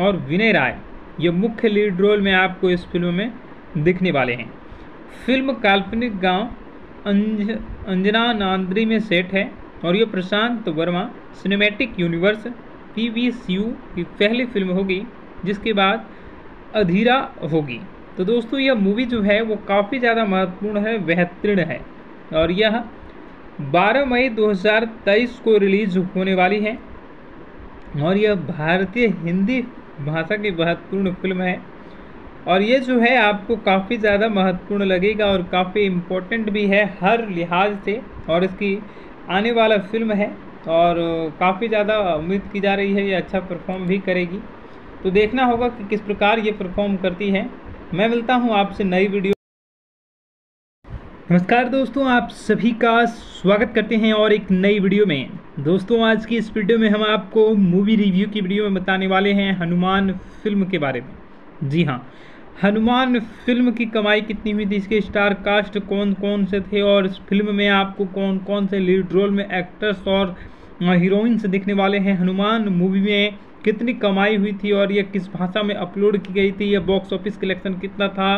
और विनय राय, ये मुख्य लीड रोल में आपको इस फ़िल्म में दिखने वाले हैं। फ़िल्म काल्पनिक गाँव, अंज, अंजना नांद्री में सेट है और ये Prashant Varma cinematic universe P V C की पहली फ़िल्म होगी, जिसके बाद अधीरा होगी। तो दोस्तों, यह मूवी जो है, वो काफ़ी ज़्यादा महत्वपूर्ण है, बेहतरीन है और यह 12 मई 2023 को रिलीज़ होने वाली है। और यह भारतीय हिंदी भाषा की महत्वपूर्ण फ़िल्म है। और ये जो है, आपको काफ़ी ज़्यादा महत्वपूर्ण लगेगा और काफ़ी इम्पोर्टेंट भी है हर लिहाज से और इसकी आने वाला फ़िल्म है। और काफ़ी ज़्यादा उम्मीद की जा रही है, ये अच्छा परफॉर्म भी करेगी। तो देखना होगा कि किस प्रकार ये परफॉर्म करती है। मैं मिलता हूँ आपसे नई वीडियो नमस्कार दोस्तों, आप सभी का स्वागत करते हैं और एक नई वीडियो में। दोस्तों, आज की इस वीडियो में हम आपको मूवी रिव्यू की वीडियो में बताने वाले हैं हनुमान फ़िल्म के बारे में। जी हाँ हनुमान फ़िल्म की कमाई कितनी हुई थी, इसके स्टार कास्ट कौन कौन से थे और इस फ़िल्म में आपको कौन कौन से लीड रोल में एक्टर्स और हीरोइंस दिखने वाले हैं। हनुमान मूवी में कितनी कमाई हुई थी और यह किस भाषा में अपलोड की गई थी यह बॉक्स ऑफ़िस कलेक्शन कितना था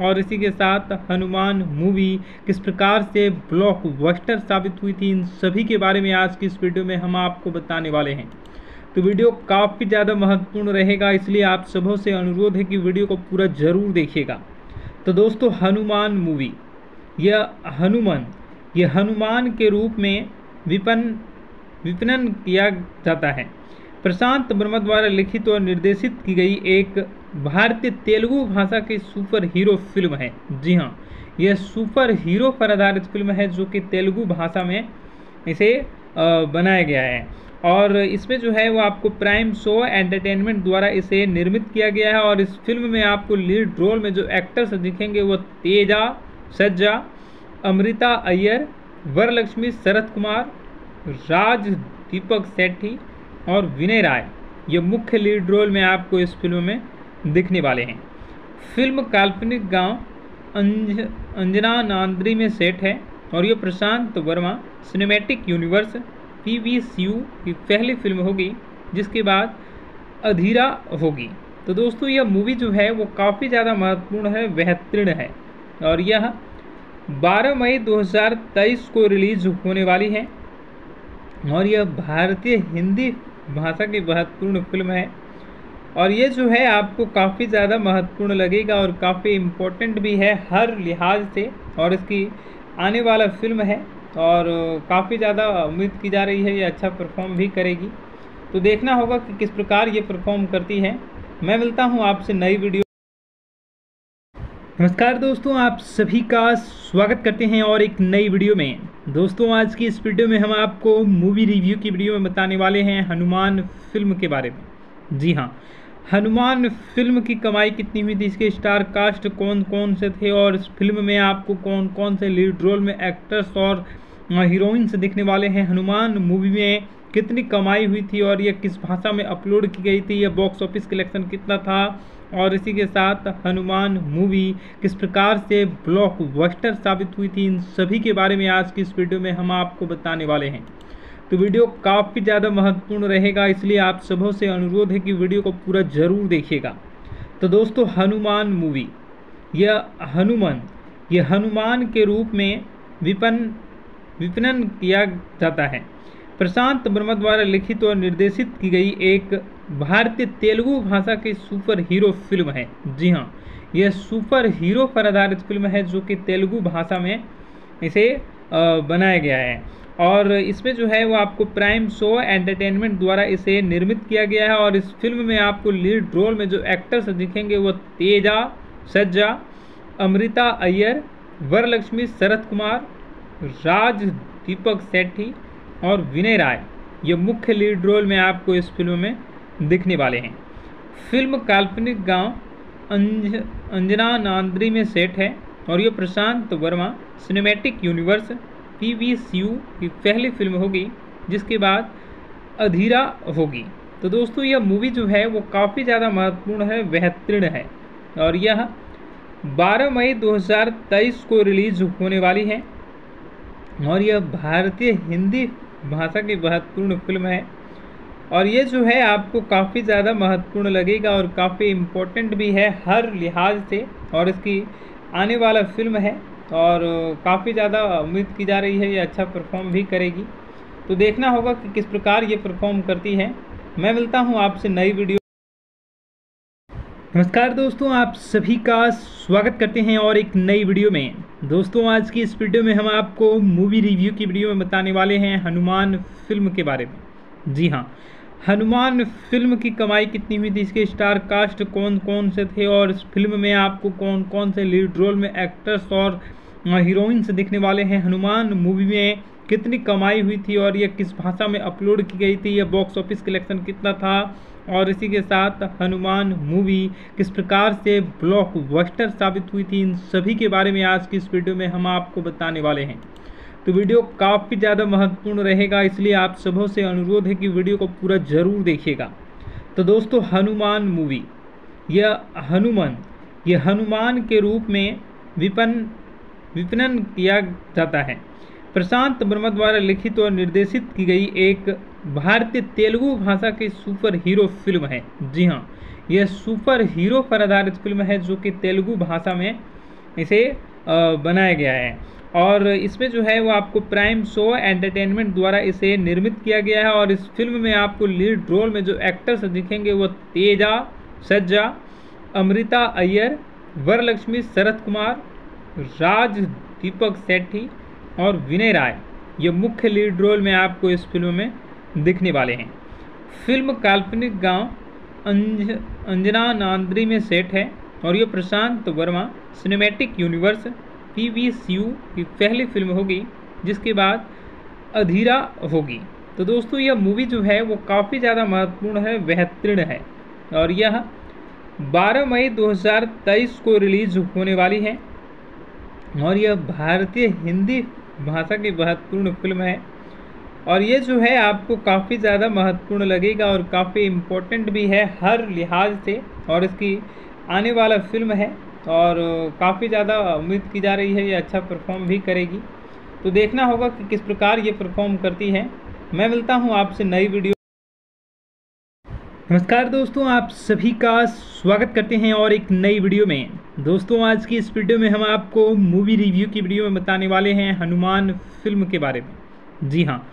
और इसी के साथ हनुमान मूवी किस प्रकार से ब्लॉकबस्टर साबित हुई थी, इन सभी के बारे में आज की इस वीडियो में हम आपको बताने वाले हैं। तो वीडियो काफ़ी ज़्यादा महत्वपूर्ण रहेगा, इसलिए आप सबों से अनुरोध है कि वीडियो को पूरा ज़रूर देखिएगा। तो दोस्तों, हनुमान मूवी यह हनुमान यह हनुमान के रूप में विपन, विपणन किया जाता है। प्रशांत वर्मा द्वारा लिखित और निर्देशित की गई एक भारतीय तेलुगु भाषा की सुपर हीरो फ़िल्म है। जी हाँ यह सुपर हीरो पर आधारित फ़िल्म है जो कि तेलुगु भाषा में इसे बनाया गया है। और इसमें जो है वो आपको प्राइम शो एंटरटेनमेंट द्वारा इसे निर्मित किया गया है और इस फ़िल्म में आपको लीड रोल में जो एक्टर्स दिखेंगे वो तेजा, सज्जा, अमृता अय्यर, वरलक्ष्मी, शरद कुमार, राज, दीपक सेठी और विनय राय, ये मुख्य लीड रोल में आपको इस फ़िल्म में दिखने वाले हैं। फ़िल्म काल्पनिक गाँव अंज, अंजना नांद्री में सेट है और ये Prashant Varma cinematic universe P V C U की पहली फ़िल्म होगी, जिसके बाद अधीरा होगी। तो दोस्तों, यह मूवी जो है, वो काफ़ी ज़्यादा महत्वपूर्ण है, बेहतरीन है और यह 12 मई 2023 को रिलीज़ होने वाली है और यह भारतीय हिंदी भाषा की महत्वपूर्ण फ़िल्म है। और ये जो है, आपको काफ़ी ज़्यादा महत्वपूर्ण लगेगा और काफ़ी इम्पोर्टेंट भी है हर लिहाज से। और इसकी आने वाला फ़िल्म है और काफ़ी ज़्यादा उम्मीद की जा रही है, ये अच्छा परफॉर्म भी करेगी। तो देखना होगा कि किस प्रकार ये परफॉर्म करती है। मैं मिलता हूँ आपसे नई वीडियो नमस्कार दोस्तों, आप सभी का स्वागत करते हैं और एक नई वीडियो में। दोस्तों, आज की इस वीडियो में हम आपको मूवी रिव्यू की वीडियो में बताने वाले हैं हनुमान फ़िल्म के बारे में। जी हाँ हनुमान फ़िल्म की कमाई कितनी हुई थी, इसके स्टार कास्ट कौन कौन से थे और इस फ़िल्म में आपको कौन कौन से लीड रोल में एक्टर्स और हीरोइंस दिखने वाले हैं? हनुमान मूवी में कितनी कमाई हुई थी और यह किस भाषा में अपलोड की गई थी? यह बॉक्स ऑफ़िस कलेक्शन कितना था? और इसी के साथ हनुमान मूवी किस प्रकार से ब्लॉक बस्टर साबित हुई थी, इन सभी के बारे में आज की इस वीडियो में हम आपको बताने वाले हैं। तो वीडियो काफ़ी ज़्यादा महत्वपूर्ण रहेगा, इसलिए आप सबों से अनुरोध है कि वीडियो को पूरा ज़रूर देखिएगा। तो दोस्तों, हनुमान मूवी। यह हनुमान यह हनुमान के रूप में विपन, विपणन किया जाता है। प्रशांत वर्मा द्वारा लिखित और निर्देशित की गई एक भारतीय तेलुगु भाषा की सुपर हीरो फ़िल्म है। जी हाँ यह सुपर हीरो पर आधारित फ़िल्म है जो कि तेलुगु भाषा में इसे बनाया गया है। और इसमें जो है वो आपको प्राइम शो एंटरटेनमेंट द्वारा इसे निर्मित किया गया है और इस फ़िल्म में आपको लीड रोल में जो एक्टर्स दिखेंगे वो तेजा, सज्जा, अमृता अय्यर, वरलक्ष्मी शरद कुमार, राज, दीपक सेठी और विनय राय। ये मुख्य लीड रोल में आपको इस फ़िल्म में दिखने वाले हैं। फ़िल्म काल्पनिक गाँव अंज, अंजना नांद्री में सेट है और ये Prashant Varma cinematic universe P V C की पहली फ़िल्म होगी, जिसके बाद अधीरा होगी। तो दोस्तों, यह मूवी जो है, वो काफ़ी ज़्यादा महत्वपूर्ण है, बेहतरीन है और यह 12 मई 2023 को रिलीज़ होने वाली है और यह भारतीय हिंदी भाषा की महत्वपूर्ण फ़िल्म है। और ये जो है आपको काफ़ी ज़्यादा महत्वपूर्ण लगेगा और काफ़ी इम्पोर्टेंट भी है हर लिहाज से और इसकी आने वाला फ़िल्म है और काफ़ी ज़्यादा उम्मीद की जा रही है ये अच्छा परफॉर्म भी करेगी। तो देखना होगा कि किस प्रकार ये परफॉर्म करती है। मैं मिलता हूँ आपसे नई वीडियो नमस्कार दोस्तों, आप सभी का स्वागत करते हैं और एक नई वीडियो में। दोस्तों, आज की इस वीडियो में हम आपको मूवी रिव्यू की वीडियो में बताने वाले हैं हनुमान फ़िल्म के बारे में। जी हाँ हनुमान फ़िल्म की कमाई कितनी हुई थी? इसके स्टार कास्ट कौन कौन से थे? और इस फ़िल्म में आपको कौन कौन से लीड रोल में एक्टर्स और हीरोइंस दिखने वाले हैं? हनुमान मूवी में कितनी कमाई हुई थी और यह किस भाषा में अपलोड की गई थी? यह बॉक्स ऑफ़िस कलेक्शन कितना था? और इसी के साथ हनुमान मूवी किस प्रकार से ब्लॉक बस्टर साबित हुई थी? इन सभी के बारे में आज की इस वीडियो में हम आपको बताने वाले हैं। तो वीडियो काफ़ी ज़्यादा महत्वपूर्ण रहेगा, इसलिए आप सबों से अनुरोध है कि वीडियो को पूरा ज़रूर देखिएगा। तो दोस्तों, हनुमान मूवी। यह हनुमान यह हनुमान के रूप में विपन, विपणन किया जाता है। प्रशांत वर्मा द्वारा लिखित और निर्देशित की गई एक भारतीय तेलुगु भाषा की सुपर हीरो फ़िल्म है। जी हाँ यह सुपर हीरो पर आधारित फ़िल्म है, जो कि तेलुगु भाषा में इसे बनाया गया है। और इसमें जो है वो आपको प्राइम शो एंटरटेनमेंट द्वारा इसे निर्मित किया गया है और इस फ़िल्म में आपको लीड रोल में जो एक्टर्स दिखेंगे वो तेजा, सज्जा, अमृता अय्यर, वरलक्ष्मी, शरद कुमार, राज दीपक सेठी और विनय राय। ये मुख्य लीड रोल में आपको इस फ़िल्म में दिखने वाले हैं। फ़िल्म काल्पनिक गाँव अंज, अंजना नांद्री में सेट है और ये Prashant Varma cinematic universe P V U की पहली फ़िल्म होगी, जिसके बाद अधीरा होगी। तो दोस्तों, यह मूवी जो है, वो काफ़ी ज़्यादा महत्वपूर्ण है, बेहतरीन है। और यह 12 मई 2023 को रिलीज़ होने वाली है। और यह भारतीय हिंदी भाषा की महत्वपूर्ण फ़िल्म है। और ये जो है, आपको काफ़ी ज़्यादा महत्वपूर्ण लगेगा और काफ़ी इम्पोर्टेंट भी है, हर लिहाज से। और इसकी आने वाला फ़िल्म है। और काफ़ी ज़्यादा उम्मीद की जा रही है ये अच्छा परफॉर्म भी करेगी। तो देखना होगा कि किस प्रकार ये परफॉर्म करती है। मैं मिलता हूँ आपसे नई वीडियो नमस्कार दोस्तों, आप सभी का स्वागत करते हैं और एक नई वीडियो में। दोस्तों, आज की इस वीडियो में हम आपको मूवी रिव्यू की वीडियो में बताने वाले हैं हनुमान फ़िल्म के बारे में। जी हाँ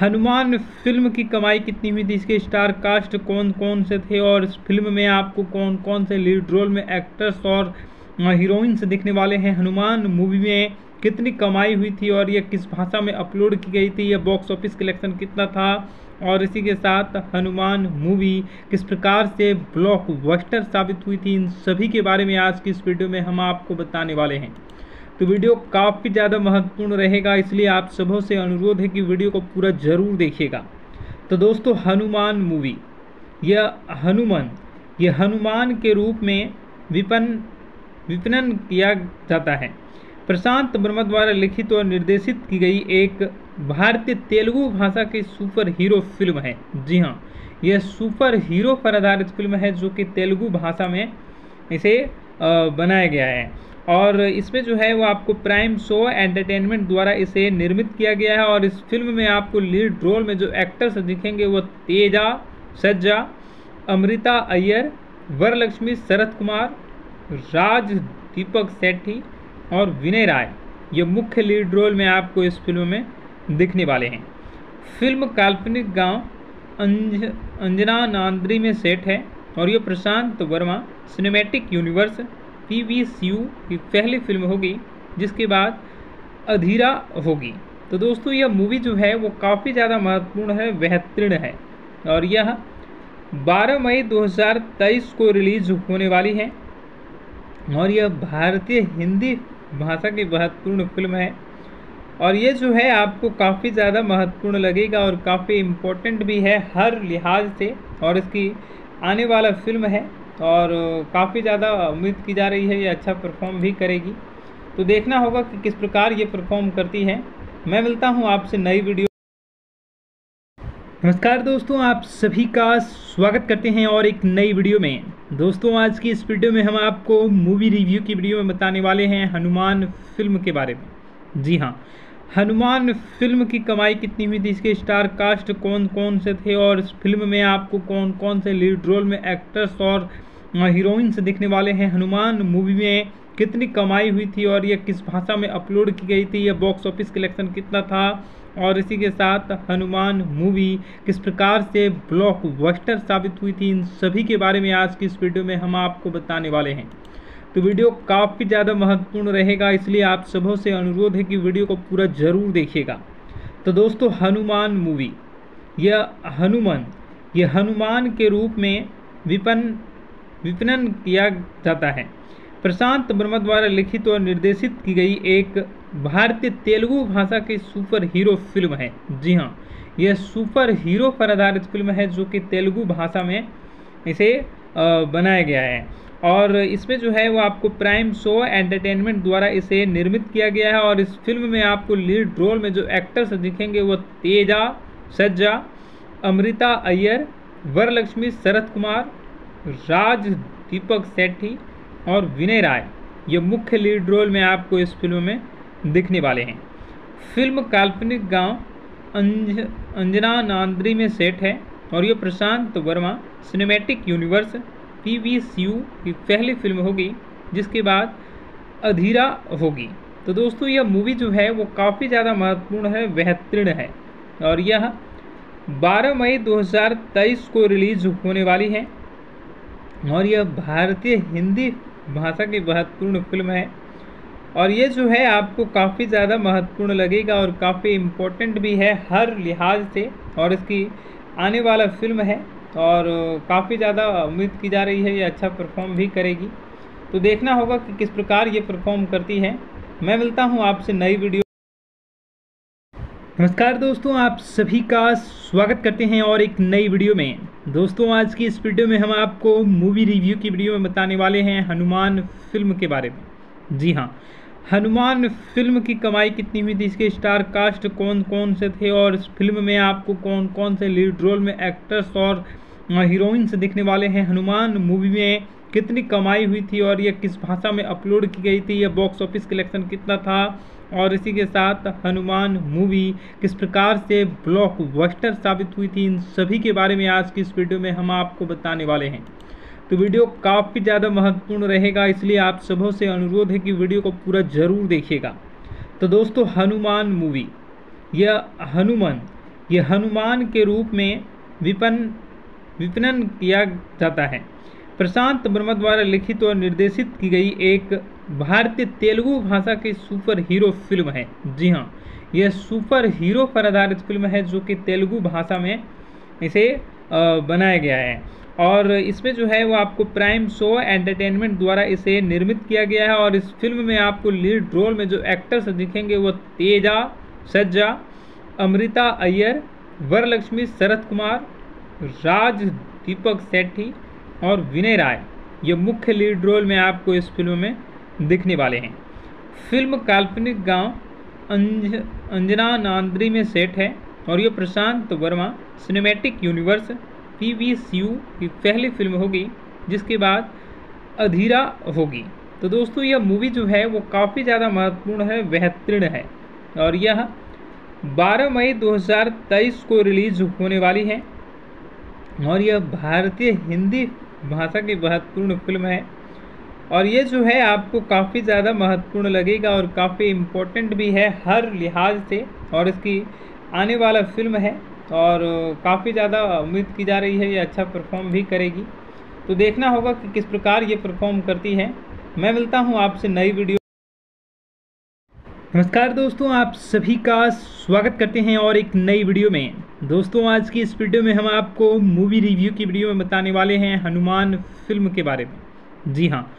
हनुमान फ़िल्म की कमाई कितनी हुई थी, इसके स्टार कास्ट कौन कौन से थे और इस फ़िल्म में आपको कौन कौन से लीड रोल में एक्टर्स और हीरोइंस दिखने वाले हैं। हनुमान मूवी में कितनी कमाई हुई थी और यह किस भाषा में अपलोड की गई थी यह बॉक्स ऑफ़िस कलेक्शन कितना था? और इसी के साथ हनुमान मूवी किस प्रकार से ब्लॉक ब्लॉकबस्टर साबित हुई थी? इन सभी के बारे में आज की इस वीडियो में हम आपको बताने वाले हैं। तो वीडियो काफ़ी ज़्यादा महत्वपूर्ण रहेगा, इसलिए आप सबों से अनुरोध है कि वीडियो को पूरा ज़रूर देखिएगा। तो दोस्तों, हनुमान मूवी यह हनुमान यह हनुमान के रूप में विपन विपणन किया जाता है। प्रशांत वर्मा द्वारा लिखित और निर्देशित की गई एक भारतीय तेलुगु भाषा की सुपर हीरो फ़िल्म है। जी हाँ यह सुपर हीरो पर आधारित फ़िल्म है जो कि तेलुगु भाषा में इसे बनाया गया है। और इसमें जो है वो आपको प्राइम शो एंटरटेनमेंट द्वारा इसे निर्मित किया गया है और इस फ़िल्म में आपको लीड रोल में जो एक्टर्स दिखेंगे वो तेजा, सज्जा, अमृता अय्यर, वरलक्ष्मी शरद कुमार राज, दीपक सेठी और विनय राय, ये मुख्य लीड रोल में आपको इस फ़िल्म में दिखने वाले हैं। फ़िल्म काल्पनिक गाँव, अंज, अंजना नांद्री में सेट है और ये Prashant Varma cinematic universe P V C की पहली फ़िल्म होगी, जिसके बाद अधीरा होगी। तो दोस्तों, यह मूवी जो है, वो काफ़ी ज़्यादा महत्वपूर्ण है, बेहतरीन है और यह 12 मई 2023 को रिलीज़ होने वाली है। और यह भारतीय हिंदी भाषा की महत्वपूर्ण फ़िल्म है। और ये जो है, आपको काफ़ी ज़्यादा महत्वपूर्ण लगेगा और काफ़ी इम्पोर्टेंट भी है हर लिहाज से। और इसकी आने वाला फ़िल्म है और काफ़ी ज़्यादा उम्मीद की जा रही है, ये अच्छा परफॉर्म भी करेगी। तो देखना होगा कि किस प्रकार ये परफॉर्म करती है। मैं मिलता हूँ आपसे नई वीडियो नमस्कार दोस्तों, आप सभी का स्वागत करते हैं और एक नई वीडियो में। दोस्तों, आज की इस वीडियो में हम आपको मूवी रिव्यू की वीडियो में बताने वाले हैं हनुमान फ़िल्म के बारे में। जी हाँ हनुमान फ़िल्म की कमाई कितनी हुई थी, इसके स्टार कास्ट कौन कौन से थे और इस फ़िल्म में आपको कौन कौन से लीड रोल में एक्टर्स और हीरोइंस दिखने वाले हैं? हनुमान मूवी में कितनी कमाई हुई थी और यह किस भाषा में अपलोड की गई थी? यह बॉक्स ऑफ़िस कलेक्शन कितना था? और इसी के साथ हनुमान मूवी किस प्रकार से ब्लॉकबस्टर साबित हुई थी, इन सभी के बारे में आज की इस वीडियो में हम आपको बताने वाले हैं। तो वीडियो काफ़ी ज़्यादा महत्वपूर्ण रहेगा, इसलिए आप सबों से अनुरोध है कि वीडियो को पूरा ज़रूर देखिएगा। तो दोस्तों, हनुमान मूवी। यह हनुमान यह हनुमान के रूप में विपन, विपणन किया जाता है। प्रशांत वर्मा द्वारा लिखित और निर्देशित की गई एक भारतीय तेलुगु भाषा की सुपर हीरो फ़िल्म है। जी हाँ यह सुपर हीरो पर आधारित फ़िल्म है जो कि तेलुगु भाषा में इसे बनाया गया है। और इसमें जो है वो आपको प्राइम शो एंटरटेनमेंट द्वारा इसे निर्मित किया गया है और इस फ़िल्म में आपको लीड रोल में जो एक्टर्स दिखेंगे वो तेजा, सज्जा, अमृता अय्यर, वरलक्ष्मी, शरद कुमार, राज, दीपक सेठी और विनय राय, ये मुख्य लीड रोल में आपको इस फ़िल्म में दिखने वाले हैं। फ़िल्म काल्पनिक गाँव अंज, अंजना नांद्री में सेट है और ये Prashant Varma cinematic universe P V U की पहली फ़िल्म होगी, जिसके बाद अधीरा होगी। तो दोस्तों, यह मूवी जो है, वो काफ़ी ज़्यादा महत्वपूर्ण है, बेहतरीन है और यह 12 मई 2023 को रिलीज़ होने वाली है और यह भारतीय हिंदी भाषा की महत्वपूर्ण फ़िल्म है। और ये जो है, आपको काफ़ी ज़्यादा महत्वपूर्ण लगेगा और काफ़ी इम्पोर्टेंट भी है हर लिहाज से। और इसकी आने वाला फ़िल्म है और काफ़ी ज़्यादा उम्मीद की जा रही है, ये अच्छा परफॉर्म भी करेगी। तो देखना होगा कि किस प्रकार ये परफॉर्म करती है। मैं मिलता हूँ आपसे नई वीडियो नमस्कार दोस्तों, आप सभी का स्वागत करते हैं और एक नई वीडियो में। दोस्तों, आज की इस वीडियो में हम आपको मूवी रिव्यू की वीडियो में बताने वाले हैं हनुमान फ़िल्म के बारे में। जी हाँ हनुमान फ़िल्म की कमाई कितनी हुई थी, इसके स्टार कास्ट कौन कौन से थे और इस फ़िल्म में आपको कौन कौन से लीड रोल में एक्टर्स और हीरोइंस दिखने वाले हैं। हनुमान मूवी में कितनी कमाई हुई थी और यह किस भाषा में अपलोड की गई थी यह बॉक्स ऑफ़िस कलेक्शन कितना था और इसी के साथ हनुमान मूवी किस प्रकार से ब्लॉकबस्टर साबित हुई थी, इन सभी के बारे में आज की इस वीडियो में हम आपको बताने वाले हैं। तो वीडियो काफ़ी ज़्यादा महत्वपूर्ण रहेगा, इसलिए आप सबों से अनुरोध है कि वीडियो को पूरा ज़रूर देखिएगा। तो दोस्तों, हनुमान मूवी यह हनुमान ये हनुमान के रूप में विपन, विपणन किया जाता है। प्रशांत वर्मा द्वारा लिखित और निर्देशित की गई एक भारतीय तेलुगु भाषा की सुपर हीरो फ़िल्म है। जी हाँ यह सुपर हीरो पर आधारित फ़िल्म है जो कि तेलुगु भाषा में इसे बनाया गया है। और इसमें जो है वो आपको प्राइम शो एंटरटेनमेंट द्वारा इसे निर्मित किया गया है और इस फ़िल्म में आपको लीड रोल में जो एक्टर्स दिखेंगे वो तेजा, सज्जा, अमृता अय्यर, वरलक्ष्मी शरद कुमार, राज दीपक सेठी और विनय राय। ये मुख्य लीड रोल में आपको इस फ़िल्म में दिखने वाले हैं। फ़िल्म काल्पनिक गाँव अंज, अंजना नांद्री में सेट है और यह Prashant Varma cinematic universe P V C की पहली फ़िल्म होगी, जिसके बाद अधीरा होगी। तो दोस्तों, यह मूवी जो है, वो काफ़ी ज़्यादा महत्वपूर्ण है, बेहतरीन है और यह 12 मई 2023 को रिलीज़ होने वाली है और यह भारतीय हिंदी भाषा की महत्वपूर्ण फ़िल्म है। और ये जो है आपको काफ़ी ज़्यादा महत्वपूर्ण लगेगा और काफ़ी इम्पोर्टेंट भी है हर लिहाज से और इसकी आने वाला फ़िल्म है और काफ़ी ज़्यादा उम्मीद की जा रही है ये अच्छा परफॉर्म भी करेगी। तो देखना होगा कि किस प्रकार ये परफॉर्म करती है। मैं मिलता हूँ आपसे नई वीडियो नमस्कार दोस्तों, आप सभी का स्वागत करते हैं और एक नई वीडियो में। दोस्तों, आज की इस वीडियो में हम आपको मूवी रिव्यू की वीडियो में बताने वाले हैं हनुमान फ़िल्म के बारे में। जी हाँ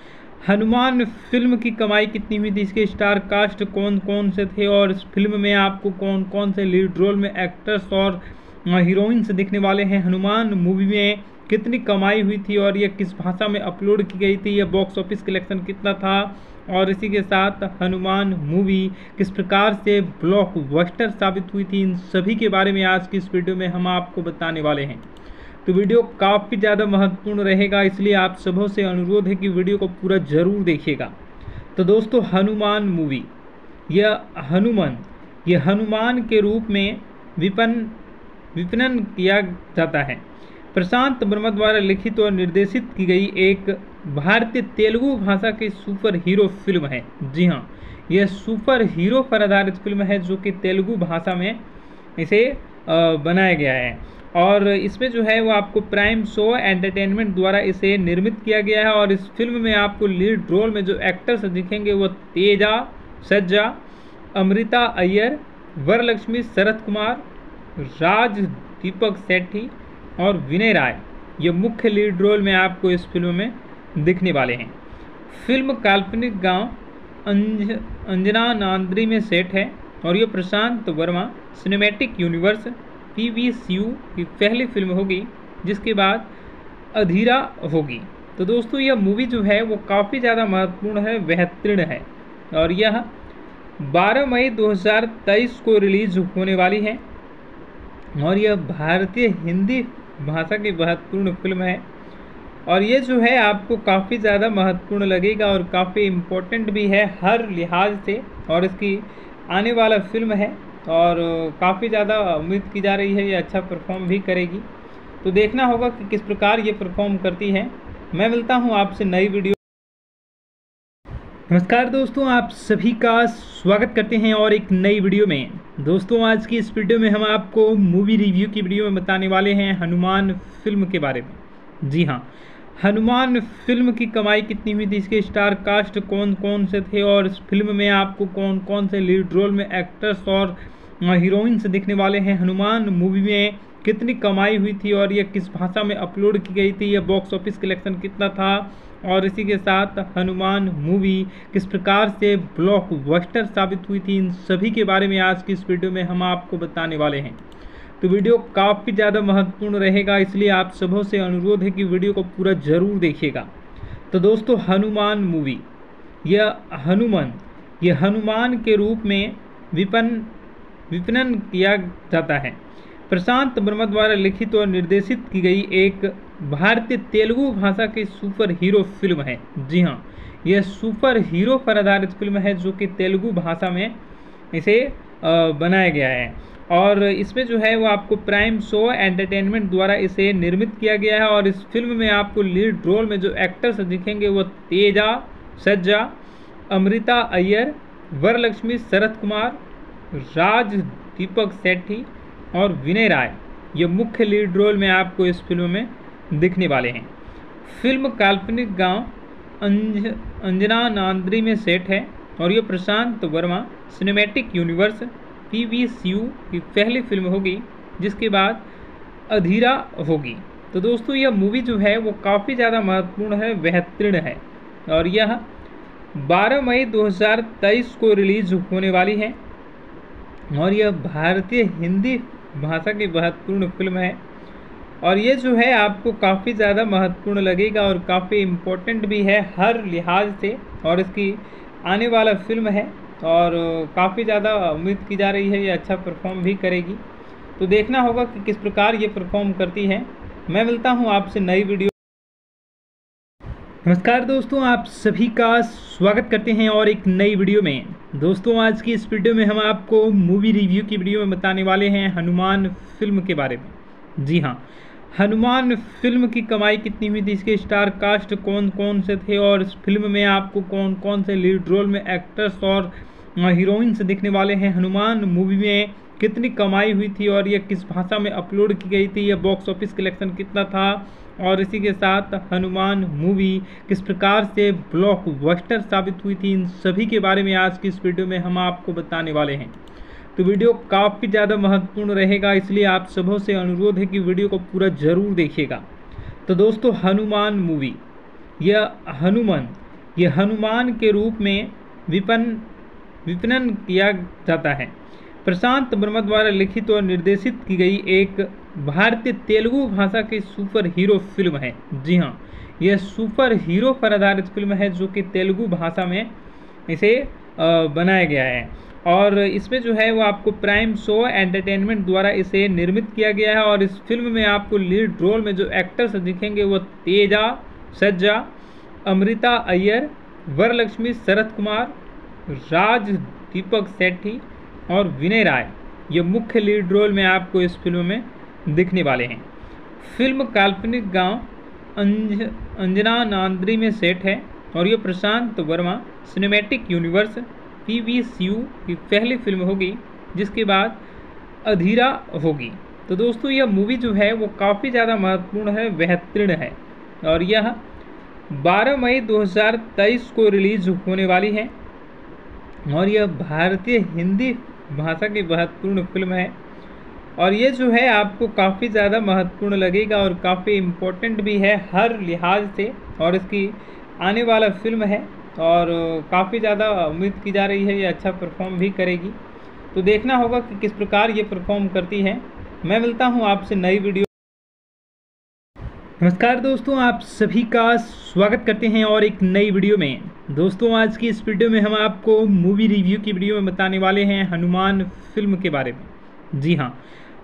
हनुमान फ़िल्म की कमाई कितनी हुई थी? इसके स्टार कास्ट कौन कौन से थे? और इस फ़िल्म में आपको कौन कौन से लीड रोल में एक्टर्स और हीरोइंस दिखने वाले हैं? हनुमान मूवी में कितनी कमाई हुई थी और यह किस भाषा में अपलोड की गई थी? यह बॉक्स ऑफ़िस कलेक्शन कितना था? और इसी के साथ हनुमान मूवी किस प्रकार से ब्लॉकबस्टर साबित हुई थी? इन सभी के बारे में आज की इस वीडियो में हम आपको बताने वाले हैं। तो वीडियो काफ़ी ज़्यादा महत्वपूर्ण रहेगा, इसलिए आप सबों से अनुरोध है कि वीडियो को पूरा ज़रूर देखिएगा। तो दोस्तों, हनुमान मूवी। यह हनुमान यह हनुमान के रूप में विपन, विपणन किया जाता है। प्रशांत वर्मा द्वारा लिखित और निर्देशित की गई एक भारतीय तेलुगु भाषा की सुपर हीरो फ़िल्म है। जी हाँ यह सुपर हीरो पर आधारित फ़िल्म है, जो कि तेलुगु भाषा में इसे बनाया गया है। और इसमें जो है वो आपको प्राइम शो एंटरटेनमेंट द्वारा इसे निर्मित किया गया है और इस फ़िल्म में आपको लीड रोल में जो एक्टर्स दिखेंगे वो तेजा, सज्जा, अमृता अय्यर, वरलक्ष्मी, शरद कुमार, राज दीपक सेठी और विनय राय। ये मुख्य लीड रोल में आपको इस फ़िल्म में दिखने वाले हैं। फ़िल्म काल्पनिक गाँव अंज, अंजना नांद्री में सेट है और ये Prashant Varma cinematic universe P V C की पहली फ़िल्म होगी, जिसके बाद अधीरा होगी। तो दोस्तों, यह मूवी जो है, वो काफ़ी ज़्यादा महत्वपूर्ण है, बेहतरीन है। और यह 12 मई 2023 को रिलीज़ होने वाली है। और यह भारतीय हिंदी भाषा की महत्वपूर्ण फ़िल्म है। और ये जो है, आपको काफ़ी ज़्यादा महत्वपूर्ण लगेगा और काफ़ी इम्पोर्टेंट भी है, हर लिहाज से। और इसकी आने वाला फ़िल्म है और काफ़ी ज़्यादा उम्मीद की जा रही है ये अच्छा परफॉर्म भी करेगी। तो देखना होगा कि किस प्रकार ये परफॉर्म करती है। मैं मिलता हूँ आपसे नई वीडियो। नमस्कार दोस्तों, आप सभी का स्वागत करते हैं और एक नई वीडियो में। दोस्तों, आज की इस वीडियो में हम आपको मूवी रिव्यू की वीडियो में बताने वाले हैं हनुमान फ़िल्म के बारे में। जी हाँ हनुमान फ़िल्म की कमाई कितनी हुई थी? इसके स्टार कास्ट कौन कौन से थे? और इस फ़िल्म में आपको कौन कौन से लीड रोल में एक्टर्स और हीरोइंस दिखने वाले हैं? हनुमान मूवी में कितनी कमाई हुई थी और यह किस भाषा में अपलोड की गई थी? यह बॉक्स ऑफ़िस कलेक्शन कितना था? और इसी के साथ हनुमान मूवी किस प्रकार से ब्लॉकबस्टर साबित हुई थी? इन सभी के बारे में आज की इस वीडियो में हम आपको बताने वाले हैं। तो वीडियो काफ़ी ज़्यादा महत्वपूर्ण रहेगा, इसलिए आप सबों से अनुरोध है कि वीडियो को पूरा ज़रूर देखिएगा। तो दोस्तों, हनुमान मूवी। यह हनुमान यह हनुमान के रूप में विपन, विपणन किया जाता है। प्रशांत वर्मा द्वारा लिखित और निर्देशित की गई एक भारतीय तेलुगु भाषा की सुपर हीरो फ़िल्म है। जी हाँ यह सुपर हीरो पर आधारित फ़िल्म है जो कि तेलुगु भाषा में इसे बनाया गया है। और इसमें जो है वो आपको प्राइम शो एंटरटेनमेंट द्वारा इसे निर्मित किया गया है और इस फ़िल्म में आपको लीड रोल में जो एक्टर्स दिखेंगे वो तेजा, सज्जा, अमृता अय्यर, वरलक्ष्मी शरद कुमार, राज दीपक सेठी और विनय राय। ये मुख्य लीड रोल में आपको इस फ़िल्म में दिखने वाले हैं। फ़िल्म काल्पनिक गाँव अंज, अंजना नांद्री में सेट है और ये Prashant Varma cinematic universe P V U की पहली फ़िल्म होगी, जिसके बाद अधीरा होगी। तो दोस्तों, यह मूवी जो है, वो काफ़ी ज़्यादा महत्वपूर्ण है, बेहतरीन है। और यह 12 मई 2023 को रिलीज़ होने वाली है। और यह भारतीय हिंदी भाषा की महत्वपूर्ण फ़िल्म है। और ये जो है, आपको काफ़ी ज़्यादा महत्वपूर्ण लगेगा और काफ़ी इम्पोर्टेंट भी है, हर लिहाज से। और इसकी आने वाला फ़िल्म है। और काफ़ी ज़्यादा उम्मीद की जा रही है ये अच्छा परफॉर्म भी करेगी। तो देखना होगा कि किस प्रकार ये परफॉर्म करती है। मैं मिलता हूँ आपसे नई वीडियो नमस्कार दोस्तों, आप सभी का स्वागत करते हैं और एक नई वीडियो में। दोस्तों, आज की इस वीडियो में हम आपको मूवी रिव्यू की वीडियो में बताने वाले हैं हनुमान फ़िल्म के बारे में। जी हाँ हनुमान फ़िल्म की कमाई कितनी हुई थी, इसके स्टार कास्ट कौन कौन से थे और इस फ़िल्म में आपको कौन कौन से लीड रोल में एक्टर्स और हीरोइंस दिखने वाले हैं। हनुमान मूवी में कितनी कमाई हुई थी और यह किस भाषा में अपलोड की गई थी यह बॉक्स ऑफ़िस कलेक्शन कितना था? और इसी के साथ हनुमान मूवी किस प्रकार से ब्लॉक बस्टर साबित हुई थी? इन सभी के बारे में आज की इस वीडियो में हम आपको बताने वाले हैं। तो वीडियो काफ़ी ज़्यादा महत्वपूर्ण रहेगा, इसलिए आप सबों से अनुरोध है कि वीडियो को पूरा ज़रूर देखिएगा। तो दोस्तों, हनुमान मूवी यह हनुमान यह हनुमान के रूप में विपन विपणन किया जाता है। प्रशांत वर्मा द्वारा लिखित और निर्देशित की गई एक भारतीय तेलुगु भाषा की सुपर हीरो फ़िल्म है। जी हाँ यह सुपर हीरो पर आधारित फ़िल्म है जो कि तेलुगु भाषा में इसे बनाया गया है। और इसमें जो है वो आपको प्राइम शो एंटरटेनमेंट द्वारा इसे निर्मित किया गया है और इस फ़िल्म में आपको लीड रोल में जो एक्टर्स दिखेंगे वो तेजा, सज्जा, अमृता अय्यर, वरलक्ष्मी, शरद कुमार राज दीपक सेठी और विनय राय, ये मुख्य लीड रोल में आपको इस फ़िल्म में दिखने वाले हैं। फ़िल्म काल्पनिक गाँव अंज, अंजना नांद्री में सेट है और ये Prashant Varma cinematic universe P V की पहली फ़िल्म होगी, जिसके बाद अधीरा होगी। तो दोस्तों, यह मूवी जो है, वो काफ़ी ज़्यादा महत्वपूर्ण है, बेहतरीन है और यह 12 मई 2023 को रिलीज़ होने वाली है। और यह भारतीय हिंदी भाषा की महत्वपूर्ण फ़िल्म है। और ये जो है, आपको काफ़ी ज़्यादा महत्वपूर्ण लगेगा और काफ़ी इम्पोर्टेंट भी है हर लिहाज से। और इसकी आने वाला फ़िल्म है और काफ़ी ज़्यादा उम्मीद की जा रही है, ये अच्छा परफॉर्म भी करेगी। तो देखना होगा कि किस प्रकार ये परफॉर्म करती है। मैं मिलता हूँ आपसे नई वीडियो नमस्कार दोस्तों, आप सभी का स्वागत करते हैं और एक नई वीडियो में। दोस्तों, आज की इस वीडियो में हम आपको मूवी रिव्यू की वीडियो में बताने वाले हैं हनुमान फ़िल्म के बारे में। जी हाँ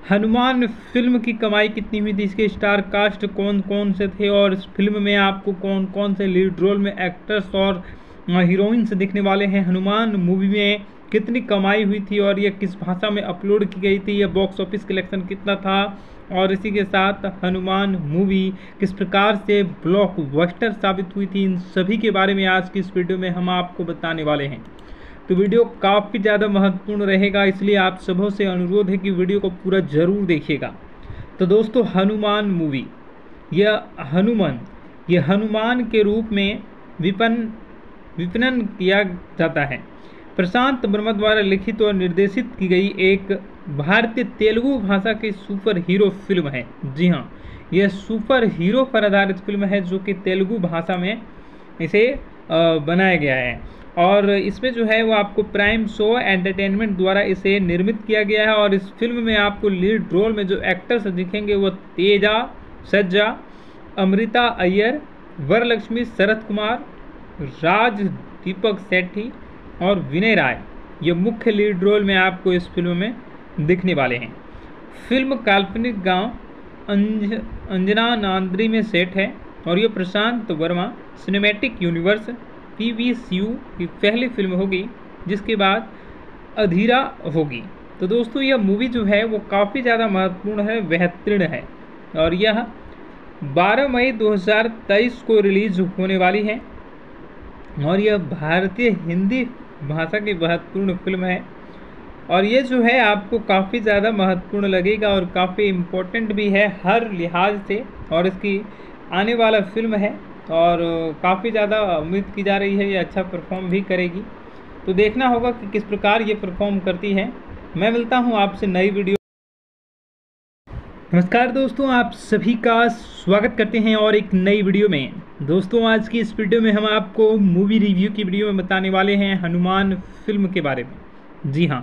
हनुमान फ़िल्म की कमाई कितनी हुई थी, इसके स्टार कास्ट कौन कौन से थे और इस फ़िल्म में आपको कौन कौन से लीड रोल में एक्टर्स और हीरोइंस दिखने वाले हैं? हनुमान मूवी में कितनी कमाई हुई थी और यह किस भाषा में अपलोड की गई थी? यह बॉक्स ऑफ़िस कलेक्शन कितना था? और इसी के साथ हनुमान मूवी किस प्रकार से ब्लॉक बस्टर साबित हुई थी, इन सभी के बारे में आज की इस वीडियो में हम आपको बताने वाले हैं। तो वीडियो काफ़ी ज़्यादा महत्वपूर्ण रहेगा, इसलिए आप सबों से अनुरोध है कि वीडियो को पूरा ज़रूर देखिएगा। तो दोस्तों, हनुमान मूवी। यह हनुमान यह हनुमान के रूप में विपन, विपणन किया जाता है। प्रशांत वर्मा द्वारा लिखित और निर्देशित की गई एक भारतीय तेलुगु भाषा की सुपर हीरो फ़िल्म है। जी हाँ यह सुपर हीरो पर आधारित फ़िल्म है जो कि तेलुगु भाषा में इसे बनाया गया है। और इसमें जो है वो आपको प्राइम शो एंटरटेनमेंट द्वारा इसे निर्मित किया गया है और इस फ़िल्म में आपको लीड रोल में जो एक्टर्स दिखेंगे वो तेजा, सज्जा, अमृता अय्यर, वरलक्ष्मी शरद कुमार, राज, दीपक सेठी और विनय राय, ये मुख्य लीड रोल में आपको इस फ़िल्म में दिखने वाले हैं। फ़िल्म काल्पनिक गाँव अंज, अंजना नांद्री में सेट है और ये Prashant Varma cinematic universe P V C U की पहली फ़िल्म होगी, जिसके बाद अधीरा होगी। तो दोस्तों, यह मूवी जो है, वो काफ़ी ज़्यादा महत्वपूर्ण है, बेहतरीन है और यह 12 मई 2023 को रिलीज़ होने वाली है और यह भारतीय हिंदी भाषा की महत्वपूर्ण फ़िल्म है। और ये जो है, आपको काफ़ी ज़्यादा महत्वपूर्ण लगेगा और काफ़ी इम्पोर्टेंट भी है हर लिहाज से। और इसकी आने वाला फ़िल्म है और काफ़ी ज़्यादा उम्मीद की जा रही है, ये अच्छा परफॉर्म भी करेगी। तो देखना होगा कि किस प्रकार ये परफॉर्म करती है। मैं मिलता हूँ आपसे नई वीडियो नमस्कार दोस्तों, आप सभी का स्वागत करते हैं और एक नई वीडियो में। दोस्तों, आज की इस वीडियो में हम आपको मूवी रिव्यू की वीडियो में बताने वाले हैं हनुमान फ़िल्म के बारे में। जी हाँ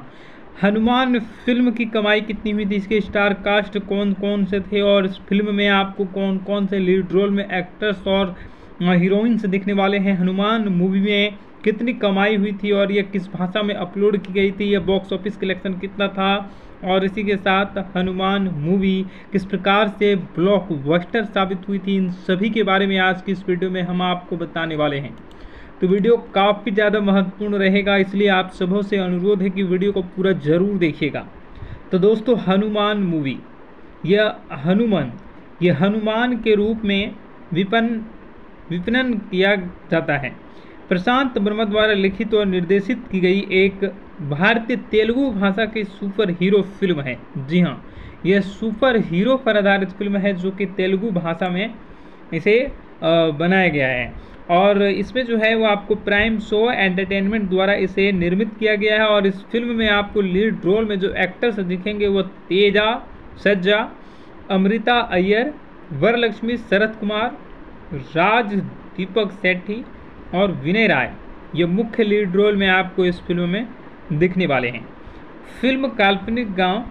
हनुमान फ़िल्म की कमाई कितनी हुई थी, इसके स्टार कास्ट कौन कौन से थे और इस फ़िल्म में आपको कौन कौन से लीड रोल में एक्टर्स और हीरोइंस दिखने वाले हैं? हनुमान मूवी में कितनी कमाई हुई थी और यह किस भाषा में अपलोड की गई थी? यह बॉक्स ऑफ़िस कलेक्शन कितना था? और इसी के साथ हनुमान मूवी किस प्रकार से ब्लॉक बस्टर साबित हुई थी, इन सभी के बारे में आज की इस वीडियो में हम आपको बताने वाले हैं। तो वीडियो काफ़ी ज़्यादा महत्वपूर्ण रहेगा, इसलिए आप सबों से अनुरोध है कि वीडियो को पूरा ज़रूर देखिएगा। तो दोस्तों, हनुमान मूवी यह हनुमान यह हनुमान के रूप में विपन, विपणन किया जाता है। प्रशांत वर्मा द्वारा लिखित और निर्देशित की गई एक भारतीय तेलुगु भाषा की सुपर हीरो फ़िल्म है। जी हाँ यह सुपर हीरो पर आधारित फ़िल्म है जो कि तेलुगु भाषा में इसे बनाया गया है। और इसमें जो है वो आपको प्राइम शो एंटरटेनमेंट द्वारा इसे निर्मित किया गया है और इस फ़िल्म में आपको लीड रोल में जो एक्टर्स दिखेंगे वो तेजा, सज्जा, अमृता अय्यर, वरलक्ष्मी, शरद कुमार, राज, दीपक सेठी और विनय राय, ये मुख्य लीड रोल में आपको इस फ़िल्म में दिखने वाले हैं। फ़िल्म काल्पनिक गाँव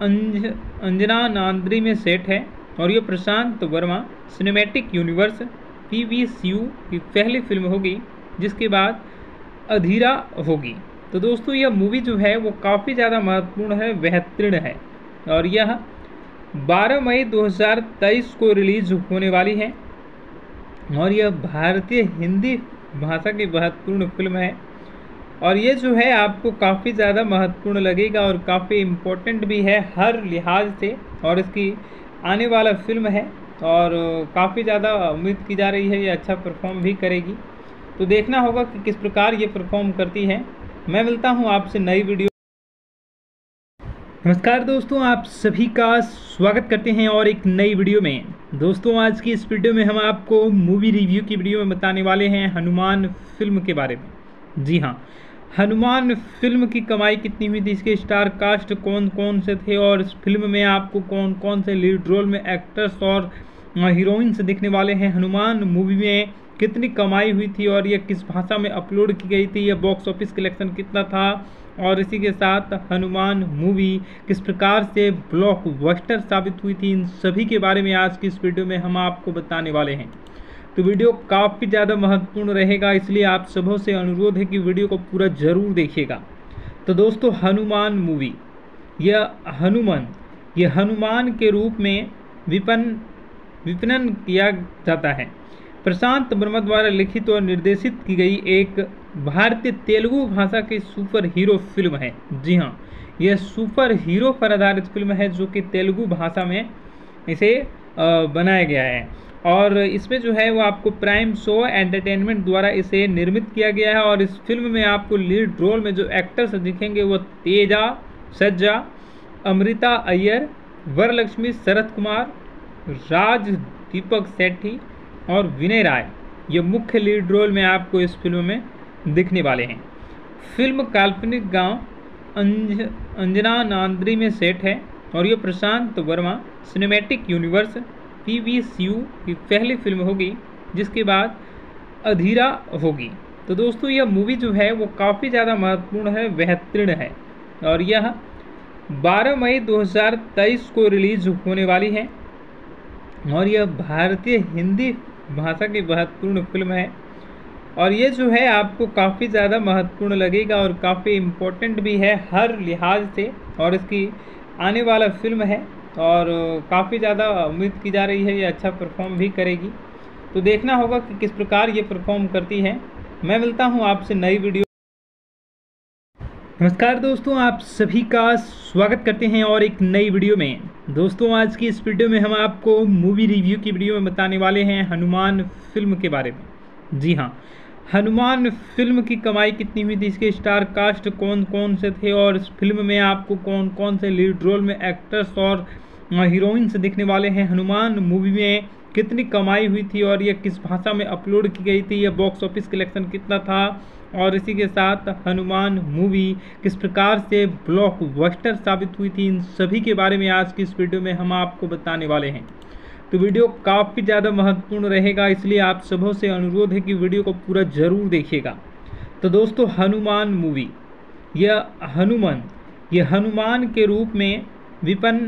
अंज, अंजना नांद्री में सेट है और ये Prashant Varma cinematic universe P V U की पहली फ़िल्म होगी, जिसके बाद अधीरा होगी। तो दोस्तों, यह मूवी जो है, वो काफ़ी ज़्यादा महत्वपूर्ण है, बेहतरीन है और यह 12 मई 2023 को रिलीज़ होने वाली है और यह भारतीय हिंदी भाषा की महत्वपूर्ण फ़िल्म है। और ये जो है, आपको काफ़ी ज़्यादा महत्वपूर्ण लगेगा और काफ़ी इम्पोर्टेंट भी है हर लिहाज से। और इसकी आने वाला फ़िल्म है और काफ़ी ज़्यादा उम्मीद की जा रही है, ये अच्छा परफॉर्म भी करेगी। तो देखना होगा कि किस प्रकार ये परफॉर्म करती है। मैं मिलता हूँ आपसे नई वीडियो नमस्कार दोस्तों, आप सभी का स्वागत करते हैं और एक नई वीडियो में। दोस्तों, आज की इस वीडियो में हम आपको मूवी रिव्यू की वीडियो में बताने वाले हैं हनुमान फ़िल्म के बारे में। जी हाँ हनुमान फ़िल्म की कमाई कितनी हुई थी, इसके स्टार कास्ट कौन कौन से थे और इस फ़िल्म में आपको कौन कौन से लीड रोल में एक्टर्स और हीरोइंस दिखने वाले हैं? हनुमान मूवी में कितनी कमाई हुई थी और यह किस भाषा में अपलोड की गई थी? यह बॉक्स ऑफ़िस कलेक्शन कितना था? और इसी के साथ हनुमान मूवी किस प्रकार से ब्लॉक बस्टर साबित हुई थी, इन सभी के बारे में आज की इस वीडियो में हम आपको बताने वाले हैं। तो वीडियो काफ़ी ज़्यादा महत्वपूर्ण रहेगा, इसलिए आप सबों से अनुरोध है कि वीडियो को पूरा ज़रूर देखिएगा। तो दोस्तों, हनुमान मूवी। यह हनुमान यह हनुमान के रूप में विपन, विपणन किया जाता है। प्रशांत वर्मा द्वारा लिखित और निर्देशित की गई एक भारतीय तेलुगु भाषा की सुपर हीरो फ़िल्म है। जी हाँ यह सुपर हीरो पर आधारित फ़िल्म है जो कि तेलुगु भाषा में इसे बनाया गया है। और इसमें जो है वो आपको प्राइम शो एंटरटेनमेंट द्वारा इसे निर्मित किया गया है और इस फ़िल्म में आपको लीड रोल में जो एक्टर्स दिखेंगे वो तेजा, सज्जा, अमृता अय्यर, वरलक्ष्मी शरद कुमार, राज, दीपक सेठी और विनय राय, ये मुख्य लीड रोल में आपको इस फ़िल्म में दिखने वाले हैं। फ़िल्म काल्पनिक गाँव अंज, अंजना नांद्री में सेट है और ये Prashant Varma cinematic universe P V C U की पहली फ़िल्म होगी, जिसके बाद अधीरा होगी। तो दोस्तों, यह मूवी जो है, वो काफ़ी ज़्यादा महत्वपूर्ण है, बेहतरीन है और यह 12 मई 2023 को रिलीज़ होने वाली है और यह भारतीय हिंदी भाषा की महत्वपूर्ण फ़िल्म है। और ये जो है, आपको काफ़ी ज़्यादा महत्वपूर्ण लगेगा और काफ़ी इम्पोर्टेंट भी है हर लिहाज से। और इसकी आने वाला फ़िल्म है और काफ़ी ज़्यादा उम्मीद की जा रही है, ये अच्छा परफॉर्म भी करेगी। तो देखना होगा कि किस प्रकार ये परफॉर्म करती है। मैं मिलता हूँ आपसे नई वीडियो नमस्कार दोस्तों, आप सभी का स्वागत करते हैं और एक नई वीडियो में। दोस्तों, आज की इस वीडियो में हम आपको मूवी रिव्यू की वीडियो में बताने वाले हैं हनुमान फ़िल्म के बारे में। जी हाँ हनुमान फ़िल्म की कमाई कितनी हुई थी, इसके स्टार कास्ट कौन कौन से थे और इस फ़िल्म में आपको कौन कौन से लीड रोल में एक्टर्स और हीरोइंस दिखने वाले हैं? हनुमान मूवी में कितनी कमाई हुई थी और यह किस भाषा में अपलोड की गई थी? यह बॉक्स ऑफ़िस कलेक्शन कितना था? और इसी के साथ हनुमान मूवी किस प्रकार से ब्लॉक ब्लॉकबस्टर साबित हुई थी, इन सभी के बारे में आज की इस वीडियो में हम आपको बताने वाले हैं। तो वीडियो काफ़ी ज़्यादा महत्वपूर्ण रहेगा, इसलिए आप सबों से अनुरोध है कि वीडियो को पूरा ज़रूर देखिएगा। तो दोस्तों, हनुमान मूवी। यह हनुमान यह हनुमान के रूप में विपन,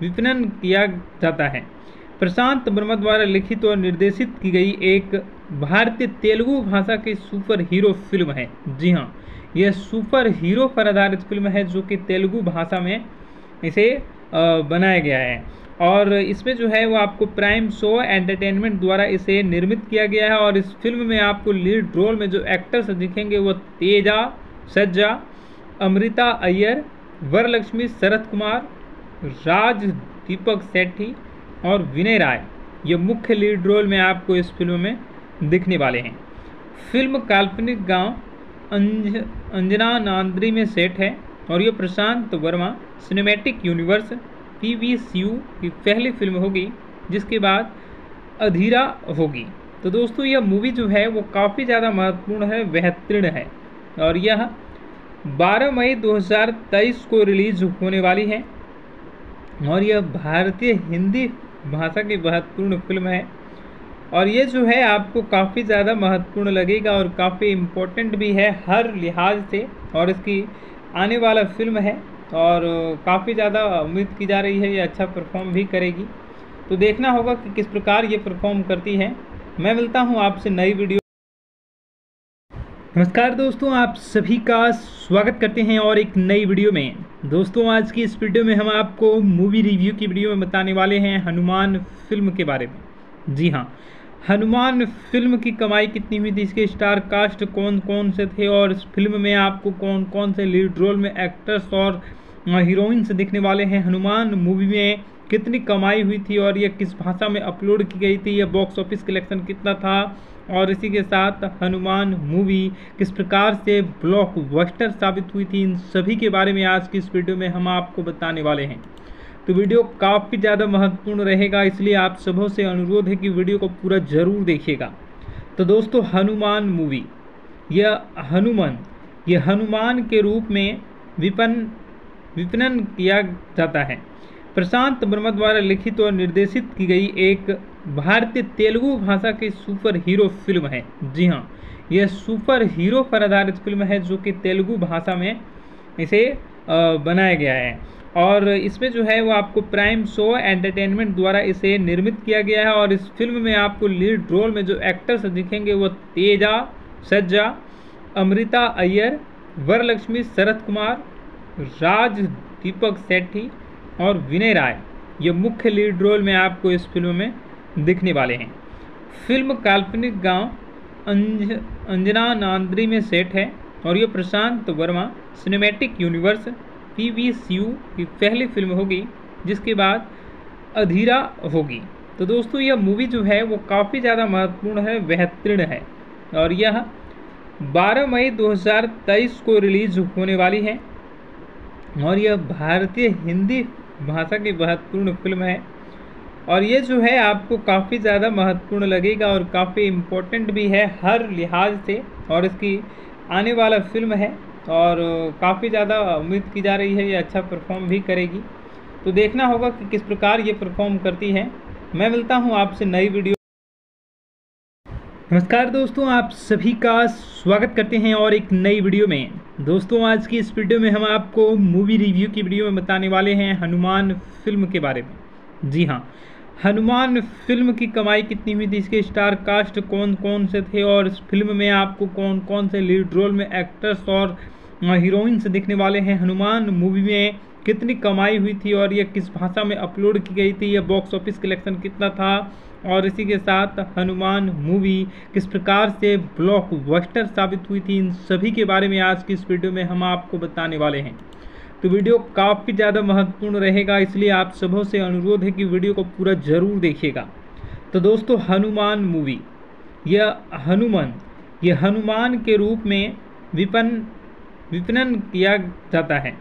विपणन किया जाता है। प्रशांत वर्मा द्वारा लिखित और निर्देशित की गई एक भारतीय तेलुगु भाषा की सुपर हीरो फ़िल्म है। जी हाँ यह सुपर हीरो पर आधारित फ़िल्म है जो कि तेलुगु भाषा में इसे बनाया गया है। और इसमें जो है वो आपको प्राइम शो एंटरटेनमेंट द्वारा इसे निर्मित किया गया है और इस फ़िल्म में आपको लीड रोल में जो एक्टर्स दिखेंगे वो तेजा, सज्जा, अमृता अय्यर, वरलक्ष्मी, शरद कुमार, राज, दीपक सेठी और विनय राय, ये मुख्य लीड रोल में आपको इस फ़िल्म में दिखने वाले हैं। फ़िल्म काल्पनिक गाँव अंज, अंजना नांद्री में सेट है और ये Prashant Varma cinematic universe P V C की पहली फ़िल्म होगी, जिसके बाद अधीरा होगी। तो दोस्तों, यह मूवी जो है, वो काफ़ी ज़्यादा महत्वपूर्ण है, बेहतरीन है और यह 12 मई 2023 को रिलीज़ होने वाली है और यह भारतीय हिंदी भाषा की महत्वपूर्ण फ़िल्म है। और ये जो है, आपको काफ़ी ज़्यादा महत्वपूर्ण लगेगा और काफ़ी इम्पोर्टेंट भी है हर लिहाज से। और इसकी आने वाला फ़िल्म है और काफ़ी ज़्यादा उम्मीद की जा रही है, ये अच्छा परफॉर्म भी करेगी। तो देखना होगा कि किस प्रकार ये परफॉर्म करती है। मैं मिलता हूँ आपसे नई वीडियो नमस्कार दोस्तों, आप सभी का स्वागत करते हैं और एक नई वीडियो में। दोस्तों, आज की इस वीडियो में हम आपको मूवी रिव्यू की वीडियो में बताने वाले हैं हनुमान फ़िल्म के बारे में। जी हाँ हनुमान फ़िल्म की कमाई कितनी हुई थी, इसके स्टार कास्ट कौन कौन से थे और इस फ़िल्म में आपको कौन कौन से लीड रोल में एक्टर्स और हीरोइंस दिखने वाले हैं? हनुमान मूवी में कितनी कमाई हुई थी और यह किस भाषा में अपलोड की गई थी? यह बॉक्स ऑफ़िस कलेक्शन कितना था? और इसी के साथ हनुमान मूवी किस प्रकार से ब्लॉकबस्टर साबित हुई थी, इन सभी के बारे में आज की इस वीडियो में हम आपको बताने वाले हैं। तो वीडियो काफ़ी ज़्यादा महत्वपूर्ण रहेगा, इसलिए आप सबों से अनुरोध है कि वीडियो को पूरा ज़रूर देखिएगा। तो दोस्तों, हनुमान मूवी यह हनुमान यह हनुमान के रूप में विपन, विपणन किया जाता है। प्रशांत वर्मा द्वारा लिखित और निर्देशित की गई एक भारतीय तेलुगु भाषा की सुपर हीरो फ़िल्म है। जी हाँ यह सुपर हीरो पर आधारित फ़िल्म है जो कि तेलुगु भाषा में इसे बनाया गया है। और इसमें जो है वो आपको प्राइम शो एंटरटेनमेंट द्वारा इसे निर्मित किया गया है और इस फ़िल्म में आपको लीड रोल में जो एक्टर्स दिखेंगे वो तेजा, सज्जा, अमृता अय्यर, वरलक्ष्मी, शरद कुमार, राज, दीपक सेठी और विनय राय, ये मुख्य लीड रोल में आपको इस फ़िल्म में दिखने वाले हैं। फ़िल्म काल्पनिक गाँव अंज, अंजना नांद्री में सेट है और ये Prashant Varma cinematic universe P V C U की पहली फ़िल्म होगी, जिसके बाद अधीरा होगी। तो दोस्तों, यह मूवी जो है, वो काफ़ी ज़्यादा महत्वपूर्ण है, बेहतरीन है और यह 12 मई 2023 को रिलीज़ होने वाली है और यह भारतीय हिंदी भाषा की महत्वपूर्ण फ़िल्म है। और ये जो है, आपको काफ़ी ज़्यादा महत्वपूर्ण लगेगा और काफ़ी इम्पोर्टेंट भी है हर लिहाज से। और इसकी आने वाला फ़िल्म है और काफ़ी ज़्यादा उम्मीद की जा रही है, ये अच्छा परफॉर्म भी करेगी। तो देखना होगा कि किस प्रकार ये परफॉर्म करती है। मैं मिलता हूँ आपसे नई वीडियो नमस्कार दोस्तों, आप सभी का स्वागत करते हैं और एक नई वीडियो में। दोस्तों, आज की इस वीडियो में हम आपको मूवी रिव्यू की वीडियो में बताने वाले हैं हनुमान फ़िल्म के बारे में। जी हाँ हनुमान फ़िल्म की कमाई कितनी हुई थी, इसके स्टार कास्ट कौन कौन से थे और इस फ़िल्म में आपको कौन कौन से लीड रोल में एक्टर्स और हीरोइंस दिखने वाले हैं? हनुमान मूवी में कितनी कमाई हुई थी और यह किस भाषा में अपलोड की गई थी? यह बॉक्स ऑफ़िस कलेक्शन कितना था? और इसी के साथ हनुमान मूवी किस प्रकार से ब्लॉक ब्लॉकबस्टर साबित हुई थी, इन सभी के बारे में आज की इस वीडियो में हम आपको बताने वाले हैं। तो वीडियो काफ़ी ज़्यादा महत्वपूर्ण रहेगा, इसलिए आप सबों से अनुरोध है कि वीडियो को पूरा ज़रूर देखिएगा। तो दोस्तों, हनुमान मूवी। यह हनुमान यह हनुमान के रूप में विपन, विपणन किया जाता है।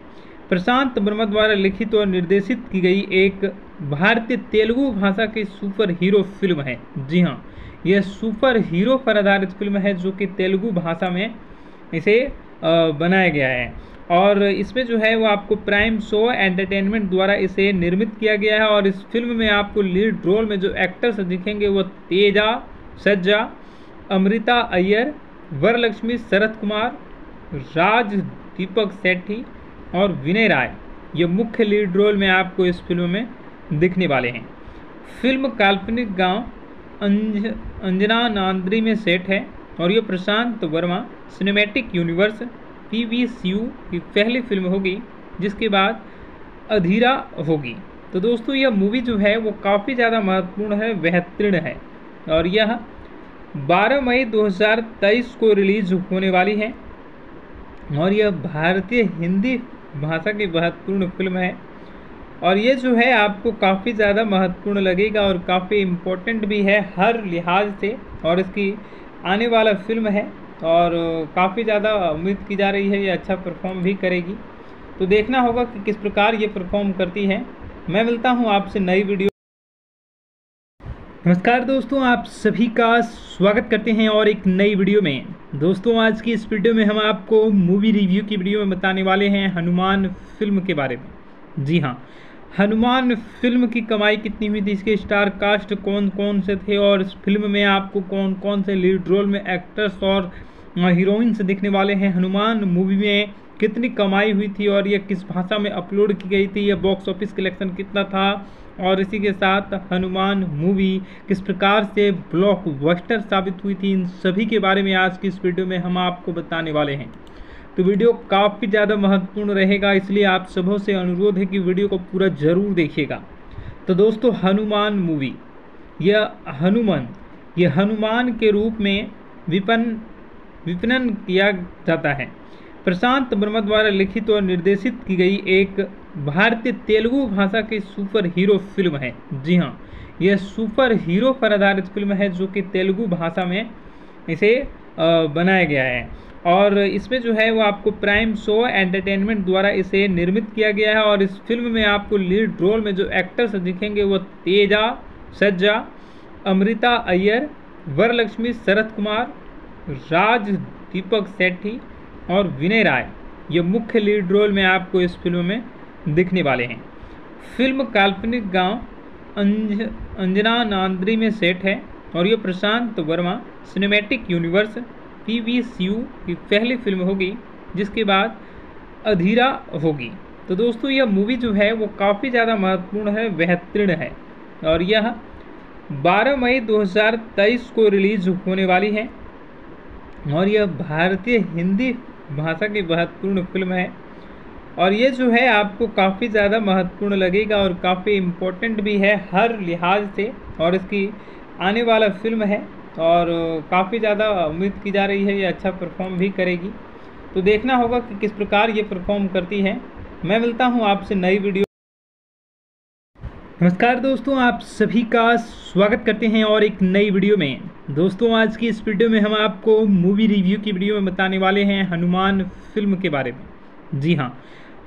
प्रशांत वर्मा द्वारा लिखित और निर्देशित की गई एक भारतीय तेलुगु भाषा की सुपर हीरो फ़िल्म है। जी हाँ यह सुपर हीरो पर आधारित फ़िल्म है जो कि तेलुगु भाषा में इसे बनाया गया है। और इसमें जो है वो आपको प्राइम शो एंटरटेनमेंट द्वारा इसे निर्मित किया गया है और इस फ़िल्म में आपको लीड रोल में जो एक्टर्स दिखेंगे वो तेजा, सज्जा, अमृता अय्यर, वरलक्ष्मी, शरद कुमार, राज, दीपक सेठी और विनय राय, ये मुख्य लीड रोल में आपको इस फ़िल्म में दिखने वाले हैं। फ़िल्म काल्पनिक गाँव अंज, अंजना नांद्री में सेट है और ये Prashant Varma cinematic universe P V C की पहली फ़िल्म होगी, जिसके बाद अधीरा होगी। तो दोस्तों, यह मूवी जो है, वो काफ़ी ज़्यादा महत्वपूर्ण है, बेहतरीन है और यह 12 मई 2023 को रिलीज़ होने वाली है और यह भारतीय हिंदी भाषा की महत्वपूर्ण फ़िल्म है। और ये जो है, आपको काफ़ी ज़्यादा महत्वपूर्ण लगेगा और काफ़ी इम्पोर्टेंट भी है हर लिहाज से। और इसकी आने वाला फ़िल्म है और काफ़ी ज़्यादा उम्मीद की जा रही है, ये अच्छा परफॉर्म भी करेगी। तो देखना होगा कि किस प्रकार ये परफॉर्म करती है। मैं मिलता हूँ आपसे नई वीडियो नमस्कार दोस्तों, आप सभी का स्वागत करते हैं और एक नई वीडियो में। दोस्तों, आज की इस वीडियो में हम आपको मूवी रिव्यू की वीडियो में बताने वाले हैं हनुमान फ़िल्म के बारे में। जी हाँ हनुमान फ़िल्म की कमाई कितनी हुई थी, इसके स्टार कास्ट कौन कौन से थे और इस फ़िल्म में आपको कौन कौन से लीड रोल में एक्टर्स और हीरोइंस दिखने वाले हैं। हनुमान मूवी में कितनी कमाई हुई थी और यह किस भाषा में अपलोड की गई थी यह बॉक्स ऑफ़िस कलेक्शन कितना था? और इसी के साथ हनुमान मूवी किस प्रकार से ब्लॉकबस्टर साबित हुई थी? इन सभी के बारे में आज की इस वीडियो में हम आपको बताने वाले हैं। तो वीडियो काफ़ी ज़्यादा महत्वपूर्ण रहेगा, इसलिए आप सबों से अनुरोध है कि वीडियो को पूरा ज़रूर देखिएगा। तो दोस्तों, हनुमान मूवी यह हनुमान यह हनुमान के रूप में विपन, विपणन किया जाता है। प्रशांत वर्मा द्वारा लिखित और निर्देशित की गई एक भारतीय तेलुगु भाषा की सुपर हीरो फ़िल्म है। जी हाँ यह सुपर हीरो पर आधारित फ़िल्म है जो कि तेलुगु भाषा में इसे बनाया गया है। और इसमें जो है वो आपको प्राइम शो एंटरटेनमेंट द्वारा इसे निर्मित किया गया है और इस फ़िल्म में आपको लीड रोल में जो एक्टर्स दिखेंगे वो तेजा, सज्जा, अमृता अय्यर, वरलक्ष्मी, शरद कुमार, राज, दीपक सेठी और विनय राय, ये मुख्य लीड रोल में आपको इस फ़िल्म में दिखने वाले हैं। फ़िल्म काल्पनिक गाँव अंज, अंजना नांद्री में सेट है और ये Prashant Varma cinematic universe P V की पहली फ़िल्म होगी, जिसके बाद अधीरा होगी। तो दोस्तों, यह मूवी जो है, वो काफ़ी ज़्यादा महत्वपूर्ण है, बेहतरीन है और यह 12 मई 2023 को रिलीज़ होने वाली है और यह भारतीय हिंदी भाषा की महत्वपूर्ण फ़िल्म है। और ये जो है, आपको काफ़ी ज़्यादा महत्वपूर्ण लगेगा और काफ़ी इम्पोर्टेंट भी है हर लिहाज से। और इसकी आने वाला फ़िल्म है और काफ़ी ज़्यादा उम्मीद की जा रही है, ये अच्छा परफॉर्म भी करेगी। तो देखना होगा कि किस प्रकार ये परफॉर्म करती है। मैं मिलता हूँ आपसे नई वीडियो नमस्कार दोस्तों, आप सभी का स्वागत करते हैं और एक नई वीडियो में। दोस्तों, आज की इस वीडियो में हम आपको मूवी रिव्यू की वीडियो में बताने वाले हैं हनुमान फ़िल्म के बारे में। जी हाँ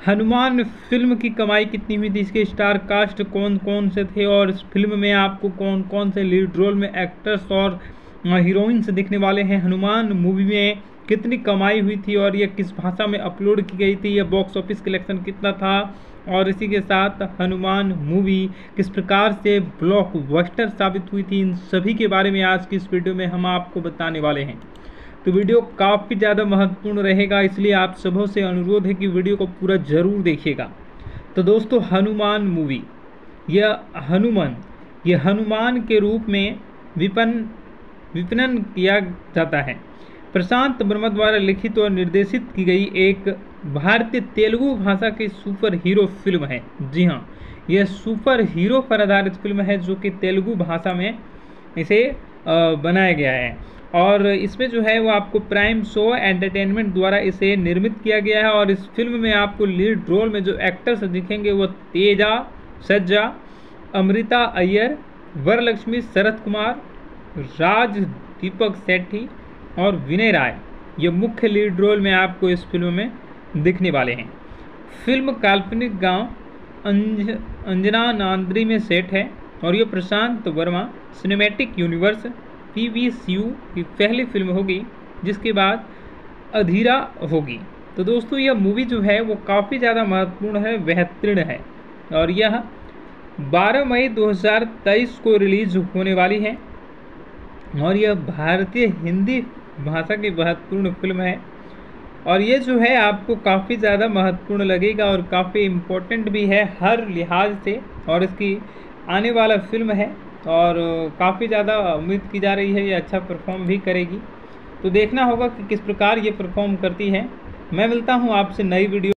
हनुमान फ़िल्म की कमाई कितनी हुई थी, इसके स्टार कास्ट कौन कौन से थे और इस फ़िल्म में आपको कौन कौन से लीड रोल में एक्टर्स और हीरोइंस दिखने वाले हैं? हनुमान मूवी में कितनी कमाई हुई थी और यह किस भाषा में अपलोड की गई थी? यह बॉक्स ऑफ़िस कलेक्शन कितना था? और इसी के साथ हनुमान मूवी किस प्रकार से ब्लॉकबस्टर साबित हुई थी, इन सभी के बारे में आज की इस वीडियो में हम आपको बताने वाले हैं। तो वीडियो काफ़ी ज़्यादा महत्वपूर्ण रहेगा, इसलिए आप सबों से अनुरोध है कि वीडियो को पूरा ज़रूर देखिएगा। तो दोस्तों, हनुमान मूवी यह हनुमान यह हनुमान के रूप में विपन, विपणन किया जाता है। प्रशांत वर्मा द्वारा लिखित और निर्देशित की गई एक भारतीय तेलुगु भाषा की सुपर हीरो फ़िल्म है। जी हाँ यह सुपर हीरो पर आधारित फ़िल्म है जो कि तेलुगु भाषा में इसे बनाया गया है। और इसमें जो है वो आपको प्राइम शो एंटरटेनमेंट द्वारा इसे निर्मित किया गया है और इस फ़िल्म में आपको लीड रोल में जो एक्टर्स दिखेंगे वो तेजा, सज्जा, अमृता अय्यर, वरलक्ष्मी शरद कुमार, राज, दीपक सेठी और विनय राय। ये मुख्य लीड रोल में आपको इस फ़िल्म में दिखने वाले हैं। फ़िल्म काल्पनिक गाँव अंज, अंजना नांद्री में सेट है और ये Prashant Varma cinematic universe P V C की पहली फ़िल्म होगी, जिसके बाद अधीरा होगी। तो दोस्तों, यह मूवी जो है, वो काफ़ी ज़्यादा महत्वपूर्ण है, बेहतरीन है और यह 12 मई 2023 को रिलीज़ होने वाली है और यह भारतीय हिंदी भाषा की महत्वपूर्ण फ़िल्म है। और ये जो है आपको काफ़ी ज़्यादा महत्वपूर्ण लगेगा और काफ़ी इम्पोर्टेंट भी है हर लिहाज से और इसकी आने वाला फ़िल्म है और काफ़ी ज़्यादा उम्मीद की जा रही है ये अच्छा परफॉर्म भी करेगी। तो देखना होगा कि किस प्रकार ये परफॉर्म करती है। मैं मिलता हूँ आपसे नई वीडियो